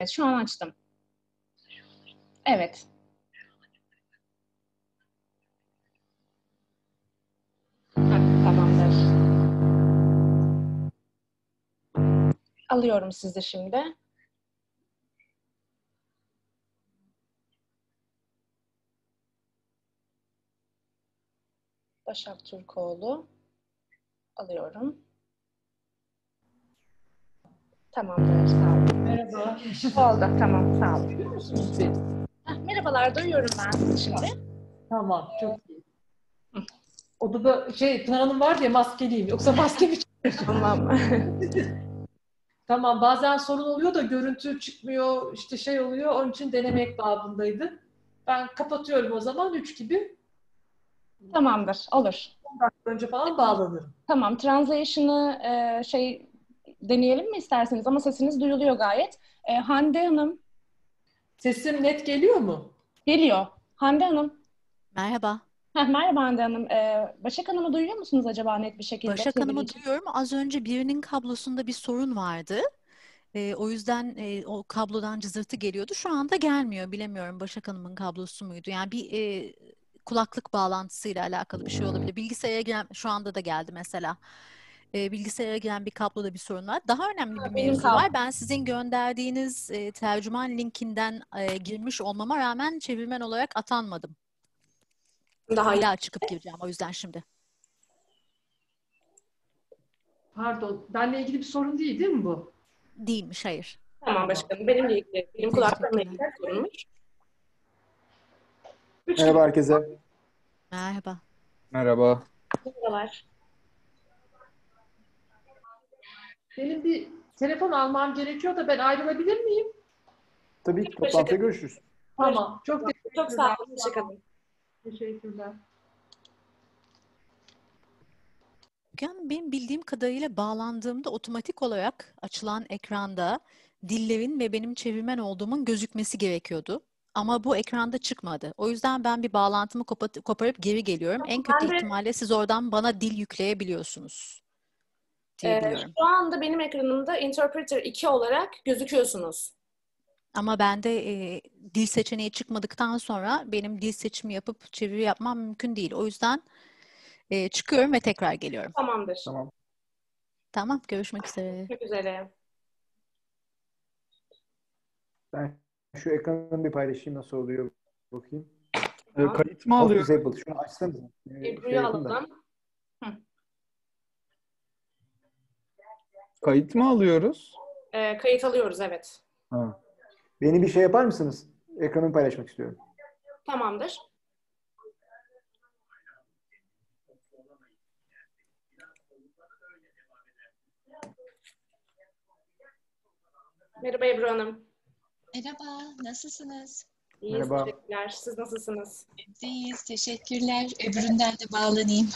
Evet, şu an açtım. Evet. Tamamdır. Alıyorum sizi şimdi. Başak Türkoğlu. Alıyorum. Tamamdır, sağ olun. Merhaba. Oldu, tamam, sağ olun. Duyuyor musunuz beni? Heh, Merhabalar, duyuyorum ben şimdi. Tamam, çok iyi. Odada şey, Pınar Hanım var diye maskeliyim. Yoksa maske mi Tamam. Tamam, bazen sorun oluyor da görüntü çıkmıyor, işte şey oluyor. Onun için denemek babındaydı. Ben kapatıyorum o zaman 3 gibi. Tamamdır, olur. 10 dakika önce falan bağlanırım. Tamam, translation'ı e, şey deneyelim mi isterseniz ama sesiniz duyuluyor gayet. E, Hande Hanım Sesim net geliyor mu? geliyor. Hande Hanım. Merhaba. Heh, merhaba Hande Hanım. E, Başak Hanım'ı duyuyor musunuz acaba net bir şekilde? Başak Hanım'ı duyuyorum. Az önce birinin kablosunda bir sorun vardı. Ee, o yüzden e, o kablodan cızırtı geliyordu. Şu anda gelmiyor. Bilemiyorum Başak Hanım'ın kablosu muydu? Yani bir e, kulaklık bağlantısıyla alakalı bir şey olabilir. Bilgisayara giren, şu anda da geldi mesela. E, bilgisayara giren bir kabloda bir sorun var. Daha önemli bir benim mevzu kablo. var. Ben sizin gönderdiğiniz e, tercüman linkinden e, girmiş olmama rağmen çevirmen olarak atanmadım. Daha Bir iyi. daha çıkıp gireceğim o yüzden şimdi. Pardon, benle ilgili bir sorun değil değil mi bu? Değilmiş, hayır. Tamam başkanım. Benimle ilgili, benim kulaklarımla ilgili sorunmuş. Üç Merhaba herkese. Merhaba. Merhaba. Merhabalar. Benim bir telefon almam gerekiyor da ben ayrılabilir miyim? Tabii ki toplantıda görüşürüz. Tamam, çok teşekkürler. Çok sağ olun. Hanım. Teşekkürler. Yani benim bildiğim kadarıyla bağlandığımda otomatik olarak açılan ekranda dillerin ve benim çevirmen olduğumun gözükmesi gerekiyordu. Ama bu ekranda çıkmadı. O yüzden ben bir bağlantımı koparıp geri geliyorum. En kötü ihtimalle siz oradan bana dil yükleyebiliyorsunuz diye Ee, şu anda benim ekranımda Interpreter 2 olarak gözüküyorsunuz. Ama bende e, dil seçeneği çıkmadıktan sonra benim dil seçimi yapıp çeviri yapmam mümkün değil. O yüzden e, çıkıyorum ve tekrar geliyorum. Tamamdır. Tamam. Tamam, görüşmek üzere. Görüşmek üzere. Ben şu ekranı bir paylaşayım nasıl oluyor bakayım. Ee, kayıt mı alıyor? Şunu açsanız. Ebru'yu alalım. Kayıt mı alıyoruz? Ee, kayıt alıyoruz evet. Ha. Beni bir şey yapar mısınız? Ekranımı paylaşmak istiyorum. Tamamdır. Merhaba Ebru Hanım. Merhaba, nasılsınız? İyiyiz, Merhaba. teşekkürler. Siz nasılsınız? İyiyiz, teşekkürler. Öbüründen de bağlanayım.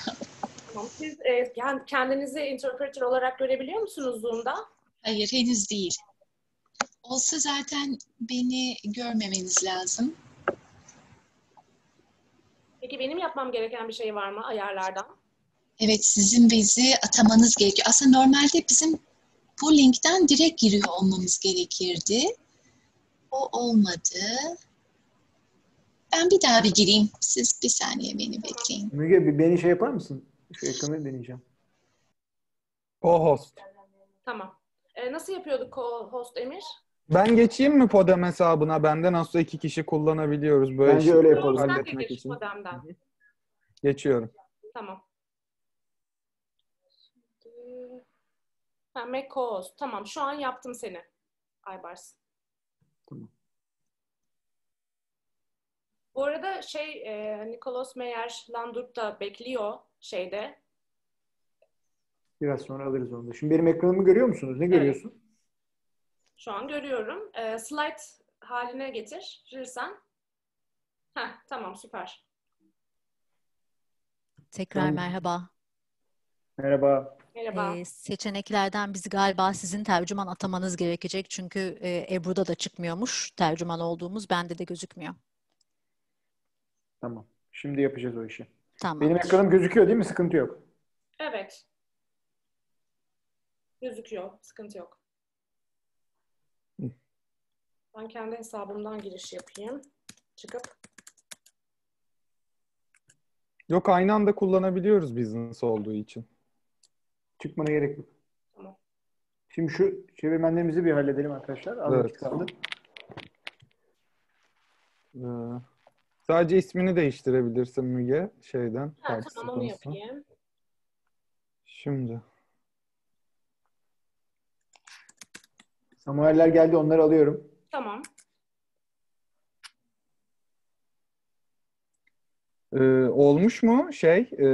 Tamam. Siz e, kend- kendinizi interpreter olarak görebiliyor musunuz Zoom'da? Hayır, henüz değil. Olsa zaten beni görmemeniz lazım. Peki benim yapmam gereken bir şey var mı ayarlardan? Evet, sizin bizi atamanız gerekiyor. Aslında normalde bizim bu linkten direkt giriyor olmamız gerekirdi. O olmadı. Ben bir daha bir gireyim. Siz bir saniye beni bekleyin. Müge bir beni şey yapar mısın? Şu ekranı deneyeceğim. Co-host. Tamam. E, nasıl yapıyorduk co-host Emir? Ben geçeyim mi Podem hesabına? Bende nasıl iki kişi kullanabiliyoruz böyle Bence işi öyle yapalım. Sen de gir için. modemden. Geçiyorum. Tamam. Şimdi... Ha, co-host. Tamam. Şu an yaptım seni. Aybars. Tamam. Bu arada şey e, Nicolas Meyer Landrup da bekliyor şeyde. Biraz sonra alırız onu da. Şimdi benim ekranımı görüyor musunuz? Ne görüyorsun? Şu an görüyorum. E, slide haline getirirsen. Heh, tamam süper. Tekrar Tamam. merhaba. Merhaba. Merhaba. Ee, seçeneklerden bizi galiba sizin tercüman atamanız gerekecek. Çünkü e, Ebru'da da çıkmıyormuş tercüman olduğumuz. Bende de gözükmüyor. Tamam. Şimdi yapacağız o işi. Tamam. Benim ekranım gözüküyor değil mi? Sıkıntı yok. Evet. Gözüküyor. Sıkıntı yok. Ben kendi hesabımdan giriş yapayım. Çıkıp. Yok aynı anda kullanabiliyoruz business olduğu için. Çıkmana gerek yok. Tamam. Şimdi şu çevirmenlerimizi bir halledelim arkadaşlar. Az Evet. kaldı. Ee, sadece ismini değiştirebilirsin Müge şeyden. Ha, tamam onu yapayım. Şimdi. Samueller geldi onları alıyorum. Tamam. Ee, olmuş mu şey ee,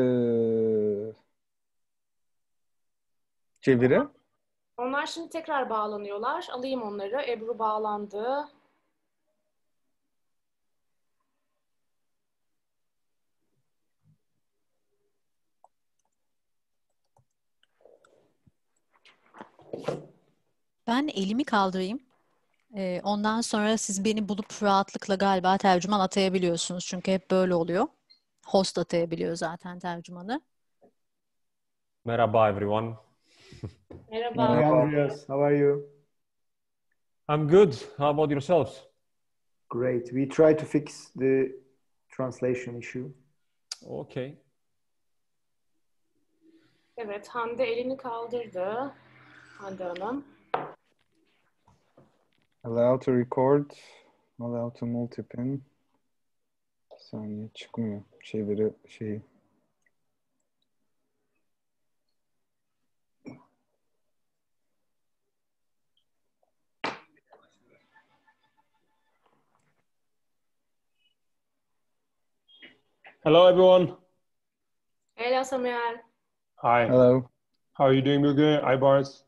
çeviri? Onlar şimdi tekrar bağlanıyorlar. Alayım onları. Ebru bağlandı. Ben elimi kaldırayım. Ee, ondan sonra siz beni bulup rahatlıkla galiba tercüman atayabiliyorsunuz. Çünkü hep böyle oluyor. Host atayabiliyor zaten tercümanı. Merhaba everyone. Merhaba. Hi Andreas, how are you? I'm good. How about yourselves? Great. We try to fix the translation issue. Okay. Evet, Hande elini kaldırdı. Hande Hanım. Allow to record. Allow to multipin. Bir saniye çıkmıyor. Çeviri şeyi. Hello, everyone. Ela Samuel. Hi. Hello. How are you doing, Muge? Hi, Bars.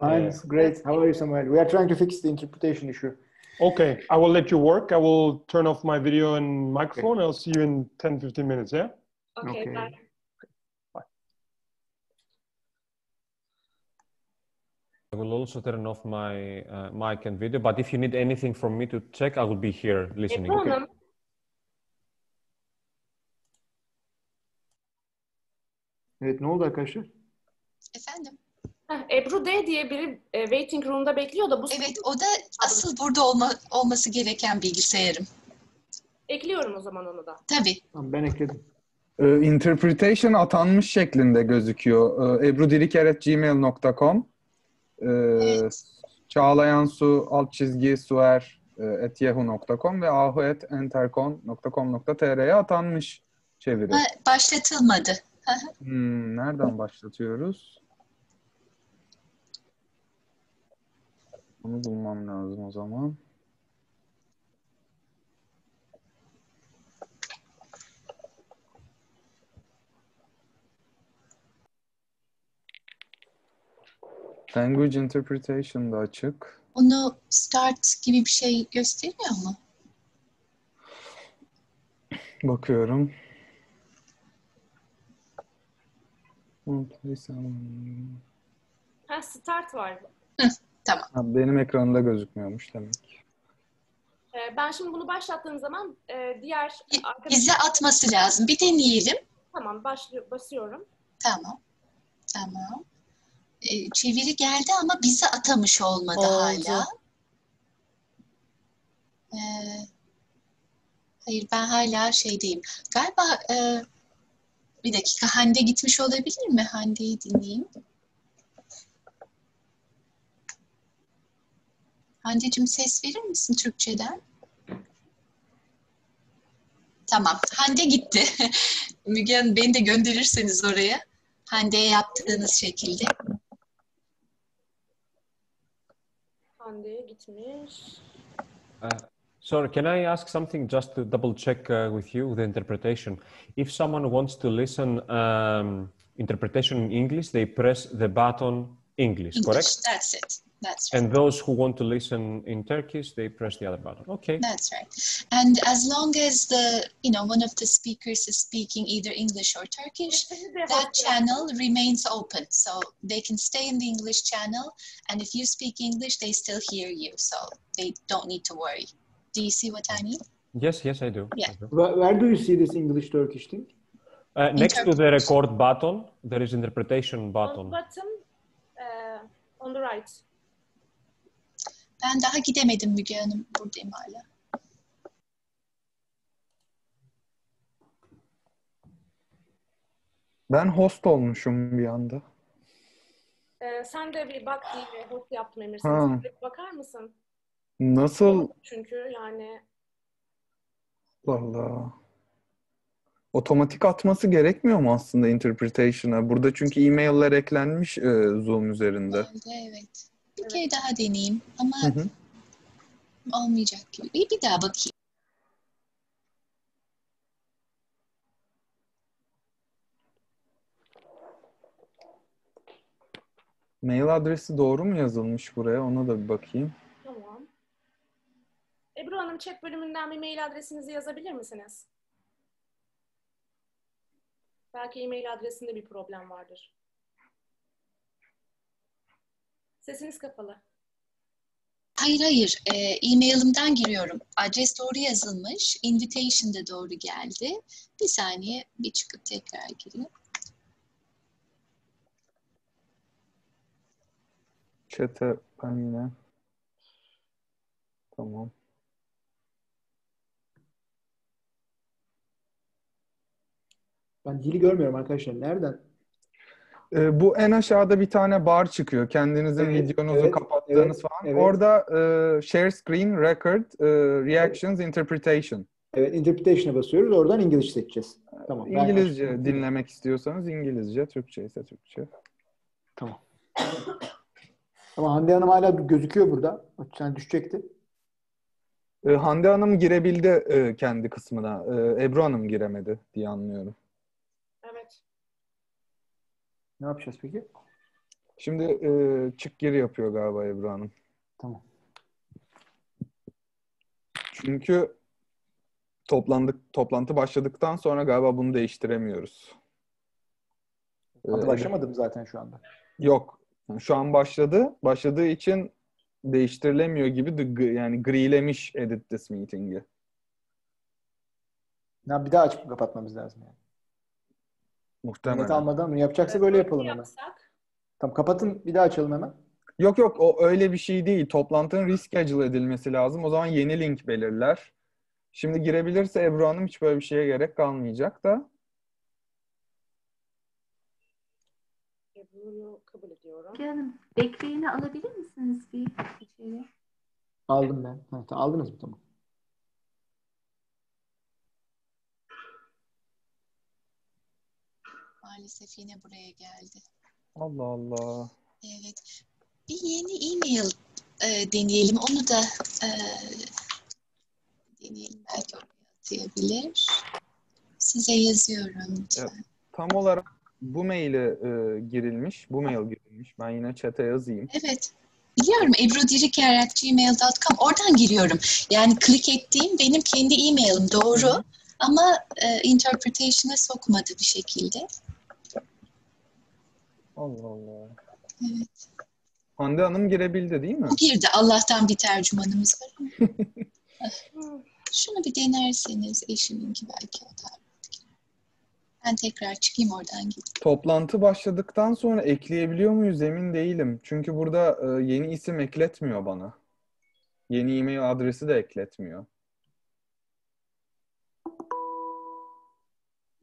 Fine, Yeah. great. How are you, Samuel? We are trying to fix the interpretation issue. Okay, I will let you work. I will turn off my video and microphone. I'll see you in 10, 15 minutes, yeah? Okay, Okay. bye. I will also turn off my uh, mic and video, but if you need anything from me to check, I will be here listening. Ebru Okay. Hanım. Evet, ne oldu arkadaşlar? Efendim? Heh, Ebru D diye biri e, waiting room'da bekliyor da bu Evet, o da asıl burada olma, olması gereken bilgisayarım. ekliyorum o zaman onu da. Tabii. Tamam, ben ekledim. Ee, interpretation atanmış şeklinde gözüküyor. Ee, ebrudiker.gmail.com ee, Evet. Çağlayan Su alt çizgi suer e, at yahoo.com ve ahu at entercon.com.tr'ye atanmış çeviri. Ha, başlatılmadı. Hmm, nereden başlatıyoruz? Onu bulmam lazım o zaman. Language interpretation da açık. Onu start gibi bir şey gösteriyor mu? Bakıyorum. Ha, start var. Ha, benim ekranımda gözükmüyormuş demek. E, ben şimdi bunu başlattığım zaman e, diğer arkadaş... Bize atması lazım. Bir deneyelim. Tamam, başlıyor, basıyorum. Tamam. Tamam. Ee, çeviri geldi ama bize atamış olmadı Oldu. hala. Ee, hayır ben hala şeydeyim. Galiba e, bir dakika Hande gitmiş olabilir mi? Hande'yi dinleyeyim. Hande'cim ses verir misin Türkçeden? Tamam. Hande gitti. Müge Hanım beni de gönderirseniz oraya. Hande'ye yaptığınız şekilde. Hande'ye gitmiş. Uh, sorry, can I ask something just to double check uh, with you the interpretation? If someone wants to listen um, interpretation in English, they press the button English, English. correct? That's it. That's right. And those who want to listen in Turkish, they press the other button. Okay. That's right. And as long as the, you know, one of the speakers is speaking either English or Turkish, that channel remains open. So they can stay in the English channel. And if you speak English, they still hear you. So they don't need to worry. Do you see what I mean? Yes, yes, I do. Yeah. I do. Where, where do you see this English Turkish thing? Uh, next to the record button, there is interpretation On button. uh, on the right. Ben daha gidemedim Müge Hanım. Buradayım hala. Ben host olmuşum bir anda. Ee, sen de bir bak diye host yaptım Emir. Ha. Sen bir bakar mısın? Nasıl? Çünkü yani Allah Allah. Otomatik atması gerekmiyor mu aslında interpretation'a? Burada çünkü e-mailler eklenmiş e, Zoom üzerinde. Geldi evet. Bir kere daha deneyeyim ama Hı hı. olmayacak gibi. Bir, bir daha bakayım. Mail adresi doğru mu yazılmış buraya? Ona da bir bakayım. tamam. Ebru Hanım chat bölümünden bir mail adresinizi yazabilir misiniz? Belki e-mail adresinde bir problem vardır. Sesiniz kapalı. Hayır hayır. Ee, e-mailimden giriyorum. Adres doğru yazılmış. Invitation da doğru geldi. Bir saniye bir çıkıp tekrar gireyim. Chat'e ben yine. Tamam. Ben dili görmüyorum arkadaşlar. Nereden? Ee, bu en aşağıda bir tane bar çıkıyor. Kendinizin Evet, videonuzu evet, kapattığınız evet, falan. evet. Orada e, share screen, record, e, reactions, interpretation. Evet, interpretation'a basıyoruz. Oradan İngiliz seçeceğiz. Tamam. ben İngilizce açtım. dinlemek istiyorsanız İngilizce, Türkçe ise Türkçe. Tamam. Ama Hande Hanım hala gözüküyor burada. Sen düşecekti. E, Hande Hanım girebildi e, kendi kısmına. E, Ebru Hanım giremedi diye anlıyorum. Ne yapacağız peki? Şimdi e, çık geri yapıyor galiba Ebru Hanım. Tamam. Çünkü toplandık toplantı başladıktan sonra galiba bunu değiştiremiyoruz. E, Adı başlamadım zaten şu anda. Yok. Yani Şu an başladı. Başladığı için değiştirilemiyor gibi de yani grilemiş edit this meeting'i. Ya bir daha açıp kapatmamız lazım yani. Muhtemelen. Net almadan bunu yapacaksa böyle yapalım hemen. Tamam kapatın bir daha açalım hemen. Yok yok o öyle bir şey değil. Toplantının reschedule edilmesi lazım. O zaman yeni link belirler. Şimdi girebilirse Ebru Hanım hiç böyle bir şeye gerek kalmayacak da. Ebru'yu kabul ediyorum. Canım, bekleyeni alabilir misiniz bir içeri? Aldım ben. Tamam, aldınız mı? Tamam. Maalesef yine buraya geldi. Allah Allah. Evet. Bir yeni e-mail e, deneyelim. Onu da e, deneyelim. Belki oraya atayabilir. Size yazıyorum lütfen. Tam olarak bu maile e, girilmiş. Bu mail girilmiş. Ben yine chat'e yazayım. Evet. Biliyorum ebrodiriker.gmail.com oradan giriyorum. Yani klik ettiğim benim kendi e-mailim doğru ama e, interpretation'a sokmadı bir şekilde. Allah Allah. Evet. Hande Hanım girebildi değil mi? Bu girdi. Allah'tan bir tercümanımız var ama. Şunu bir denerseniz eşiminki belki atar. Ben tekrar çıkayım oradan gideyim. Toplantı başladıktan sonra ekleyebiliyor muyuz emin değilim. Çünkü burada e, yeni isim ekletmiyor bana. Yeni e-mail adresi de ekletmiyor.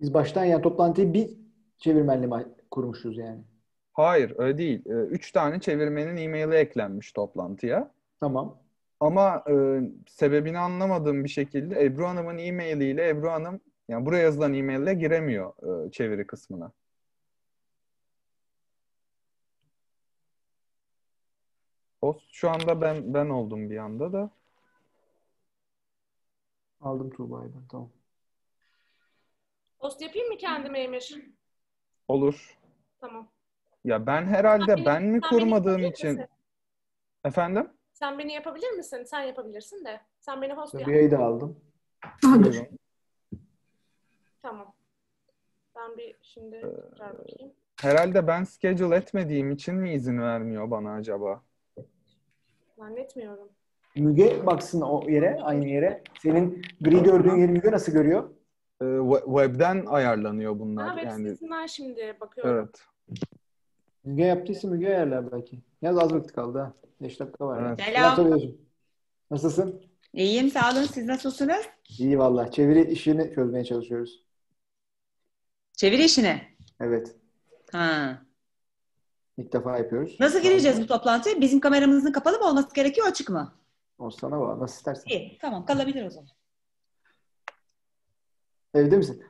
Biz baştan yani toplantıyı bir çevirmenle kurmuşuz yani. Hayır, öyle değil. E, Üç tane çevirmenin e-maili eklenmiş toplantıya. Tamam. Ama e, sebebini anlamadığım bir şekilde Ebru Hanım'ın e-mailiyle Ebru Hanım yani buraya yazılan e-maille giremiyor e, çeviri kısmına. Host şu anda ben ben oldum bir anda da. Aldım Tuğba'yı ben. Tamam. Post yapayım mı kendime Emir? Olur. Tamam. Ya ben herhalde Sen ben mi beni- sen beni kurmadığım için misin? efendim? Sen beni yapabilir misin? Sen yapabilirsin de. Sen beni host yap. Tabia'yı da aldım. Buyurun. Tamam. Ben bir şimdi Ee, tekrar bakayım. Herhalde ben schedule etmediğim için mi izin vermiyor bana acaba? Zannetmiyorum. Müge baksın o yere, aynı yere. Senin gri gördüğün yeri Müge nasıl görüyor? Ee, we- web'den ayarlanıyor bunlar Ha, web yani. sitesinden şimdi bakıyorum. Evet. Müge yaptıysa Müge ayarlar belki. Yalnız az vakit kaldı ha. 5 dakika var. Evet. Selam. Selam. Nasılsın? İyiyim sağ olun. Siz nasılsınız? İyi valla. Çeviri işini çözmeye çalışıyoruz. Çeviri işini. Evet. Ha. İlk defa yapıyoruz. Nasıl gireceğiz bu toplantıya? Bizim kameramızın kapalı mı olması gerekiyor açık mı? O sana bağlı. Nasıl istersen. İyi tamam kalabilir o zaman. Evde misin?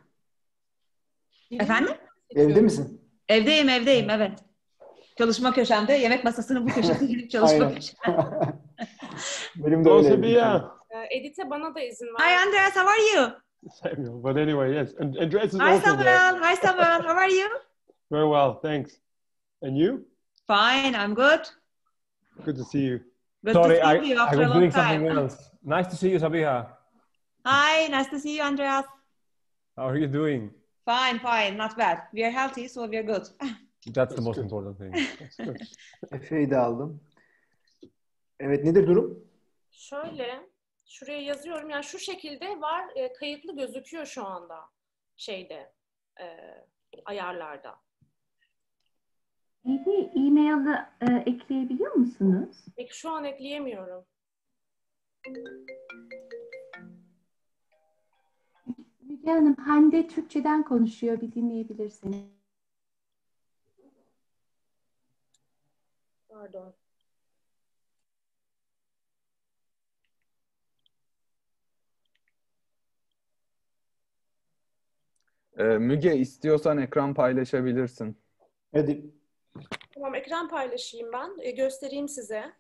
Efendim? Evde misin? Evdeyim evdeyim evet. Çalışma köşemde yemek masasının bu köşesi gidip çalışma köşem. Benim de öyle. Sevilla. Ee, Edit'e bana da izin ver. Hi Andreas, how are you? Samuel. But anyway, yes. And Andreas is Hi also there. Samuel, hi Samuel, how are you? Very well, thanks. And you? Fine, I'm good. Good to see you. Good Sorry, to I, see you I after a was long doing something time. else. Nice to see you, Sabiha. Hi, nice to see you Andreas. How are you doing? Fine, fine, not bad. We are healthy, so we are good. That's the most important thing. Efe'yi de aldım. Evet nedir durum? Şöyle, şuraya yazıyorum. Yani şu şekilde var, e, kayıtlı gözüküyor şu anda şeyde, e, ayarlarda. Bir e-mail'ı e, ekleyebiliyor musunuz? Peki şu an ekleyemiyorum. Müge Hanım, Hande Türkçeden konuşuyor. Bir dinleyebilirsiniz. Pardon. Ee, Müge istiyorsan ekran paylaşabilirsin. Hadi. Tamam, ekran paylaşayım ben. E, göstereyim size.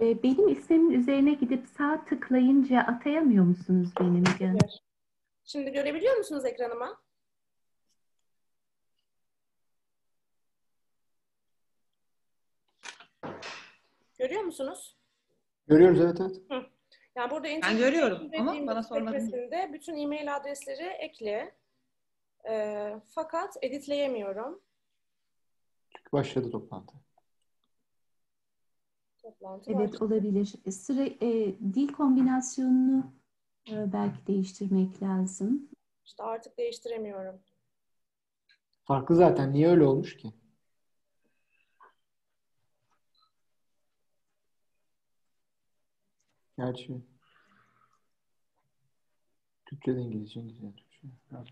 E, benim ismimin üzerine gidip sağ tıklayınca atayamıyor musunuz beni Müge Hanım? Şimdi görebiliyor musunuz ekranımı? Görüyor musunuz? Görüyoruz evet evet. Yani burada Ben görüyorum ama bana sormadın. bütün e-mail adresleri ekle. Ee, fakat editleyemiyorum. Başladı toplantı. Toplantı Evet başladı. olabilir. E, Sıra e, dil kombinasyonunu e, belki değiştirmek lazım. İşte artık değiştiremiyorum. Farklı zaten. Niye öyle olmuş ki? Gerçi Türkçe de İngilizce, İngilizce de Türkçe. Evet.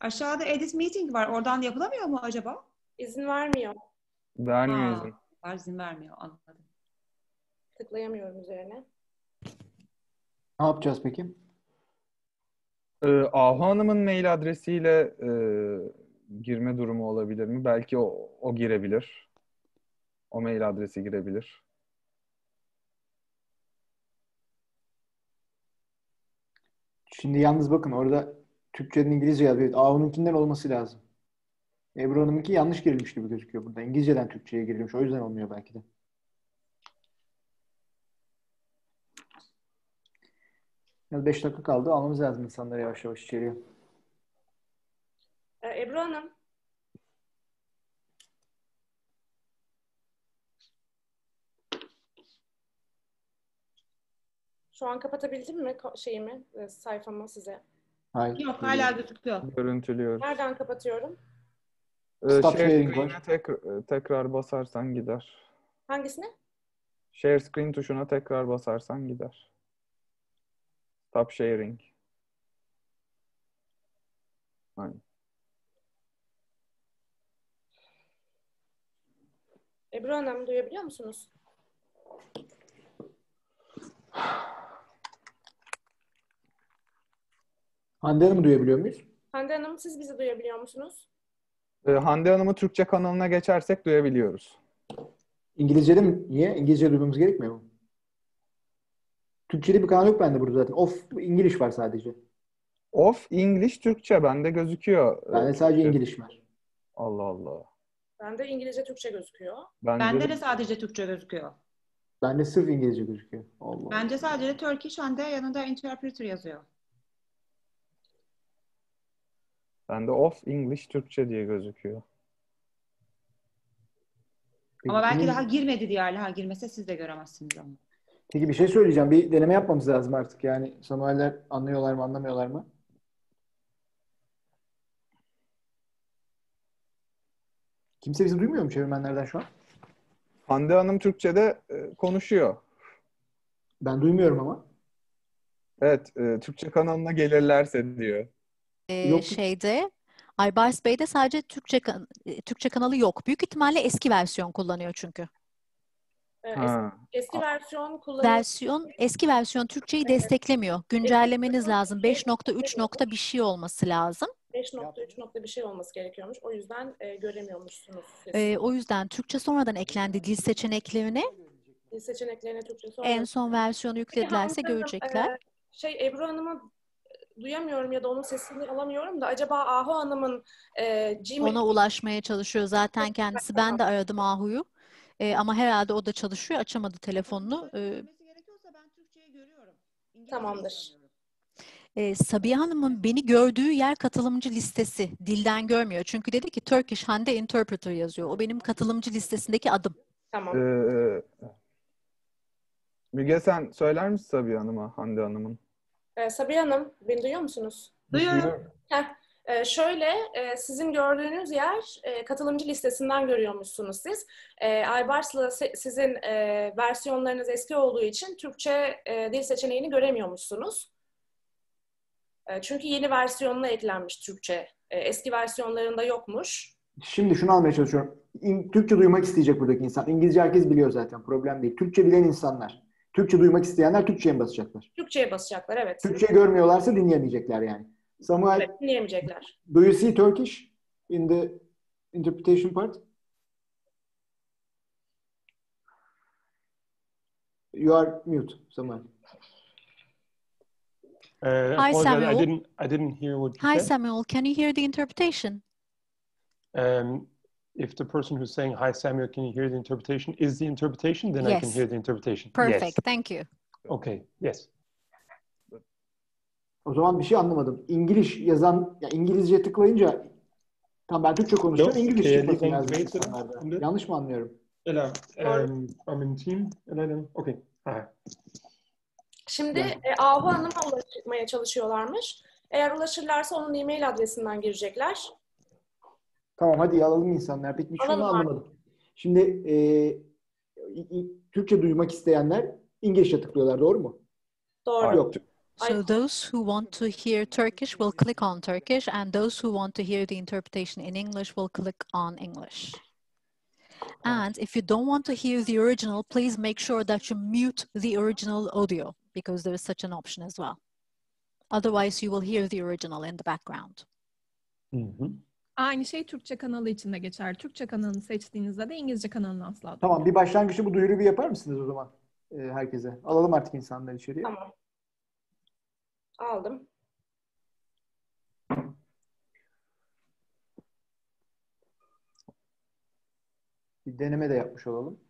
Aşağıda edit meeting var. Oradan yapılamıyor mu acaba? İzin vermiyor. Vermiyor izin. var izin vermiyor. Anladım. Tıklayamıyorum üzerine. Ne yapacağız peki? Ee, Ahu Hanım'ın mail adresiyle e, girme durumu olabilir mi? Belki o, o girebilir. O mail adresi girebilir. Şimdi yalnız bakın orada Türkçe'den İngilizce yazıyor. Ahu'nunkinden olması lazım. Ebru Hanım'ınki yanlış girilmiş gibi gözüküyor burada. İngilizceden Türkçe'ye girilmiş. O yüzden olmuyor belki de. Biraz 5 dakika kaldı. Almamız lazım insanları yavaş yavaş içeriye. Ee, Ebru Hanım. Şu an kapatabildim mi şeyimi, e, sayfamı size? Hayır. Yok hala gözüküyor. Görüntülüyoruz. Nereden kapatıyorum? Ee, Stop share sharing screen'e var. tek- tekrar basarsan gider. Hangisine? Share screen tuşuna tekrar basarsan gider. Stop sharing. Aynen. Ebru Hanım duyabiliyor musunuz? Hande Hanım'ı duyabiliyor muyuz? Hande Hanım siz bizi duyabiliyor musunuz? Ee, Hande Hanım'ı Türkçe kanalına geçersek duyabiliyoruz. İngilizce'de mi? Niye? İngilizce duymamız gerekmiyor mu? Türkçe'de bir kanal yok bende burada zaten. Off İngiliz var sadece. Of English Türkçe bende gözüküyor. Bende Ee, sadece. İngiliz var. Allah Allah. Bende İngilizce Türkçe gözüküyor. Bende, Bende de sadece Türkçe gözüküyor. Bende sırf İngilizce gözüküyor. Allah Allah. Bence sadece Turkish Hande yanında interpreter yazıyor. Bende of English Türkçe diye gözüküyor. Ama belki Peki, daha girmedi diye hala girmese siz de göremezsiniz ama. Peki bir şey söyleyeceğim. Bir deneme yapmamız lazım artık. Yani Samueller anlıyorlar mı anlamıyorlar mı? Kimse bizi duymuyor mu çevirmenlerden şu an? Hande Hanım Türkçe'de e, konuşuyor. Ben duymuyorum ama. Evet, e, Türkçe kanalına gelirlerse diyor. Yok. şeyde Aybars Bey'de sadece Türkçe kan- Türkçe kanalı yok. Büyük ihtimalle eski versiyon kullanıyor çünkü. Ee, eski, Ha. eski versiyon kullanıyor. Versiyon eski versiyon Türkçeyi desteklemiyor. Güncellemeniz lazım. 5.3 nokta bir şey olması lazım. 5.3 nokta bir şey olması gerekiyormuş. O yüzden e, göremiyormuşsunuz siz. Ee, o yüzden Türkçe sonradan eklendi dil seçeneklerine. Dil seçeneklerine Türkçe sonra. En son versiyonu yükledilerse Hande Hanım, görecekler. e, şey Ebru Hanım'ı duyamıyorum ya da onun sesini alamıyorum da acaba Ahu Hanım'ın e, Gmail Ona ulaşmaya çalışıyor zaten kendisi. Ben de aradım Ahu'yu. Ee, ama herhalde o da çalışıyor. Açamadı telefonunu. Ee, Tamamdır. e, Sabiha Hanım'ın beni gördüğü yer katılımcı listesi. Dilden görmüyor. Çünkü dedi ki Turkish Hande Interpreter yazıyor. O benim katılımcı listesindeki adım. Tamam. Ee, Müge sen söyler misin Sabiha Hanım'a, Hande Hanım'ın? Ee, Sabiha Hanım, beni duyuyor musunuz? Duyuyorum. Heh, e, şöyle, e, sizin gördüğünüz yer e, katılımcı listesinden görüyormuşsunuz siz. E, Aybars'la se- sizin e, versiyonlarınız eski olduğu için Türkçe e, dil seçeneğini göremiyormuşsunuz. E, çünkü yeni versiyonuna eklenmiş Türkçe. E, eski versiyonlarında yokmuş. Şimdi şunu almaya çalışıyorum. İn- Türkçe duymak isteyecek buradaki insan. İngilizce herkes biliyor zaten. Problem değil. Türkçe bilen insanlar. Türkçe duymak isteyenler Türkçe'ye mi basacaklar? Türkçe'ye basacaklar, evet. Türkçe görmüyorlarsa dinleyemeyecekler yani. Samuel, Evet, dinleyemeyecekler. do you see Turkish in the interpretation part? You are mute, Samuel. Uh, Hi, apologize, I Samuel. didn't, I didn't hear what you Hi said. Samuel, can you hear the interpretation? Um, if the person who's saying, hi, Samuel, can you hear the interpretation, is the interpretation, then I can Yes. hear the interpretation. Perfect, Yes. thank you. Okay, yes. O zaman bir şey anlamadım. İngiliz yazan, ya İngilizce tıklayınca tam ben Türkçe konuşuyorum. Yok, İngiliz çıkması die lazım van Zweden, insanlarda. Hande. Yanlış mı anlıyorum? Ella, um, I'm in team. Ella, then- okay. Aha. Şimdi e, Ahu Hanım'a ulaşmaya çalışıyorlarmış. Eğer ulaşırlarsa onun e-mail adresinden girecekler. Tamam hadi alalım insanlar. Peki şunu Alalım abi. anlamadım. Şimdi e, i- i- Türkçe duymak isteyenler İngilizce tıklıyorlar doğru mu? Doğru. Yok. So those who want to hear Turkish will click on Turkish and those who want to hear the interpretation in English will click on English. And if you don't want to hear the original, please make sure that you mute the original audio because there is such an option as well. Otherwise, you will hear the original in the background. Hı hı. Aynı şey Türkçe kanalı için de geçer. Türkçe kanalını seçtiğinizde de İngilizce kanalını asla Tamam bir başlangıçta bu duyuruyu bir yapar mısınız o zaman e, herkese? Alalım artık insanları içeriye. Tamam. Aldım. Bir deneme de yapmış olalım.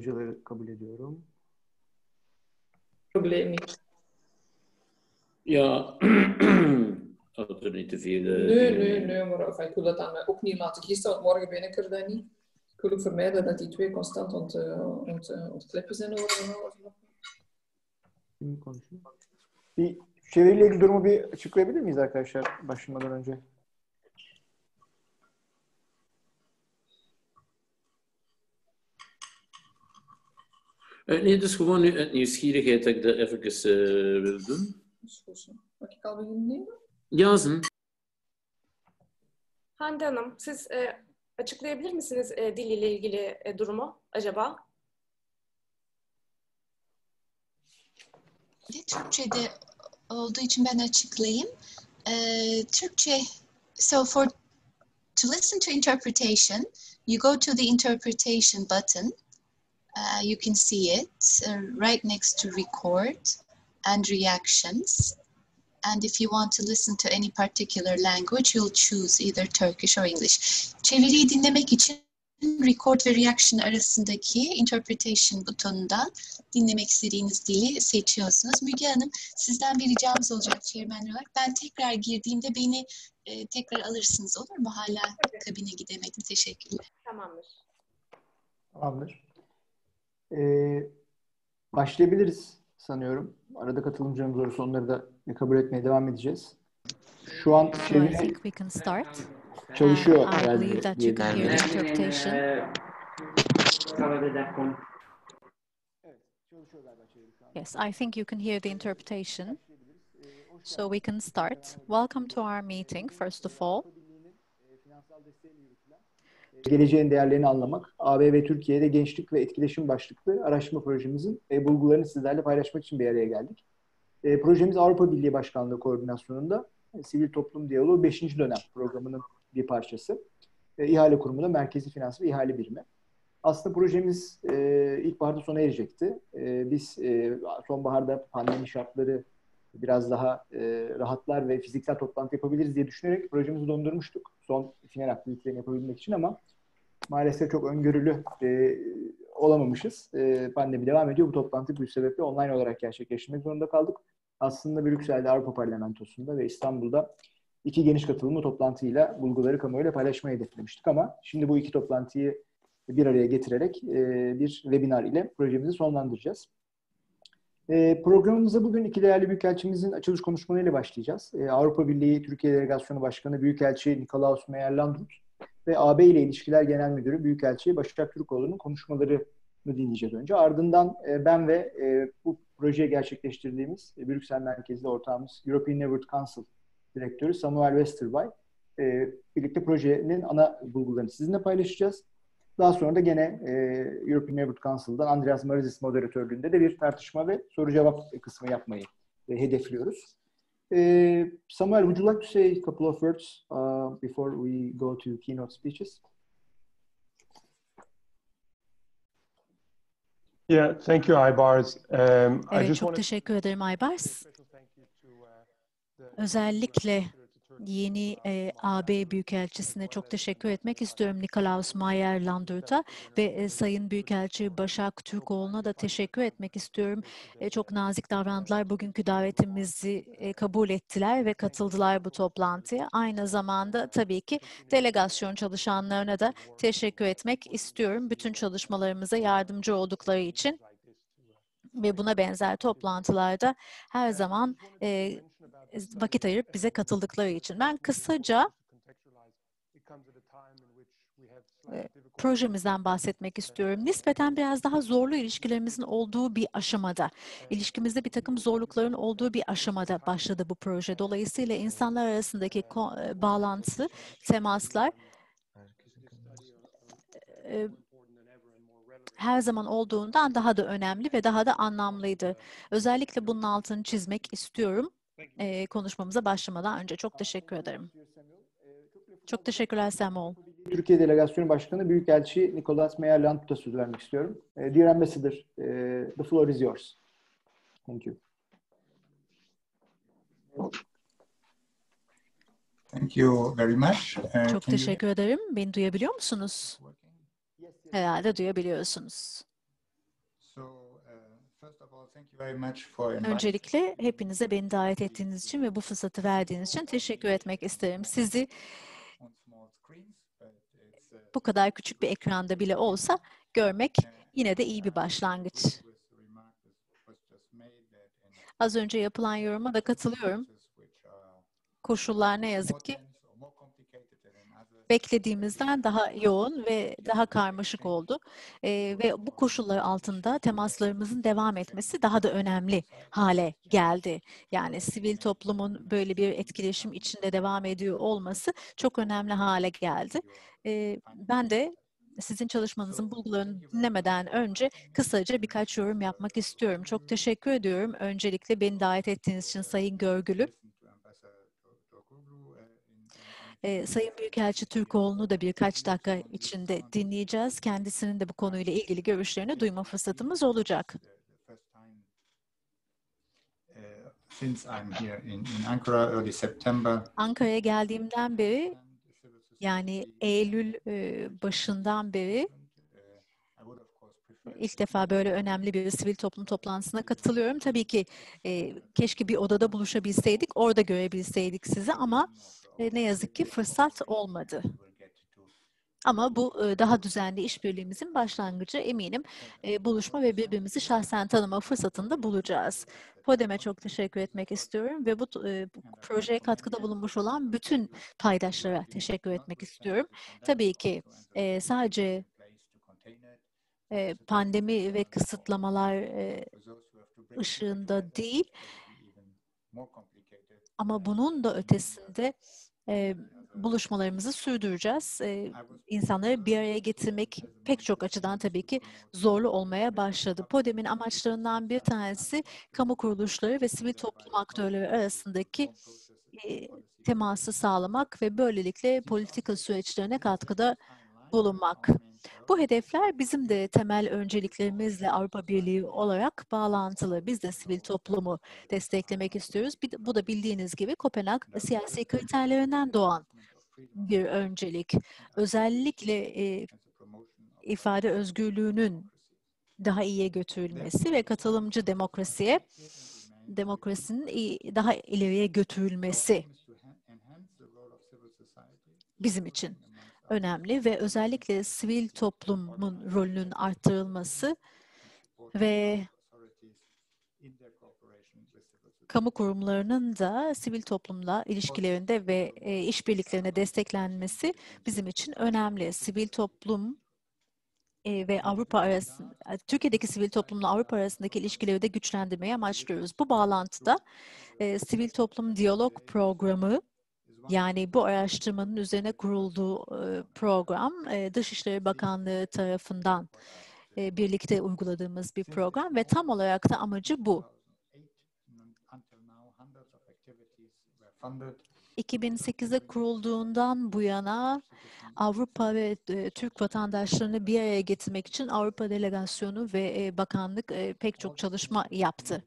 Katılımcıları kabul ediyorum. Probleem niet. Ja, als er niet te veel... eh, Nee, nee, nee, maar enfin, ik wil dat dan ook niet laten gisteren, want morgen ben ik er dan niet. Ik wil ook vermijden dat die twee constant het, eh, aan het klippen zijn over. Kim konuşuyor? Bir çeviriyle ilgili durumu bir açıklayabilir miyiz arkadaşlar başlamadan önce? Eh, nee, het is gewoon nu uit nieuwsgierigheid dat ik dat even eh, wil doen. Dat is goed zo. Mag ik al beginnen nemen? Ja, zen. Hande Hanım, siz e, açıklayabilir misiniz e, dil ile ilgili e, durumu acaba? Türkçe'de olduğu için ben açıklayayım. Uh, Türkçe. So for to listen to interpretation, you go to the interpretation button. Uh, you can see it uh, right next to record and reactions. And if you want to listen to any particular language, you'll choose either Turkish or English. Çeviriyi dinlemek için record ve reaction arasındaki interpretation butonundan dinlemek istediğiniz dili seçiyorsunuz. Müge Hanım sizden bir ricamız olacak chairman olarak. Ben tekrar girdiğimde beni e, tekrar alırsınız olur mu? Hala kabine gidemedim. Teşekkürler. Tamamdır. Tamamdır. Ee, başlayabiliriz sanıyorum. Arada katılımcılarımız olursa onları da kabul etmeye devam edeceğiz. Şu an çeviri çalışıyor I herhalde diye. Yes, I think you can hear the interpretation. So we can start. Welcome to our meeting, first of all. Geleceğin değerlerini anlamak, AB ve Türkiye'de gençlik ve etkileşim başlıklı araştırma projemizin e, bulgularını sizlerle paylaşmak için bir araya geldik. E, projemiz Avrupa Birliği Başkanlığı koordinasyonunda e, Sivil Toplum Diyaloğu 5. dönem programının bir parçası. İhale Kurumu'nda Merkezi Finans ve İhale Birimi. Aslında projemiz e, ilkbaharda sona erecekti. Biz sonbaharda pandemi şartları biraz daha e, rahatlar ve fiziksel toplantı yapabiliriz diye düşünerek projemizi dondurmuştuk. Son final aktivitelerini yapabilmek için ama maalesef çok öngörülü e, olamamışız. E, pandemi devam ediyor. Bu toplantı bu sebeple online olarak gerçekleştirmek zorunda kaldık. Aslında Brüksel'de Avrupa Parlamentosu'nda ve İstanbul'da iki geniş katılımlı toplantıyla bulguları kamuoyuyla paylaşmayı hedeflemiştik ama şimdi bu iki toplantıyı bir araya getirerek e, bir webinar ile projemizi sonlandıracağız. E, programımıza bugün iki değerli büyükelçimizin açılış konuşmalarıyla başlayacağız. E, Avrupa Birliği Türkiye Delegasyonu Başkanı Büyükelçi Nikolaus Meyer-Landrut ve AB ile İlişkiler Genel Müdürü Büyükelçi Başak Türkoğlu'nun konuşmalarını dinleyeceğiz önce. Ardından e, ben ve e, bu projeyi gerçekleştirdiğimiz e, Brüksel merkezli ortağımız European Neighborhood Council Direktörü Samuel Westerbay birlikte projenin ana bulgularını sizinle paylaşacağız. Daha sonra da gene e, European Neighborhood Council'dan Andreas Marizis moderatörlüğünde de bir tartışma ve soru cevap kısmı yapmayı e, hedefliyoruz. E, Samuel, would you like to say a couple of words uh, before we go to keynote speeches? Yeah, thank you, Ibars. Um, I Evet, just çok wanted teşekkür ederim Aybars. Özellikle yeni e, AB Büyükelçisi'ne çok teşekkür etmek istiyorum Nikolaus Mayer-Landrut'a ve e, Sayın Büyükelçi Başak Türkoğlu'na da teşekkür etmek istiyorum. E, çok nazik davrandılar. Bugünkü davetimizi e, kabul ettiler ve katıldılar bu toplantıya. Aynı zamanda tabii ki delegasyon çalışanlarına da teşekkür etmek istiyorum. Bütün çalışmalarımıza yardımcı oldukları için ve buna benzer toplantılarda her zaman e, vakit ayırıp bize katıldıkları için. Ben kısaca e, projemizden bahsetmek istiyorum. Nispeten biraz daha zorlu ilişkilerimizin olduğu bir aşamada, ilişkimizde bir takım zorlukların olduğu bir aşamada başladı bu proje. Dolayısıyla insanlar arasındaki e, bağlantı, temaslar e, her zaman olduğundan daha da önemli ve daha da anlamlıydı. Özellikle bunun altını çizmek istiyorum e, konuşmamıza başlamadan önce. Çok teşekkür ederim. Çok teşekkürler Samuel. Türkiye Delegasyonu Başkanı Büyükelçi Nicolas Meyer-Landrut'a söz vermek istiyorum. E, Dear Ambassador, e, the floor is yours. Thank you. Thank you very much. Uh, Çok teşekkür ederim. Beni duyabiliyor musunuz? Herhalde duyabiliyorsunuz. So, uh, first of all, thank you very much for inviting Öncelikle hepinize beni davet ettiğiniz için ve bu fırsatı verdiğiniz için teşekkür etmek isterim. Sizi uh, bu kadar küçük bir ekranda bile olsa görmek yine de iyi bir başlangıç. Az önce yapılan yoruma da katılıyorum. Koşullar ne yazık ki tense or more complicated than in other beklediğimizden daha yoğun ve daha karmaşık oldu. Ee, ve bu koşullar altında temaslarımızın devam etmesi daha da önemli hale geldi. Yani sivil toplumun böyle bir etkileşim içinde devam ediyor olması çok önemli hale geldi. Ee, ben de sizin çalışmanızın bulgularını dinlemeden önce kısaca birkaç yorum yapmak istiyorum. Çok teşekkür ediyorum. Öncelikle beni davet ettiğiniz için Sayın Görgülü. to Ambassador E, Sayın Büyükelçi Türkoğlu'nu da birkaç dakika içinde dinleyeceğiz. Kendisinin de bu konuyla ilgili görüşlerini duyma fırsatımız olacak. Ankara'ya geldiğimden beri yani Eylül e, başından beri ilk defa böyle önemli bir sivil toplum toplantısına katılıyorum. Tabii ki e, keşke bir odada buluşabilseydik, orada görebilseydik sizi ama ne yazık ki fırsat olmadı. Ama bu e, daha düzenli işbirliğimizin başlangıcı eminim e, buluşma ve birbirimizi şahsen tanıma fırsatında bulacağız. PODEM'e çok teşekkür etmek istiyorum ve bu, e, bu projeye katkıda bulunmuş olan bütün paydaşlara teşekkür etmek istiyorum. Tabii ki sadece pandemi ve kısıtlamalar ışığında değil ama bunun da ötesinde e, buluşmalarımızı sürdüreceğiz. E, insanları bir araya getirmek pek çok açıdan tabii ki zorlu olmaya başladı. PODEM'in amaçlarından bir tanesi kamu kuruluşları ve sivil toplum aktörleri arasındaki e, teması sağlamak ve böylelikle politika süreçlerine katkıda bulunmak. Bu hedefler bizim de temel önceliklerimizle Avrupa Birliği olarak bağlantılı. Biz de sivil toplumu desteklemek istiyoruz. Bu da bildiğiniz gibi Kopenhag siyasi kriterlerinden doğan bir öncelik. Özellikle e, ifade özgürlüğünün daha iyiye götürülmesi ve katılımcı demokrasiye demokrasinin daha ileriye götürülmesi bizim için önemli ve özellikle sivil toplumun rolünün arttırılması ve kamu kurumlarının da sivil toplumla ilişkilerinde ve e, işbirliklerine desteklenmesi bizim için önemli. Sivil toplum e, ve Avrupa arasında, Türkiye'deki sivil toplumla Avrupa arasındaki ilişkileri de güçlendirmeyi amaçlıyoruz. Bu bağlantıda e, sivil toplum diyalog programı yani bu araştırmanın üzerine kurulduğu program. Dışişleri Bakanlığı tarafından birlikte uyguladığımız bir program ve tam olarak da amacı bu. 2008'de kurulduğundan bu yana Avrupa ve Türk vatandaşlarını bir araya getirmek için Avrupa Delegasyonu ve bakanlık pek çok çalışma yaptı.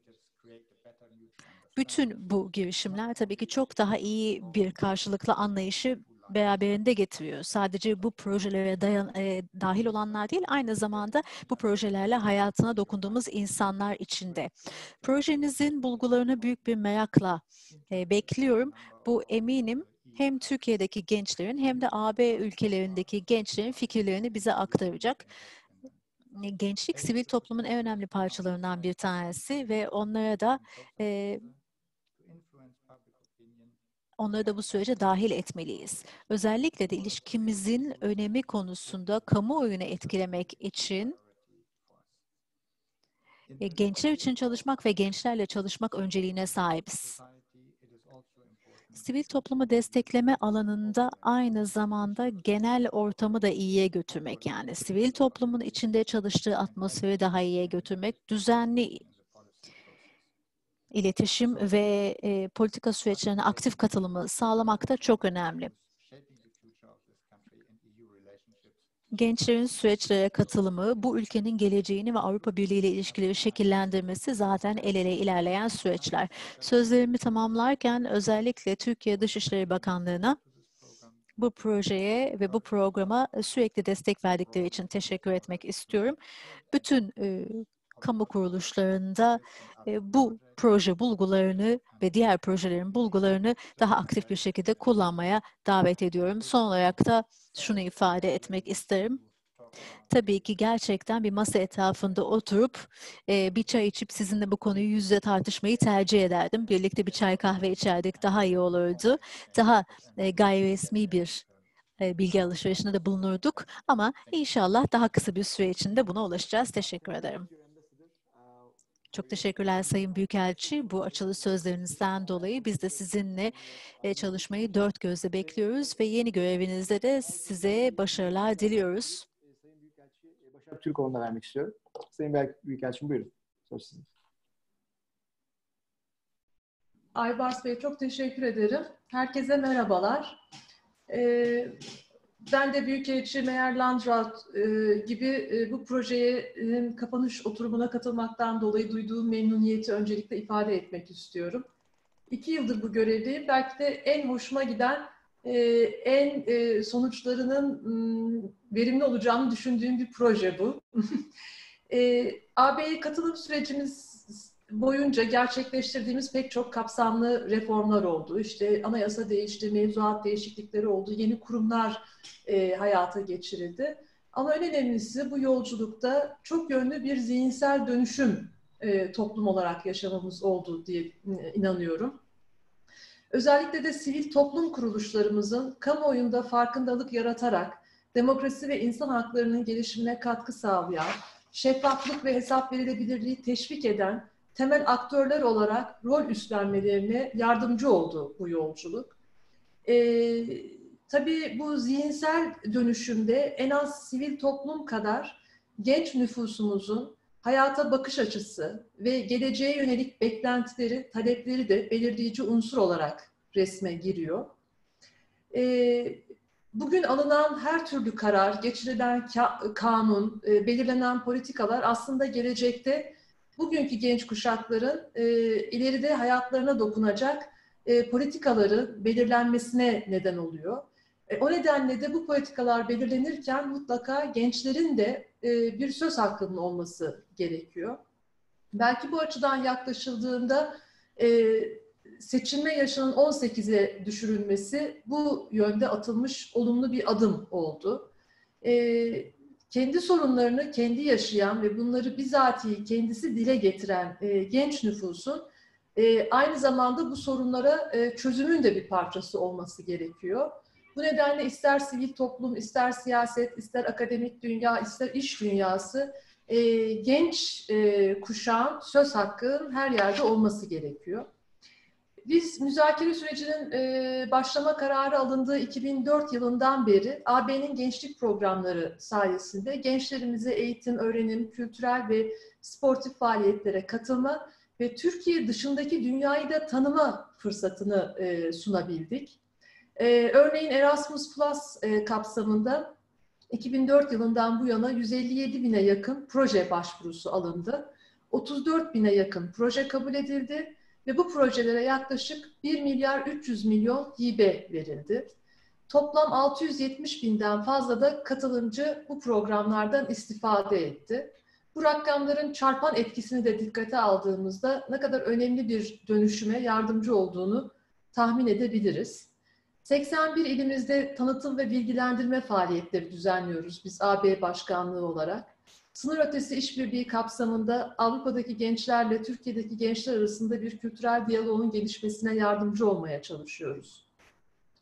Bütün bu girişimler tabii ki çok daha iyi bir karşılıklı anlayışı beraberinde getiriyor. Sadece bu projelere dayan, e, dahil olanlar değil, aynı zamanda bu projelerle hayatına dokunduğumuz insanlar içinde. Projenizin bulgularını büyük bir merakla e, bekliyorum. Bu eminim hem Türkiye'deki gençlerin hem de AB ülkelerindeki gençlerin fikirlerini bize aktaracak gençlik sivil toplumun en önemli parçalarından bir tanesi ve onlara da e, onları da bu sürece dahil etmeliyiz. Özellikle de ilişkimizin önemi konusunda kamuoyunu etkilemek için gençler için çalışmak ve gençlerle çalışmak önceliğine sahibiz. Sivil toplumu destekleme alanında aynı zamanda genel ortamı da iyiye götürmek yani sivil toplumun içinde çalıştığı atmosferi daha iyiye götürmek, düzenli iletişim ve e, politika süreçlerine aktif katılımı sağlamak da çok önemli. Gençlerin süreçlere katılımı, bu ülkenin geleceğini ve Avrupa Birliği ile ilişkileri şekillendirmesi zaten el ele ilerleyen süreçler. Sözlerimi tamamlarken özellikle Türkiye Dışişleri Bakanlığı'na bu projeye ve bu programa sürekli destek verdikleri için teşekkür etmek istiyorum. Bütün e, kamu kuruluşlarında bu proje bulgularını ve diğer projelerin bulgularını daha aktif bir şekilde kullanmaya davet ediyorum. Son olarak da şunu ifade etmek isterim. Tabii ki gerçekten bir masa etrafında oturup e, bir çay içip sizinle bu konuyu yüzde tartışmayı tercih ederdim. Birlikte bir çay kahve içerdik daha iyi olurdu. Daha e, gayri resmi bir e, bilgi alışverişinde de bulunurduk. Ama inşallah daha kısa bir süre içinde buna ulaşacağız. Teşekkür ederim. Çok teşekkürler Sayın Büyükelçi. Bu açılış sözlerinizden dolayı biz de sizinle e, çalışmayı dört gözle bekliyoruz ve yeni görevinizde de size başarılar diliyoruz. Sayın Büyükelçi e, Başak Türkoğlu'na vermek istiyorum. Sayın Büyükelçim buyurun. Söz sizin. Aybars Bey çok teşekkür ederim. Herkese merhabalar. E, ben de Büyükelçi Meyer Landrat e, gibi e, bu projenin kapanış oturumuna katılmaktan dolayı duyduğum memnuniyeti öncelikle ifade etmek istiyorum. İki yıldır bu görevdeyim. Belki de en hoşuma giden, e, en e, sonuçlarının verimli olacağını düşündüğüm bir proje bu. e, AB'ye katılım sürecimiz boyunca gerçekleştirdiğimiz pek çok kapsamlı reformlar oldu. İşte anayasa değişti, mevzuat değişiklikleri oldu, yeni kurumlar e, hayata geçirildi. Ama en önemlisi bu yolculukta çok yönlü bir zihinsel dönüşüm e, toplum olarak yaşamamız oldu diye inanıyorum. Özellikle de sivil toplum kuruluşlarımızın kamuoyunda farkındalık yaratarak demokrasi ve insan haklarının gelişimine katkı sağlayan, şeffaflık ve hesap verilebilirliği teşvik eden temel aktörler olarak rol üstlenmelerine yardımcı oldu bu yolculuk. Ee, tabii bu zihinsel dönüşümde en az sivil toplum kadar genç nüfusumuzun hayata bakış açısı ve geleceğe yönelik beklentileri, talepleri de belirleyici unsur olarak resme giriyor. Ee, bugün alınan her türlü karar, geçirilen ka kanun, e, belirlenen politikalar aslında gelecekte bugünkü genç kuşakların e, ileride hayatlarına dokunacak e, politikaları belirlenmesine neden oluyor. E, o nedenle de bu politikalar belirlenirken mutlaka gençlerin de e, bir söz hakkının olması gerekiyor. Belki bu açıdan yaklaşıldığında e, seçilme yaşının 18'e düşürülmesi bu yönde atılmış olumlu bir adım oldu. E, kendi sorunlarını kendi yaşayan ve bunları bizatihi kendisi dile getiren e, genç nüfusun e, aynı zamanda bu sorunlara e, çözümün de bir parçası olması gerekiyor. Bu nedenle ister sivil toplum, ister siyaset, ister akademik dünya, ister iş dünyası e, genç e, kuşağın söz hakkının her yerde olması gerekiyor. Biz müzakere sürecinin e, başlama kararı alındığı 2004 yılından beri AB'nin gençlik programları sayesinde gençlerimize eğitim, öğrenim, kültürel ve sportif faaliyetlere katılma ve Türkiye dışındaki dünyayı da tanıma fırsatını e, sunabildik. E, örneğin Erasmus Plus e, kapsamında 2004 yılından bu yana 157 bine yakın proje başvurusu alındı. 34 bine yakın proje kabul edildi ve bu projelere yaklaşık 1 milyar 300 milyon hibe verildi. Toplam 670 binden fazla da katılımcı bu programlardan istifade etti. Bu rakamların çarpan etkisini de dikkate aldığımızda ne kadar önemli bir dönüşüme yardımcı olduğunu tahmin edebiliriz. 81 ilimizde tanıtım ve bilgilendirme faaliyetleri düzenliyoruz biz AB Başkanlığı olarak. Sınır ötesi işbirliği kapsamında Avrupa'daki gençlerle Türkiye'deki gençler arasında bir kültürel diyaloğun gelişmesine yardımcı olmaya çalışıyoruz.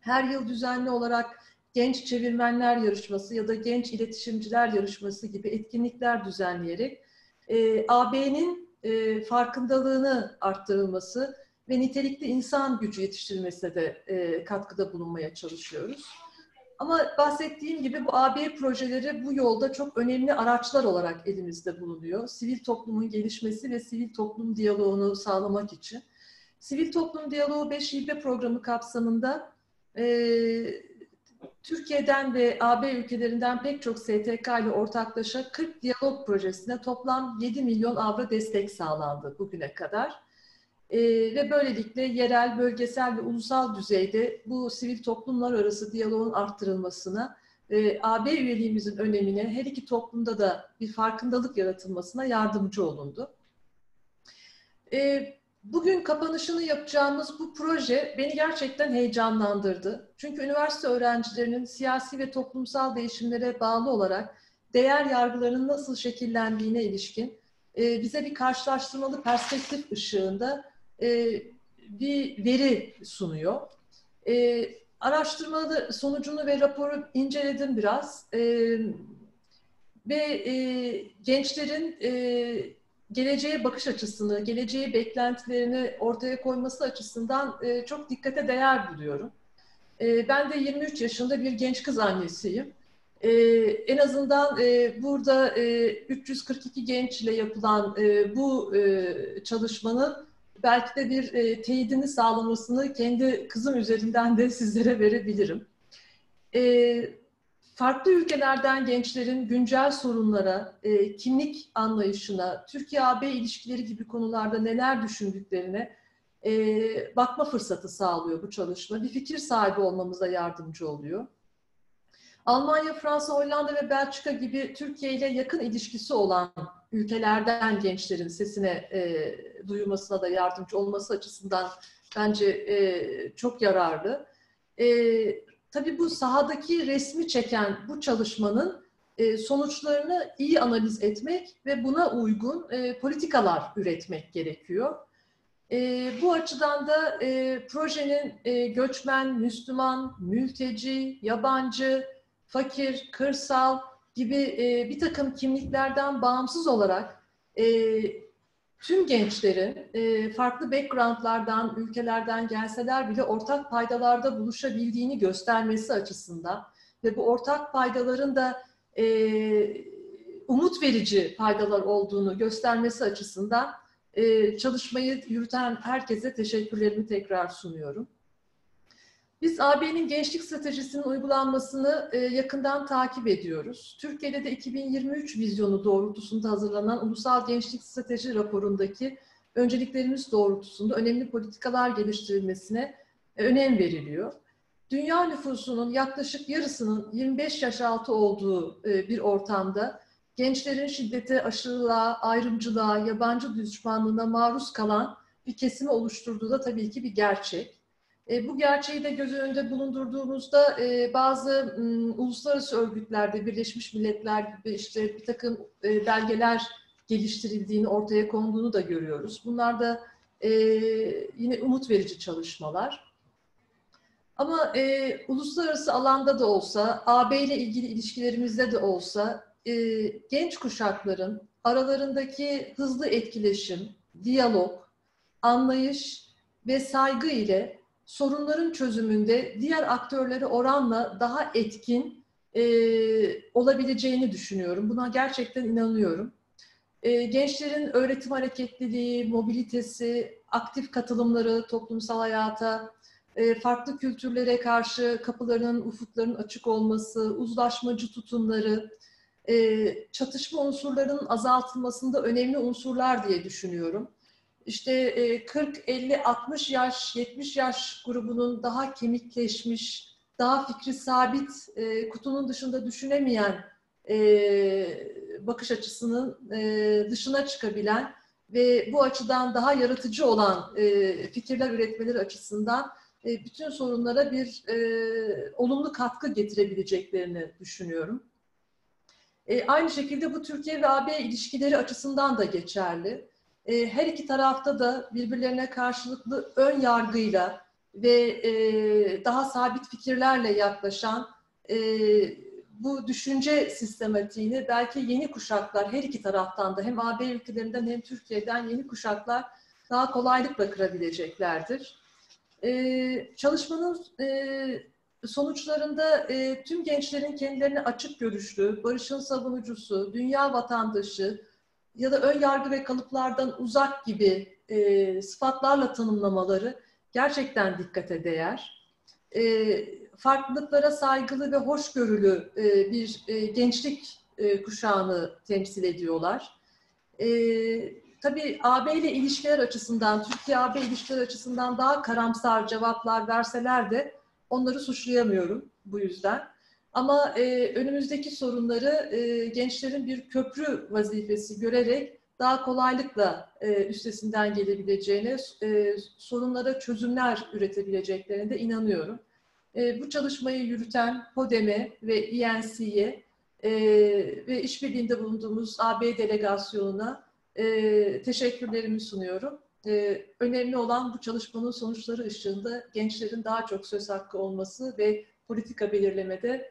Her yıl düzenli olarak genç çevirmenler yarışması ya da genç iletişimciler yarışması gibi etkinlikler düzenleyerek e, AB'nin e, farkındalığını arttırılması ve nitelikli insan gücü yetiştirilmesine de e, katkıda bulunmaya çalışıyoruz. Ama bahsettiğim gibi bu AB projeleri bu yolda çok önemli araçlar olarak elimizde bulunuyor. Sivil toplumun gelişmesi ve sivil toplum diyaloğunu sağlamak için. Sivil toplum diyaloğu 5 hibe programı kapsamında e, Türkiye'den ve AB ülkelerinden pek çok STK ile ortaklaşa 40 diyalog projesine toplam 7 milyon avro destek sağlandı bugüne kadar. E, ve böylelikle yerel, bölgesel ve ulusal düzeyde bu sivil toplumlar arası diyaloğun arttırılmasına, e, AB üyeliğimizin önemine her iki toplumda da bir farkındalık yaratılmasına yardımcı olundu. E, bugün kapanışını yapacağımız bu proje beni gerçekten heyecanlandırdı. Çünkü üniversite öğrencilerinin siyasi ve toplumsal değişimlere bağlı olarak değer yargılarının nasıl şekillendiğine ilişkin e, bize bir karşılaştırmalı perspektif ışığında e, bir veri sunuyor. E, araştırmalı sonucunu ve raporu inceledim biraz. E, ve e, gençlerin e, geleceğe bakış açısını, geleceğe beklentilerini ortaya koyması açısından e, çok dikkate değer buluyorum. E, ben de 23 yaşında bir genç kız annesiyim. E, en azından e, burada e, 342 genç ile yapılan e, bu e, çalışmanın belki de bir e, teyidini sağlamasını kendi kızım üzerinden de sizlere verebilirim. E, farklı ülkelerden gençlerin güncel sorunlara, e, kimlik anlayışına, Türkiye-AB ilişkileri gibi konularda neler düşündüklerine e, bakma fırsatı sağlıyor bu çalışma. Bir fikir sahibi olmamıza yardımcı oluyor. Almanya, Fransa, Hollanda ve Belçika gibi Türkiye ile yakın ilişkisi olan ülkelerden gençlerin sesine e, duyulmasına da yardımcı olması açısından bence e, çok yararlı. E, tabii bu sahadaki resmi çeken bu çalışmanın e, sonuçlarını iyi analiz etmek ve buna uygun e, politikalar üretmek gerekiyor. E, bu açıdan da e, projenin e, göçmen, Müslüman, mülteci, yabancı, fakir, kırsal gibi e, bir takım kimliklerden bağımsız olarak e, tüm gençlerin e, farklı backgroundlardan, ülkelerden gelseler bile ortak paydalarda buluşabildiğini göstermesi açısından ve bu ortak paydaların da e, umut verici paydalar olduğunu göstermesi açısından e, çalışmayı yürüten herkese teşekkürlerimi tekrar sunuyorum. Biz AB'nin gençlik stratejisinin uygulanmasını e, yakından takip ediyoruz. Türkiye'de de 2023 vizyonu doğrultusunda hazırlanan Ulusal Gençlik Strateji raporundaki önceliklerimiz doğrultusunda önemli politikalar geliştirilmesine e, önem veriliyor. Dünya nüfusunun yaklaşık yarısının 25 yaş altı olduğu e, bir ortamda gençlerin şiddete, aşırılığa, ayrımcılığa, yabancı düşmanlığına maruz kalan bir kesimi oluşturduğu da tabii ki bir gerçek. E, bu gerçeği de göz önünde bulundurduğumuzda e, bazı uluslararası örgütlerde, Birleşmiş Milletler gibi işte bir takım e, belgeler geliştirildiğini, ortaya konduğunu da görüyoruz. Bunlar da yine umut verici çalışmalar. Ama uluslararası alanda da olsa, AB ile ilgili ilişkilerimizde de olsa genç kuşakların aralarındaki hızlı etkileşim, diyalog, anlayış ve saygı ile sorunların çözümünde diğer aktörlere oranla daha etkin e, olabileceğini düşünüyorum. Buna gerçekten inanıyorum. E, gençlerin öğretim hareketliliği, mobilitesi, aktif katılımları toplumsal hayata, e, farklı kültürlere karşı kapılarının, ufukların açık olması, uzlaşmacı tutumları, e, çatışma unsurlarının azaltılmasında önemli unsurlar diye düşünüyorum işte 40, 50, 60 yaş, 70 yaş grubunun daha kemikleşmiş, daha fikri sabit, e, kutunun dışında düşünemeyen e, bakış açısının e, dışına çıkabilen ve bu açıdan daha yaratıcı olan fikirler üretmeleri açısından bütün sorunlara bir olumlu katkı getirebileceklerini düşünüyorum. aynı şekilde bu Türkiye ve AB ilişkileri açısından da geçerli. E, her iki tarafta da birbirlerine karşılıklı ön yargıyla ve e, daha sabit fikirlerle yaklaşan e, bu düşünce sistematiğini belki yeni kuşaklar her iki taraftan da hem AB ülkelerinden hem Türkiye'den yeni kuşaklar daha kolaylıkla kırabileceklerdir. Ee, çalışmanın e, sonuçlarında e, tüm gençlerin kendilerini açık görüşlü, barışın savunucusu, dünya vatandaşı, ya da ön yargı ve kalıplardan uzak gibi e, sıfatlarla tanımlamaları gerçekten dikkate değer. E, farklılıklara saygılı ve hoşgörülü e, bir e, gençlik e, kuşağını temsil ediyorlar. E, tabii AB ile ilişkiler açısından, Türkiye-AB ilişkiler açısından daha karamsar cevaplar verseler de onları suçlayamıyorum bu yüzden. Ama e, önümüzdeki sorunları e, gençlerin bir köprü vazifesi görerek daha kolaylıkla e, üstesinden gelebileceğine, e, sorunlara çözümler üretebileceklerine de inanıyorum. E, bu çalışmayı yürüten PODEM'e ve ENC'ye e, ve işbirliğinde bulunduğumuz AB delegasyonuna e, teşekkürlerimi sunuyorum. E, önemli olan bu çalışmanın sonuçları ışığında gençlerin daha çok söz hakkı olması ve politika belirlemede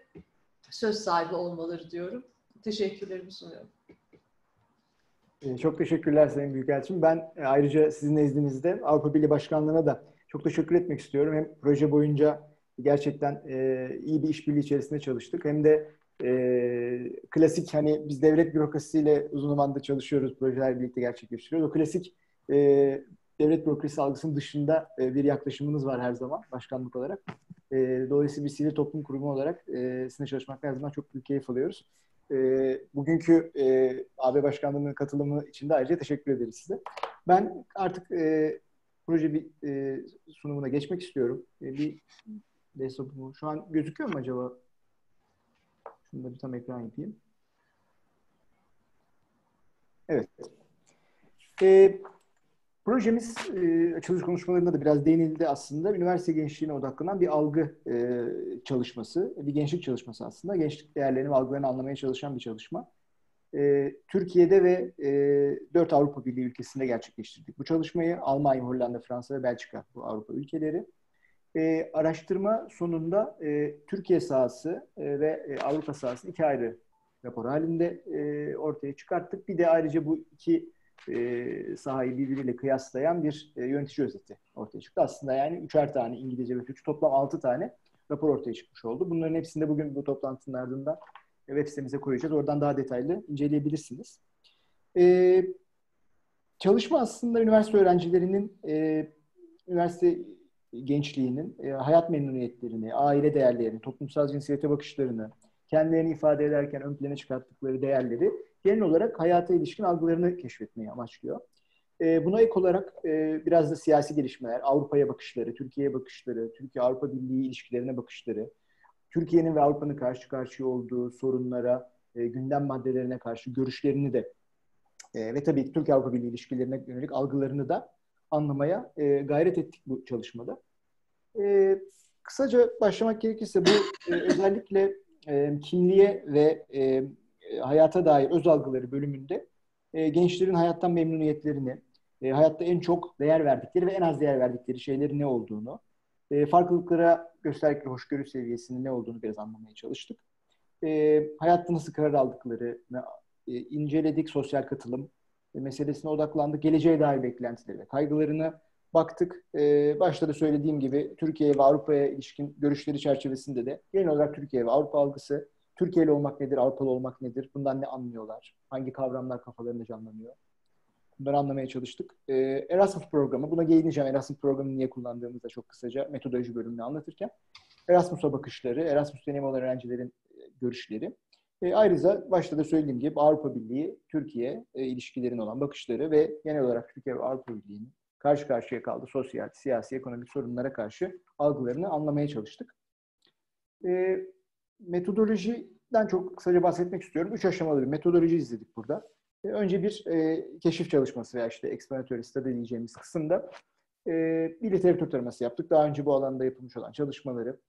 söz sahibi olmaları diyorum. Teşekkürlerimi sunuyorum. Ee, çok teşekkürler Sayın Büyükelçim. Ben e, ayrıca sizin nezdinizde Avrupa Birliği Başkanlığı'na da çok teşekkür etmek istiyorum. Hem proje boyunca gerçekten e, iyi bir işbirliği içerisinde çalıştık. Hem de e, klasik hani biz devlet bürokrasisiyle uzun zamandır çalışıyoruz, projeler birlikte gerçekleştiriyoruz. O klasik devlet bürokrasisi algısının dışında bir yaklaşımınız var her zaman başkanlık olarak. E, dolayısıyla bir sivil toplum kurumu olarak e, sizinle çalışmaktan her zaman çok büyük keyif alıyoruz. E, bugünkü e, AB Başkanlığı'nın katılımı için de ayrıca teşekkür ederiz size. Ben artık e, proje bir e, sunumuna geçmek istiyorum. E, bir desktop'umu şu an gözüküyor mu acaba? Şunu da bir tam ekran yapayım. Evet. E, projemiz e, açılış konuşmalarında da biraz değinildi aslında. Üniversite gençliğine odaklanan bir algı e, çalışması, bir gençlik çalışması aslında. Gençlik değerlerini ve algılarını anlamaya çalışan bir çalışma. E, Türkiye'de ve e, 4 Avrupa Birliği ülkesinde gerçekleştirdik. Bu çalışmayı Almanya, Hollanda, Fransa ve Belçika bu Avrupa ülkeleri. E, araştırma sonunda Türkiye sahası ve Avrupa sahası iki ayrı rapor halinde ortaya çıkarttık. Bir de ayrıca bu iki e, sahayı birbiriyle kıyaslayan bir e, yönetici özeti ortaya çıktı. Aslında yani üçer tane İngilizce ve Türkçe toplam altı tane rapor ortaya çıkmış oldu. Bunların hepsini de bugün bu toplantının ardından web sitemize koyacağız. Oradan daha detaylı inceleyebilirsiniz. E, çalışma aslında üniversite öğrencilerinin e, üniversite gençliğinin e, hayat memnuniyetlerini, aile değerlerini, toplumsal cinsiyete bakışlarını, kendilerini ifade ederken ön plana çıkarttıkları değerleri genel olarak hayata ilişkin algılarını keşfetmeyi amaçlıyor. E, buna ek olarak e, biraz da siyasi gelişmeler, Avrupa'ya bakışları, Türkiye'ye bakışları, Türkiye-Avrupa Birliği ilişkilerine bakışları, Türkiye'nin ve Avrupa'nın karşı karşıya olduğu sorunlara, e, gündem maddelerine karşı görüşlerini de e, ve tabii Türkiye-Avrupa Birliği ilişkilerine yönelik algılarını da anlamaya e, gayret ettik bu çalışmada. E, kısaca başlamak gerekirse bu e, özellikle e, kimliğe ve e, hayata dair öz algıları bölümünde e, gençlerin hayattan memnuniyetlerini, e, hayatta en çok değer verdikleri ve en az değer verdikleri şeylerin ne olduğunu, e, farklılıklara gösterdikleri hoşgörü seviyesinin ne olduğunu biraz anlamaya çalıştık. E, hayatta nasıl karar aldıklarını e, inceledik, sosyal katılım e, meselesine odaklandık, geleceğe dair beklentileri ve kaygılarını baktık. E, başta da söylediğim gibi Türkiye ve Avrupa'ya ilişkin görüşleri çerçevesinde de genel olarak Türkiye ve Avrupa algısı, Türkiye'li olmak nedir, Avrupalı olmak nedir, bundan ne anlıyorlar, hangi kavramlar kafalarında canlanıyor. Bunları anlamaya çalıştık. Ee, Erasmus programı, buna değineceğim. Erasmus programını niye kullandığımızı da çok kısaca metodoloji bölümünü anlatırken. Erasmus'a bakışları, Erasmus deneyimi olan öğrencilerin e, görüşleri. E, ayrıca başta da söylediğim gibi Avrupa Birliği, Türkiye e, ilişkilerin olan bakışları ve genel olarak Türkiye ve Avrupa Birliği'nin karşı karşıya kaldığı sosyal, siyasi, ekonomik sorunlara karşı algılarını anlamaya çalıştık. E, metodolojiden çok kısaca bahsetmek istiyorum. Üç aşamalı bir metodoloji izledik burada. E, önce bir e, keşif çalışması veya işte explanatory study diyeceğimiz kısımda e, bir literatür taraması yaptık. Daha önce bu alanda yapılmış olan çalışmaları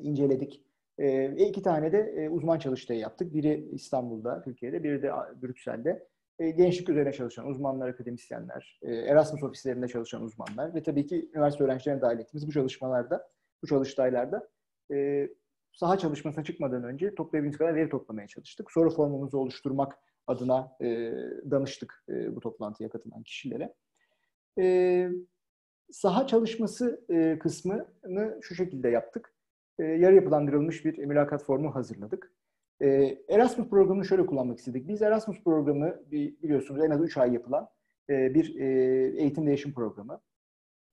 inceledik. E, iki tane de e, uzman çalıştayı yaptık. Biri İstanbul'da, Türkiye'de, biri de Brüksel'de. E, gençlik üzerine çalışan uzmanlar, akademisyenler, e, Erasmus ofislerinde çalışan uzmanlar ve tabii ki üniversite öğrencilerine dahil ettiğimiz bu çalışmalarda, bu çalıştaylarda e, saha çalışmasına çıkmadan önce toplayabildiğimiz kadar veri toplamaya çalıştık. Soru formumuzu oluşturmak adına e, danıştık e, bu toplantıya katılan kişilere. E, saha çalışması e, kısmını şu şekilde yaptık. E, yarı yapılandırılmış bir mülakat formu hazırladık. E, Erasmus programını şöyle kullanmak istedik. Biz Erasmus programı biliyorsunuz en az 3 ay yapılan e, bir e, eğitim değişim programı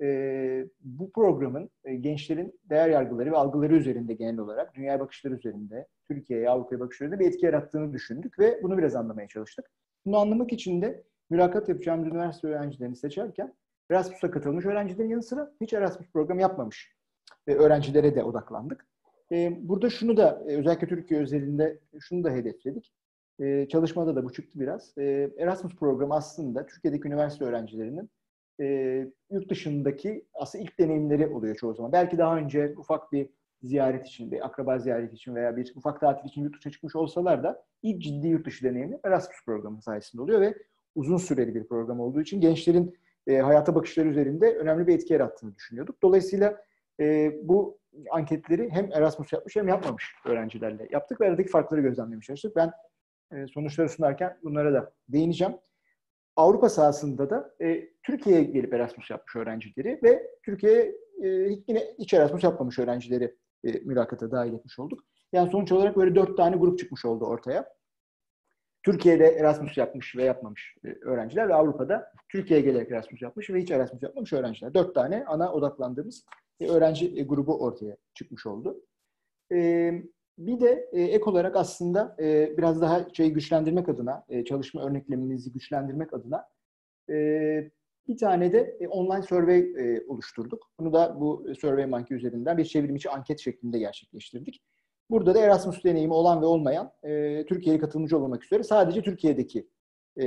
e, bu programın e, gençlerin değer yargıları ve algıları üzerinde genel olarak, dünya bakışları üzerinde, Türkiye'ye, Avrupa'ya bakışlarında bir etki yarattığını düşündük ve bunu biraz anlamaya çalıştık. Bunu anlamak için de mülakat yapacağımız üniversite öğrencilerini seçerken Erasmus'a katılmış öğrencilerin yanı sıra hiç Erasmus programı yapmamış e, öğrencilere de odaklandık. E, burada şunu da, e, özellikle Türkiye özelinde şunu da hedefledik. E, çalışmada da bu çıktı biraz. E, Erasmus programı aslında Türkiye'deki üniversite öğrencilerinin e, yurt dışındaki aslında ilk deneyimleri oluyor çoğu zaman. Belki daha önce ufak bir ziyaret için, bir akraba ziyareti için veya bir ufak tatil için yurt dışına çıkmış olsalar da ilk ciddi yurt dışı deneyimi Erasmus programı sayesinde oluyor ve uzun süreli bir program olduğu için gençlerin e, hayata bakışları üzerinde önemli bir etki yarattığını düşünüyorduk. Dolayısıyla e, bu anketleri hem Erasmus yapmış hem yapmamış öğrencilerle yaptık ve aradaki farkları gözlemlemiş çalıştık. Ben e, sonuçları sunarken bunlara da değineceğim. Avrupa sahasında da e, Türkiye'ye gelip Erasmus yapmış öğrencileri ve Türkiye'ye e, yine hiç Erasmus yapmamış öğrencileri e, mülakata dahil etmiş olduk. Yani sonuç olarak böyle dört tane grup çıkmış oldu ortaya. Türkiye'de Erasmus yapmış ve yapmamış e, öğrenciler ve Avrupa'da Türkiye'ye gelerek Erasmus yapmış ve hiç Erasmus yapmamış öğrenciler. Dört tane ana odaklandığımız öğrenci e, grubu ortaya çıkmış oldu. E, bir de ek olarak aslında biraz daha şeyi güçlendirmek adına, çalışma örnekleminizi güçlendirmek adına bir tane de online survey oluşturduk. Bunu da bu Survey Monkey üzerinden bir çevrimiçi anket şeklinde gerçekleştirdik. Burada da Erasmus deneyimi olan ve olmayan e, Türkiye'ye katılımcı olmak üzere sadece Türkiye'deki e,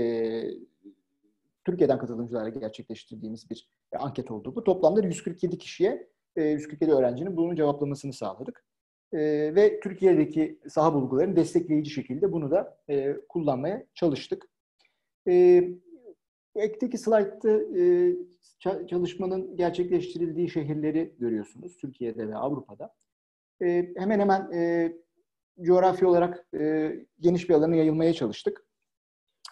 Türkiye'den katılımcılara gerçekleştirdiğimiz bir e, anket oldu. Bu toplamda 147 kişiye, e, 147 öğrencinin bunun cevaplamasını sağladık. E, ve Türkiye'deki saha bulgularını destekleyici şekilde bunu da e, kullanmaya çalıştık. E, ekteki slaytta e, çalışmanın gerçekleştirildiği şehirleri görüyorsunuz Türkiye'de ve Avrupa'da e, hemen hemen e, coğrafi olarak e, geniş bir alana yayılmaya çalıştık.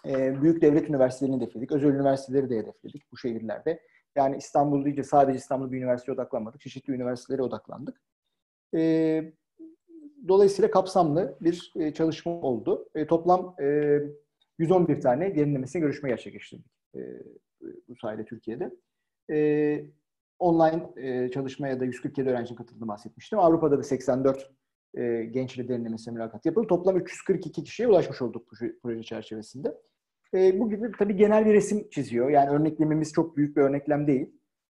E, büyük devlet üniversitelerini hedefledik. Özel üniversiteleri de hedefledik bu şehirlerde. Yani İstanbul deyince sadece İstanbul bir üniversiteye odaklanmadık. Çeşitli üniversitelere odaklandık. E, dolayısıyla kapsamlı bir e, çalışma oldu. E, toplam e, 111 tane derinlemesine görüşme gerçekleştirdik e, bu sayede Türkiye'de. E, online e, çalışmaya da 147 öğrenci katıldığını bahsetmiştim. Avrupa'da da 84 e, gençle derinlemesine mülakat yapıldı. Toplam 342 kişiye ulaşmış olduk bu proje çerçevesinde. E, bu gibi tabii genel bir resim çiziyor. Yani örneklememiz çok büyük bir örneklem değil.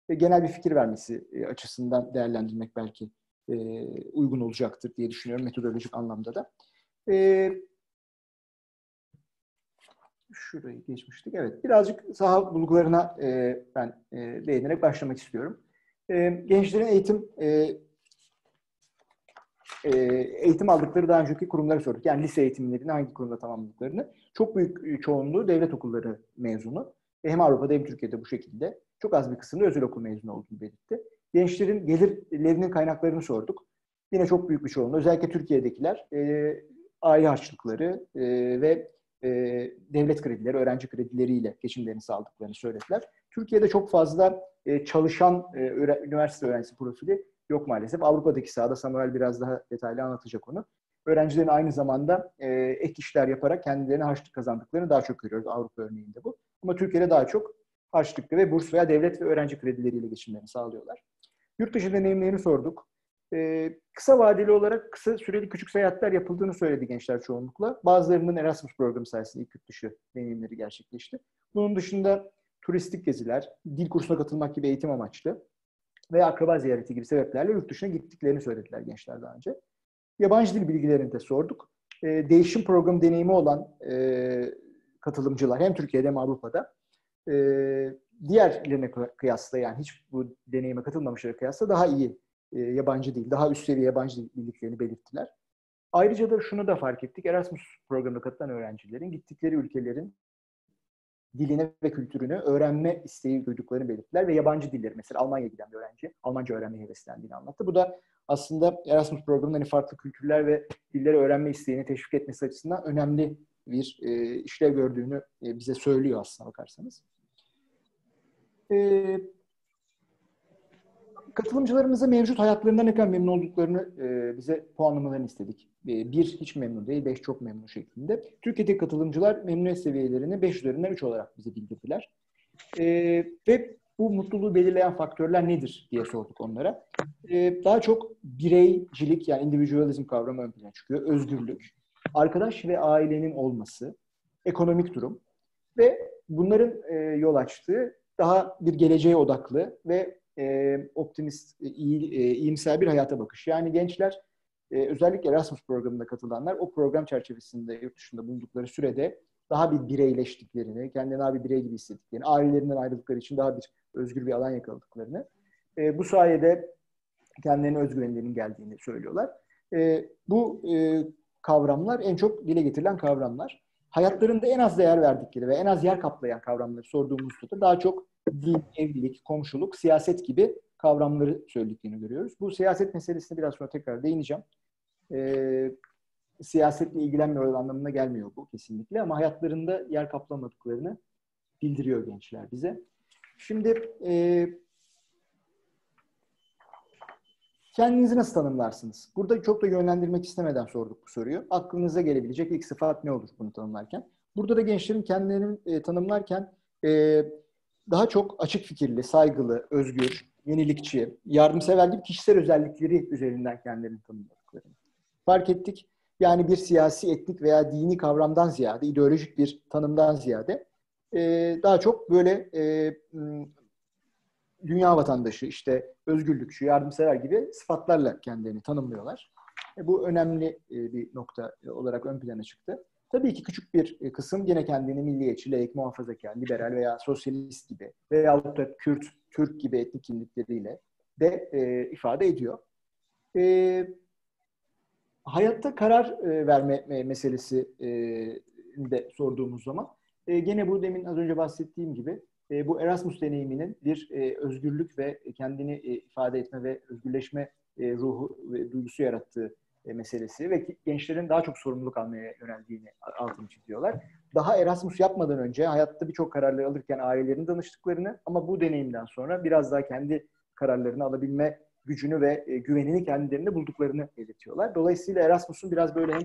E, genel bir fikir vermesi e, açısından değerlendirmek belki e, uygun olacaktır diye düşünüyorum metodolojik anlamda da. E, şurayı geçmiştik. Evet, birazcık saha bulgularına e, ben e, değinerek başlamak istiyorum. E, gençlerin eğitim e, e, eğitim aldıkları daha önceki kurumları sorduk. Yani lise eğitimlerini hangi kurumda tamamladıklarını. Çok büyük çoğunluğu devlet okulları mezunu. E, hem Avrupa'da hem Türkiye'de bu şekilde. Çok az bir kısmı özel okul mezunu olduğunu belirtti. Gençlerin gelirlerinin kaynaklarını sorduk. Yine çok büyük bir çoğunluğu, özellikle Türkiye'dekiler e, aile harçlıkları e, ve e, devlet kredileri, öğrenci kredileriyle geçimlerini sağladıklarını söylediler. Türkiye'de çok fazla e, çalışan e, üniversite öğrencisi profili yok maalesef. Avrupa'daki sahada Samuel biraz daha detaylı anlatacak onu. Öğrencilerin aynı zamanda e, ek işler yaparak kendilerine harçlık kazandıklarını daha çok görüyoruz Avrupa örneğinde bu. Ama Türkiye'de daha çok harçlıklı ve burs veya devlet ve öğrenci kredileriyle geçimlerini sağlıyorlar. Yurt dışı deneyimlerini sorduk. Ee, kısa vadeli olarak kısa süreli küçük seyahatler yapıldığını söyledi gençler çoğunlukla. Bazılarının Erasmus programı sayesinde ilk yurt dışı deneyimleri gerçekleşti. Bunun dışında turistik geziler, dil kursuna katılmak gibi eğitim amaçlı veya akraba ziyareti gibi sebeplerle yurt dışına gittiklerini söylediler gençler daha önce. Yabancı dil bilgilerini de sorduk. Ee, değişim programı deneyimi olan e, katılımcılar hem Türkiye'de hem Avrupa'da e, diğerlerine kıyasla yani hiç bu deneyime katılmamışlara kıyasla daha iyi e, yabancı dil, daha üst seviye yabancı dil bildiklerini belirttiler. Ayrıca da şunu da fark ettik. Erasmus programına katılan öğrencilerin gittikleri ülkelerin dilini ve kültürünü öğrenme isteği duyduklarını belirttiler ve yabancı dilleri mesela Almanya'ya giden bir öğrenci Almanca öğrenmeye heveslendiğini anlattı. Bu da aslında Erasmus programının hani farklı kültürler ve dilleri öğrenme isteğini teşvik etmesi açısından önemli bir e, işlev gördüğünü e, bize söylüyor aslında bakarsanız. E, katılımcılarımıza mevcut hayatlarından ne kadar memnun olduklarını e, bize puanlamalarını istedik. E, bir hiç memnun değil, beş çok memnun şeklinde. Türkiye'deki katılımcılar memnuniyet seviyelerini beş üzerinden üç olarak bize bildirdiler. E, ve bu mutluluğu belirleyen faktörler nedir diye sorduk onlara. E, daha çok bireycilik yani individualizm kavramı ön plana çıkıyor. Özgürlük, arkadaş ve ailenin olması, ekonomik durum ve bunların e, yol açtığı daha bir geleceğe odaklı ve e, optimist, e, iyi, e, iyimser bir hayata bakış. Yani gençler e, özellikle Erasmus programına katılanlar o program çerçevesinde yurt dışında bulundukları sürede daha bir bireyleştiklerini, kendini daha bir birey gibi hissettiklerini, ailelerinden ayrıldıkları için daha bir özgür bir alan yakaladıklarını, e, bu sayede kendilerine özgüvenlerinin geldiğini söylüyorlar. E, bu e, kavramlar en çok dile getirilen kavramlar. Hayatlarında en az değer verdikleri ve en az yer kaplayan kavramları sorduğumuzda da daha çok din, evlilik, komşuluk, siyaset gibi kavramları söylediklerini görüyoruz. Bu siyaset meselesine biraz sonra tekrar değineceğim. Ee, siyasetle ilgilenmiyor anlamına gelmiyor bu kesinlikle ama hayatlarında yer kaplamadıklarını bildiriyor gençler bize. Şimdi e, kendinizi nasıl tanımlarsınız? Burada çok da yönlendirmek istemeden sorduk bu soruyu. Aklınıza gelebilecek ilk sıfat ne olur bunu tanımlarken? burada da gençlerin kendilerini e, tanımlarken e, daha çok açık fikirli, saygılı, özgür, yenilikçi, yardımsever gibi kişisel özellikleri üzerinden kendilerini tanımladıklarını fark ettik. Yani bir siyasi, etnik veya dini kavramdan ziyade, ideolojik bir tanımdan ziyade e, daha çok böyle e, dünya vatandaşı, işte özgürlükçü, yardımsever gibi sıfatlarla kendilerini tanımlıyorlar. E, bu önemli e, bir nokta olarak ön plana çıktı. Tabii ki küçük bir e, kısım yine kendini milliyetçi, laik, muhafazakar, liberal veya sosyalist gibi veya da Kürt, Türk gibi etnik kimlikleriyle de e, ifade ediyor. E, hayatta karar e, verme e, meselesi e, de sorduğumuz zaman e, gene bu demin az önce bahsettiğim gibi e, bu Erasmus deneyiminin bir e, özgürlük ve kendini e, ifade etme ve özgürleşme e, ruhu ve duygusu yarattığı e, meselesi ve gençlerin daha çok sorumluluk almaya yöneldiğini altını çiziyorlar. Daha Erasmus yapmadan önce hayatta birçok kararları alırken ailelerin danıştıklarını ama bu deneyimden sonra biraz daha kendi kararlarını alabilme gücünü ve e, güvenini kendilerinde bulduklarını belirtiyorlar. Dolayısıyla Erasmus'un biraz böyle hem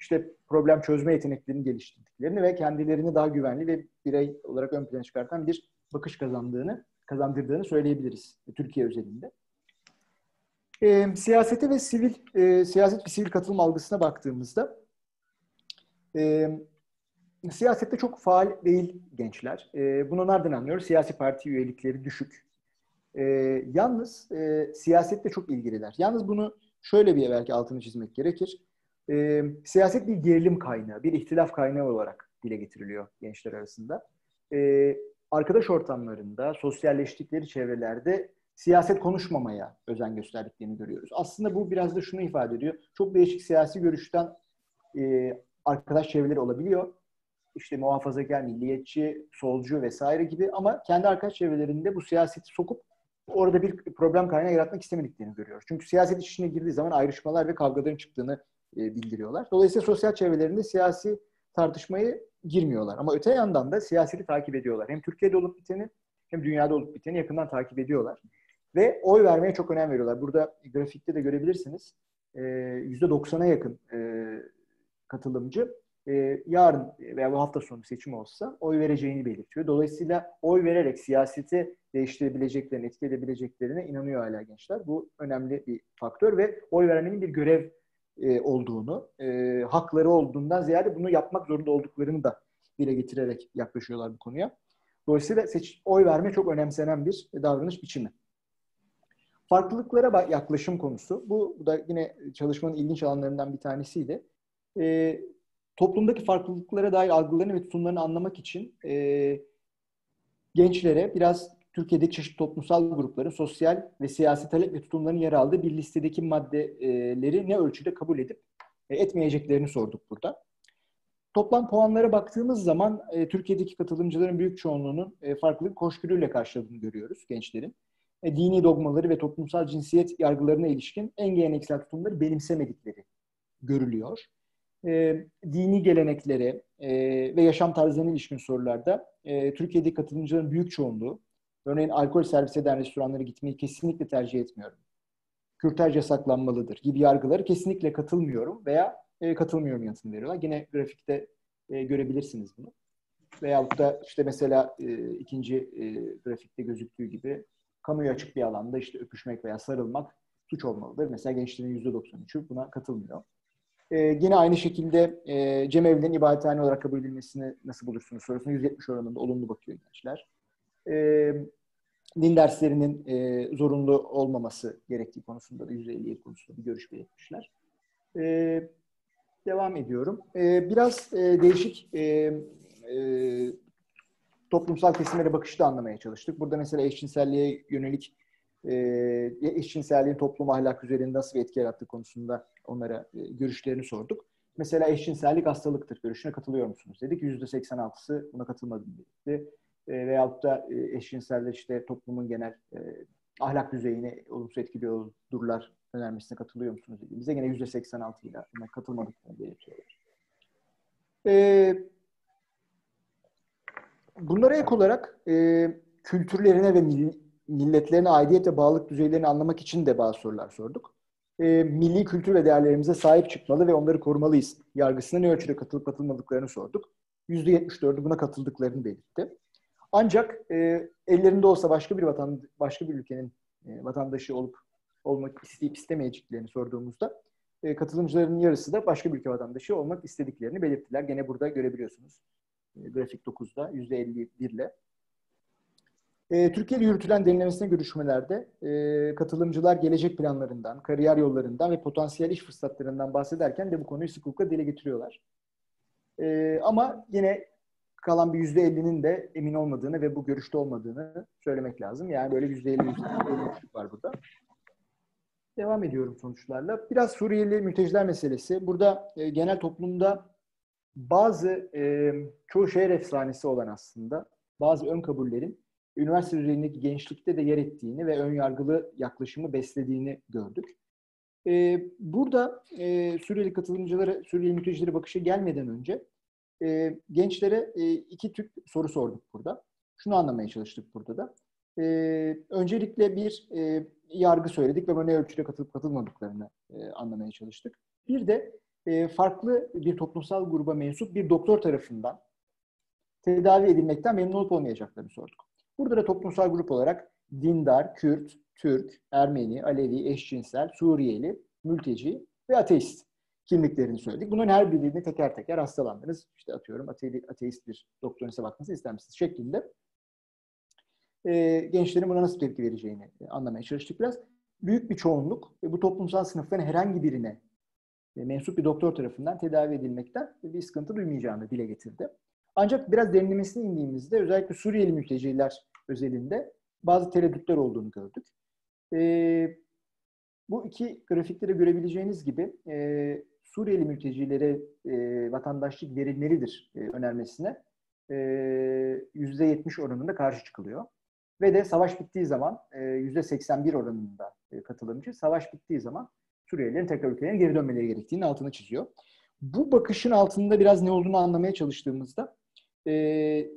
işte problem çözme yeteneklerini geliştirdiklerini ve kendilerini daha güvenli ve birey olarak ön plana çıkartan bir bakış kazandığını, kazandırdığını söyleyebiliriz Türkiye özelinde. E, siyasete ve sivil e, siyaset ve sivil katılım algısına baktığımızda e, siyasette çok faal değil gençler. E, bunu nereden anlıyoruz? Siyasi parti üyelikleri düşük. E, yalnız e, siyasette çok ilgililer. Yalnız bunu şöyle bir belki altını çizmek gerekir. E, siyaset bir gerilim kaynağı, bir ihtilaf kaynağı olarak dile getiriliyor gençler arasında. E, arkadaş ortamlarında, sosyalleştikleri çevrelerde siyaset konuşmamaya özen gösterdiklerini görüyoruz. Aslında bu biraz da şunu ifade ediyor. Çok değişik siyasi görüşten e, arkadaş çevreleri olabiliyor. İşte muhafazakar, milliyetçi, solcu vesaire gibi ama kendi arkadaş çevrelerinde bu siyaseti sokup orada bir problem kaynağı yaratmak istemediklerini görüyoruz. Çünkü siyaset içine girdiği zaman ayrışmalar ve kavgaların çıktığını e, bildiriyorlar. Dolayısıyla sosyal çevrelerinde siyasi tartışmayı girmiyorlar. Ama öte yandan da siyaseti takip ediyorlar. Hem Türkiye'de olup biteni hem dünyada olup biteni yakından takip ediyorlar. Ve oy vermeye çok önem veriyorlar. Burada grafikte de görebilirsiniz. %90'a yakın e, katılımcı e, yarın veya bu hafta sonu seçim olsa oy vereceğini belirtiyor. Dolayısıyla oy vererek siyaseti değiştirebileceklerine, etki edebileceklerine inanıyor hala gençler. Bu önemli bir faktör ve oy vermenin bir görev e, olduğunu, e, hakları olduğundan ziyade bunu yapmak zorunda olduklarını da dile getirerek yaklaşıyorlar bu konuya. Dolayısıyla seç, oy verme çok önemsenen bir davranış biçimi. Farklılıklara yaklaşım konusu. Bu, bu da yine çalışmanın ilginç alanlarından bir tanesiydi. E, toplumdaki farklılıklara dair algılarını ve tutumlarını anlamak için e, gençlere biraz Türkiye'deki çeşitli toplumsal grupların sosyal ve siyasi talep ve tutumlarının yer aldığı bir listedeki maddeleri ne ölçüde kabul edip e, etmeyeceklerini sorduk burada. Toplam puanlara baktığımız zaman e, Türkiye'deki katılımcıların büyük çoğunluğunun e, farklılık koşgürüyle karşıladığını görüyoruz gençlerin. Dini dogmaları ve toplumsal cinsiyet yargılarına ilişkin en geleneksel tutumları benimsemedikleri görülüyor. Dini geleneklere ve yaşam tarzlarına ilişkin sorularda Türkiye'deki katılımcıların büyük çoğunluğu Örneğin alkol servis eden restoranlara gitmeyi kesinlikle tercih etmiyorum. Kürtaj yasaklanmalıdır gibi yargıları kesinlikle katılmıyorum veya e, katılmıyorum yanıtını veriyorlar. Yine grafikte e, görebilirsiniz bunu. Veyahut da işte mesela e, ikinci e, grafikte gözüktüğü gibi kamuya açık bir alanda işte öpüşmek veya sarılmak suç olmalıdır. Mesela gençlerin %93'ü buna katılmıyor. E, yine aynı şekilde e, cemevlerinin ibadethane olarak kabul edilmesini nasıl bulursunuz sorusuna 170 oranında olumlu bakıyor gençler e, din derslerinin e, zorunlu olmaması gerektiği konusunda da %57 konusunda bir görüş belirtmişler. E, devam ediyorum. E, biraz e, değişik e, e, toplumsal kesimlere bakışı da anlamaya çalıştık. Burada mesela eşcinselliğe yönelik e, eşcinselliğin toplum ahlak üzerinde nasıl bir etki yarattığı konusunda onlara e, görüşlerini sorduk. Mesela eşcinsellik hastalıktır görüşüne katılıyor musunuz dedik. %86'sı buna katılmadım dedi e, veyahut da e, eşcinseller işte toplumun genel e, ahlak düzeyini olumsuz etkiliyorlar önermesine katılıyor musunuz dediğimizde gene yüzde 86 ile katılmadıklarını belirtiyorlar. E, bunlara ek olarak e, kültürlerine ve milletlerine aidiyet ve bağlılık düzeylerini anlamak için de bazı sorular sorduk. E, milli kültür ve değerlerimize sahip çıkmalı ve onları korumalıyız. Yargısına ne ölçüde katılıp katılmadıklarını sorduk. %74'ü buna katıldıklarını belirtti. Ancak e, ellerinde olsa başka bir vatan, başka bir ülkenin e, vatandaşı olup olmak isteyip istemeyeceklerini sorduğumuzda e, katılımcıların yarısı da başka bir ülke vatandaşı olmak istediklerini belirttiler. Gene burada görebiliyorsunuz. E, grafik 9'da %51 ile. E, Türkiye'de yürütülen derinlemesine görüşmelerde e, katılımcılar gelecek planlarından, kariyer yollarından ve potansiyel iş fırsatlarından bahsederken de bu konuyu sıklıkla dile getiriyorlar. E, ama yine kalan bir yüzde ellinin de emin olmadığını ve bu görüşte olmadığını söylemek lazım. Yani böyle yüzde elli, yüzde var burada. Devam ediyorum sonuçlarla. Biraz Suriyeli mülteciler meselesi. Burada e, genel toplumda bazı e, çoğu şehir efsanesi olan aslında bazı ön kabullerin üniversite düzeyindeki gençlikte de yer ettiğini ve ön yargılı yaklaşımı beslediğini gördük. E, burada e, Suriyeli katılımcılara, Suriyeli mültecilere bakışa gelmeden önce e, gençlere e, iki tip soru sorduk burada. Şunu anlamaya çalıştık burada da. E, öncelikle bir e, yargı söyledik ve ne ölçüde katılıp katılmadıklarını e, anlamaya çalıştık. Bir de e, farklı bir toplumsal gruba mensup bir doktor tarafından tedavi edilmekten memnun olup olmayacaklarını sorduk. Burada da toplumsal grup olarak dindar, Kürt, Türk, Ermeni, Alevi, eşcinsel, Suriyeli, mülteci ve ateist kimliklerini söyledik. Bunların her birini teker teker hastalandınız. İşte atıyorum ate ateist bir doktorunuza bakması ister şeklinde. E, gençlerin buna nasıl tepki vereceğini anlamaya çalıştık biraz. Büyük bir çoğunluk e, bu toplumsal sınıfların herhangi birine e, mensup bir doktor tarafından tedavi edilmekten bir sıkıntı duymayacağını dile getirdi. Ancak biraz derinlemesine indiğimizde özellikle Suriyeli mülteciler özelinde bazı tereddütler olduğunu gördük. E, bu iki grafikte görebileceğiniz gibi e, Suriyeli mültecilere e, vatandaşlık verilmelidir e, önermesine e, %70 oranında karşı çıkılıyor. Ve de savaş bittiği zaman e, %81 oranında e, katılımcı, savaş bittiği zaman Suriyelilerin tekrar ülkelerine geri dönmeleri gerektiğini altını çiziyor. Bu bakışın altında biraz ne olduğunu anlamaya çalıştığımızda e,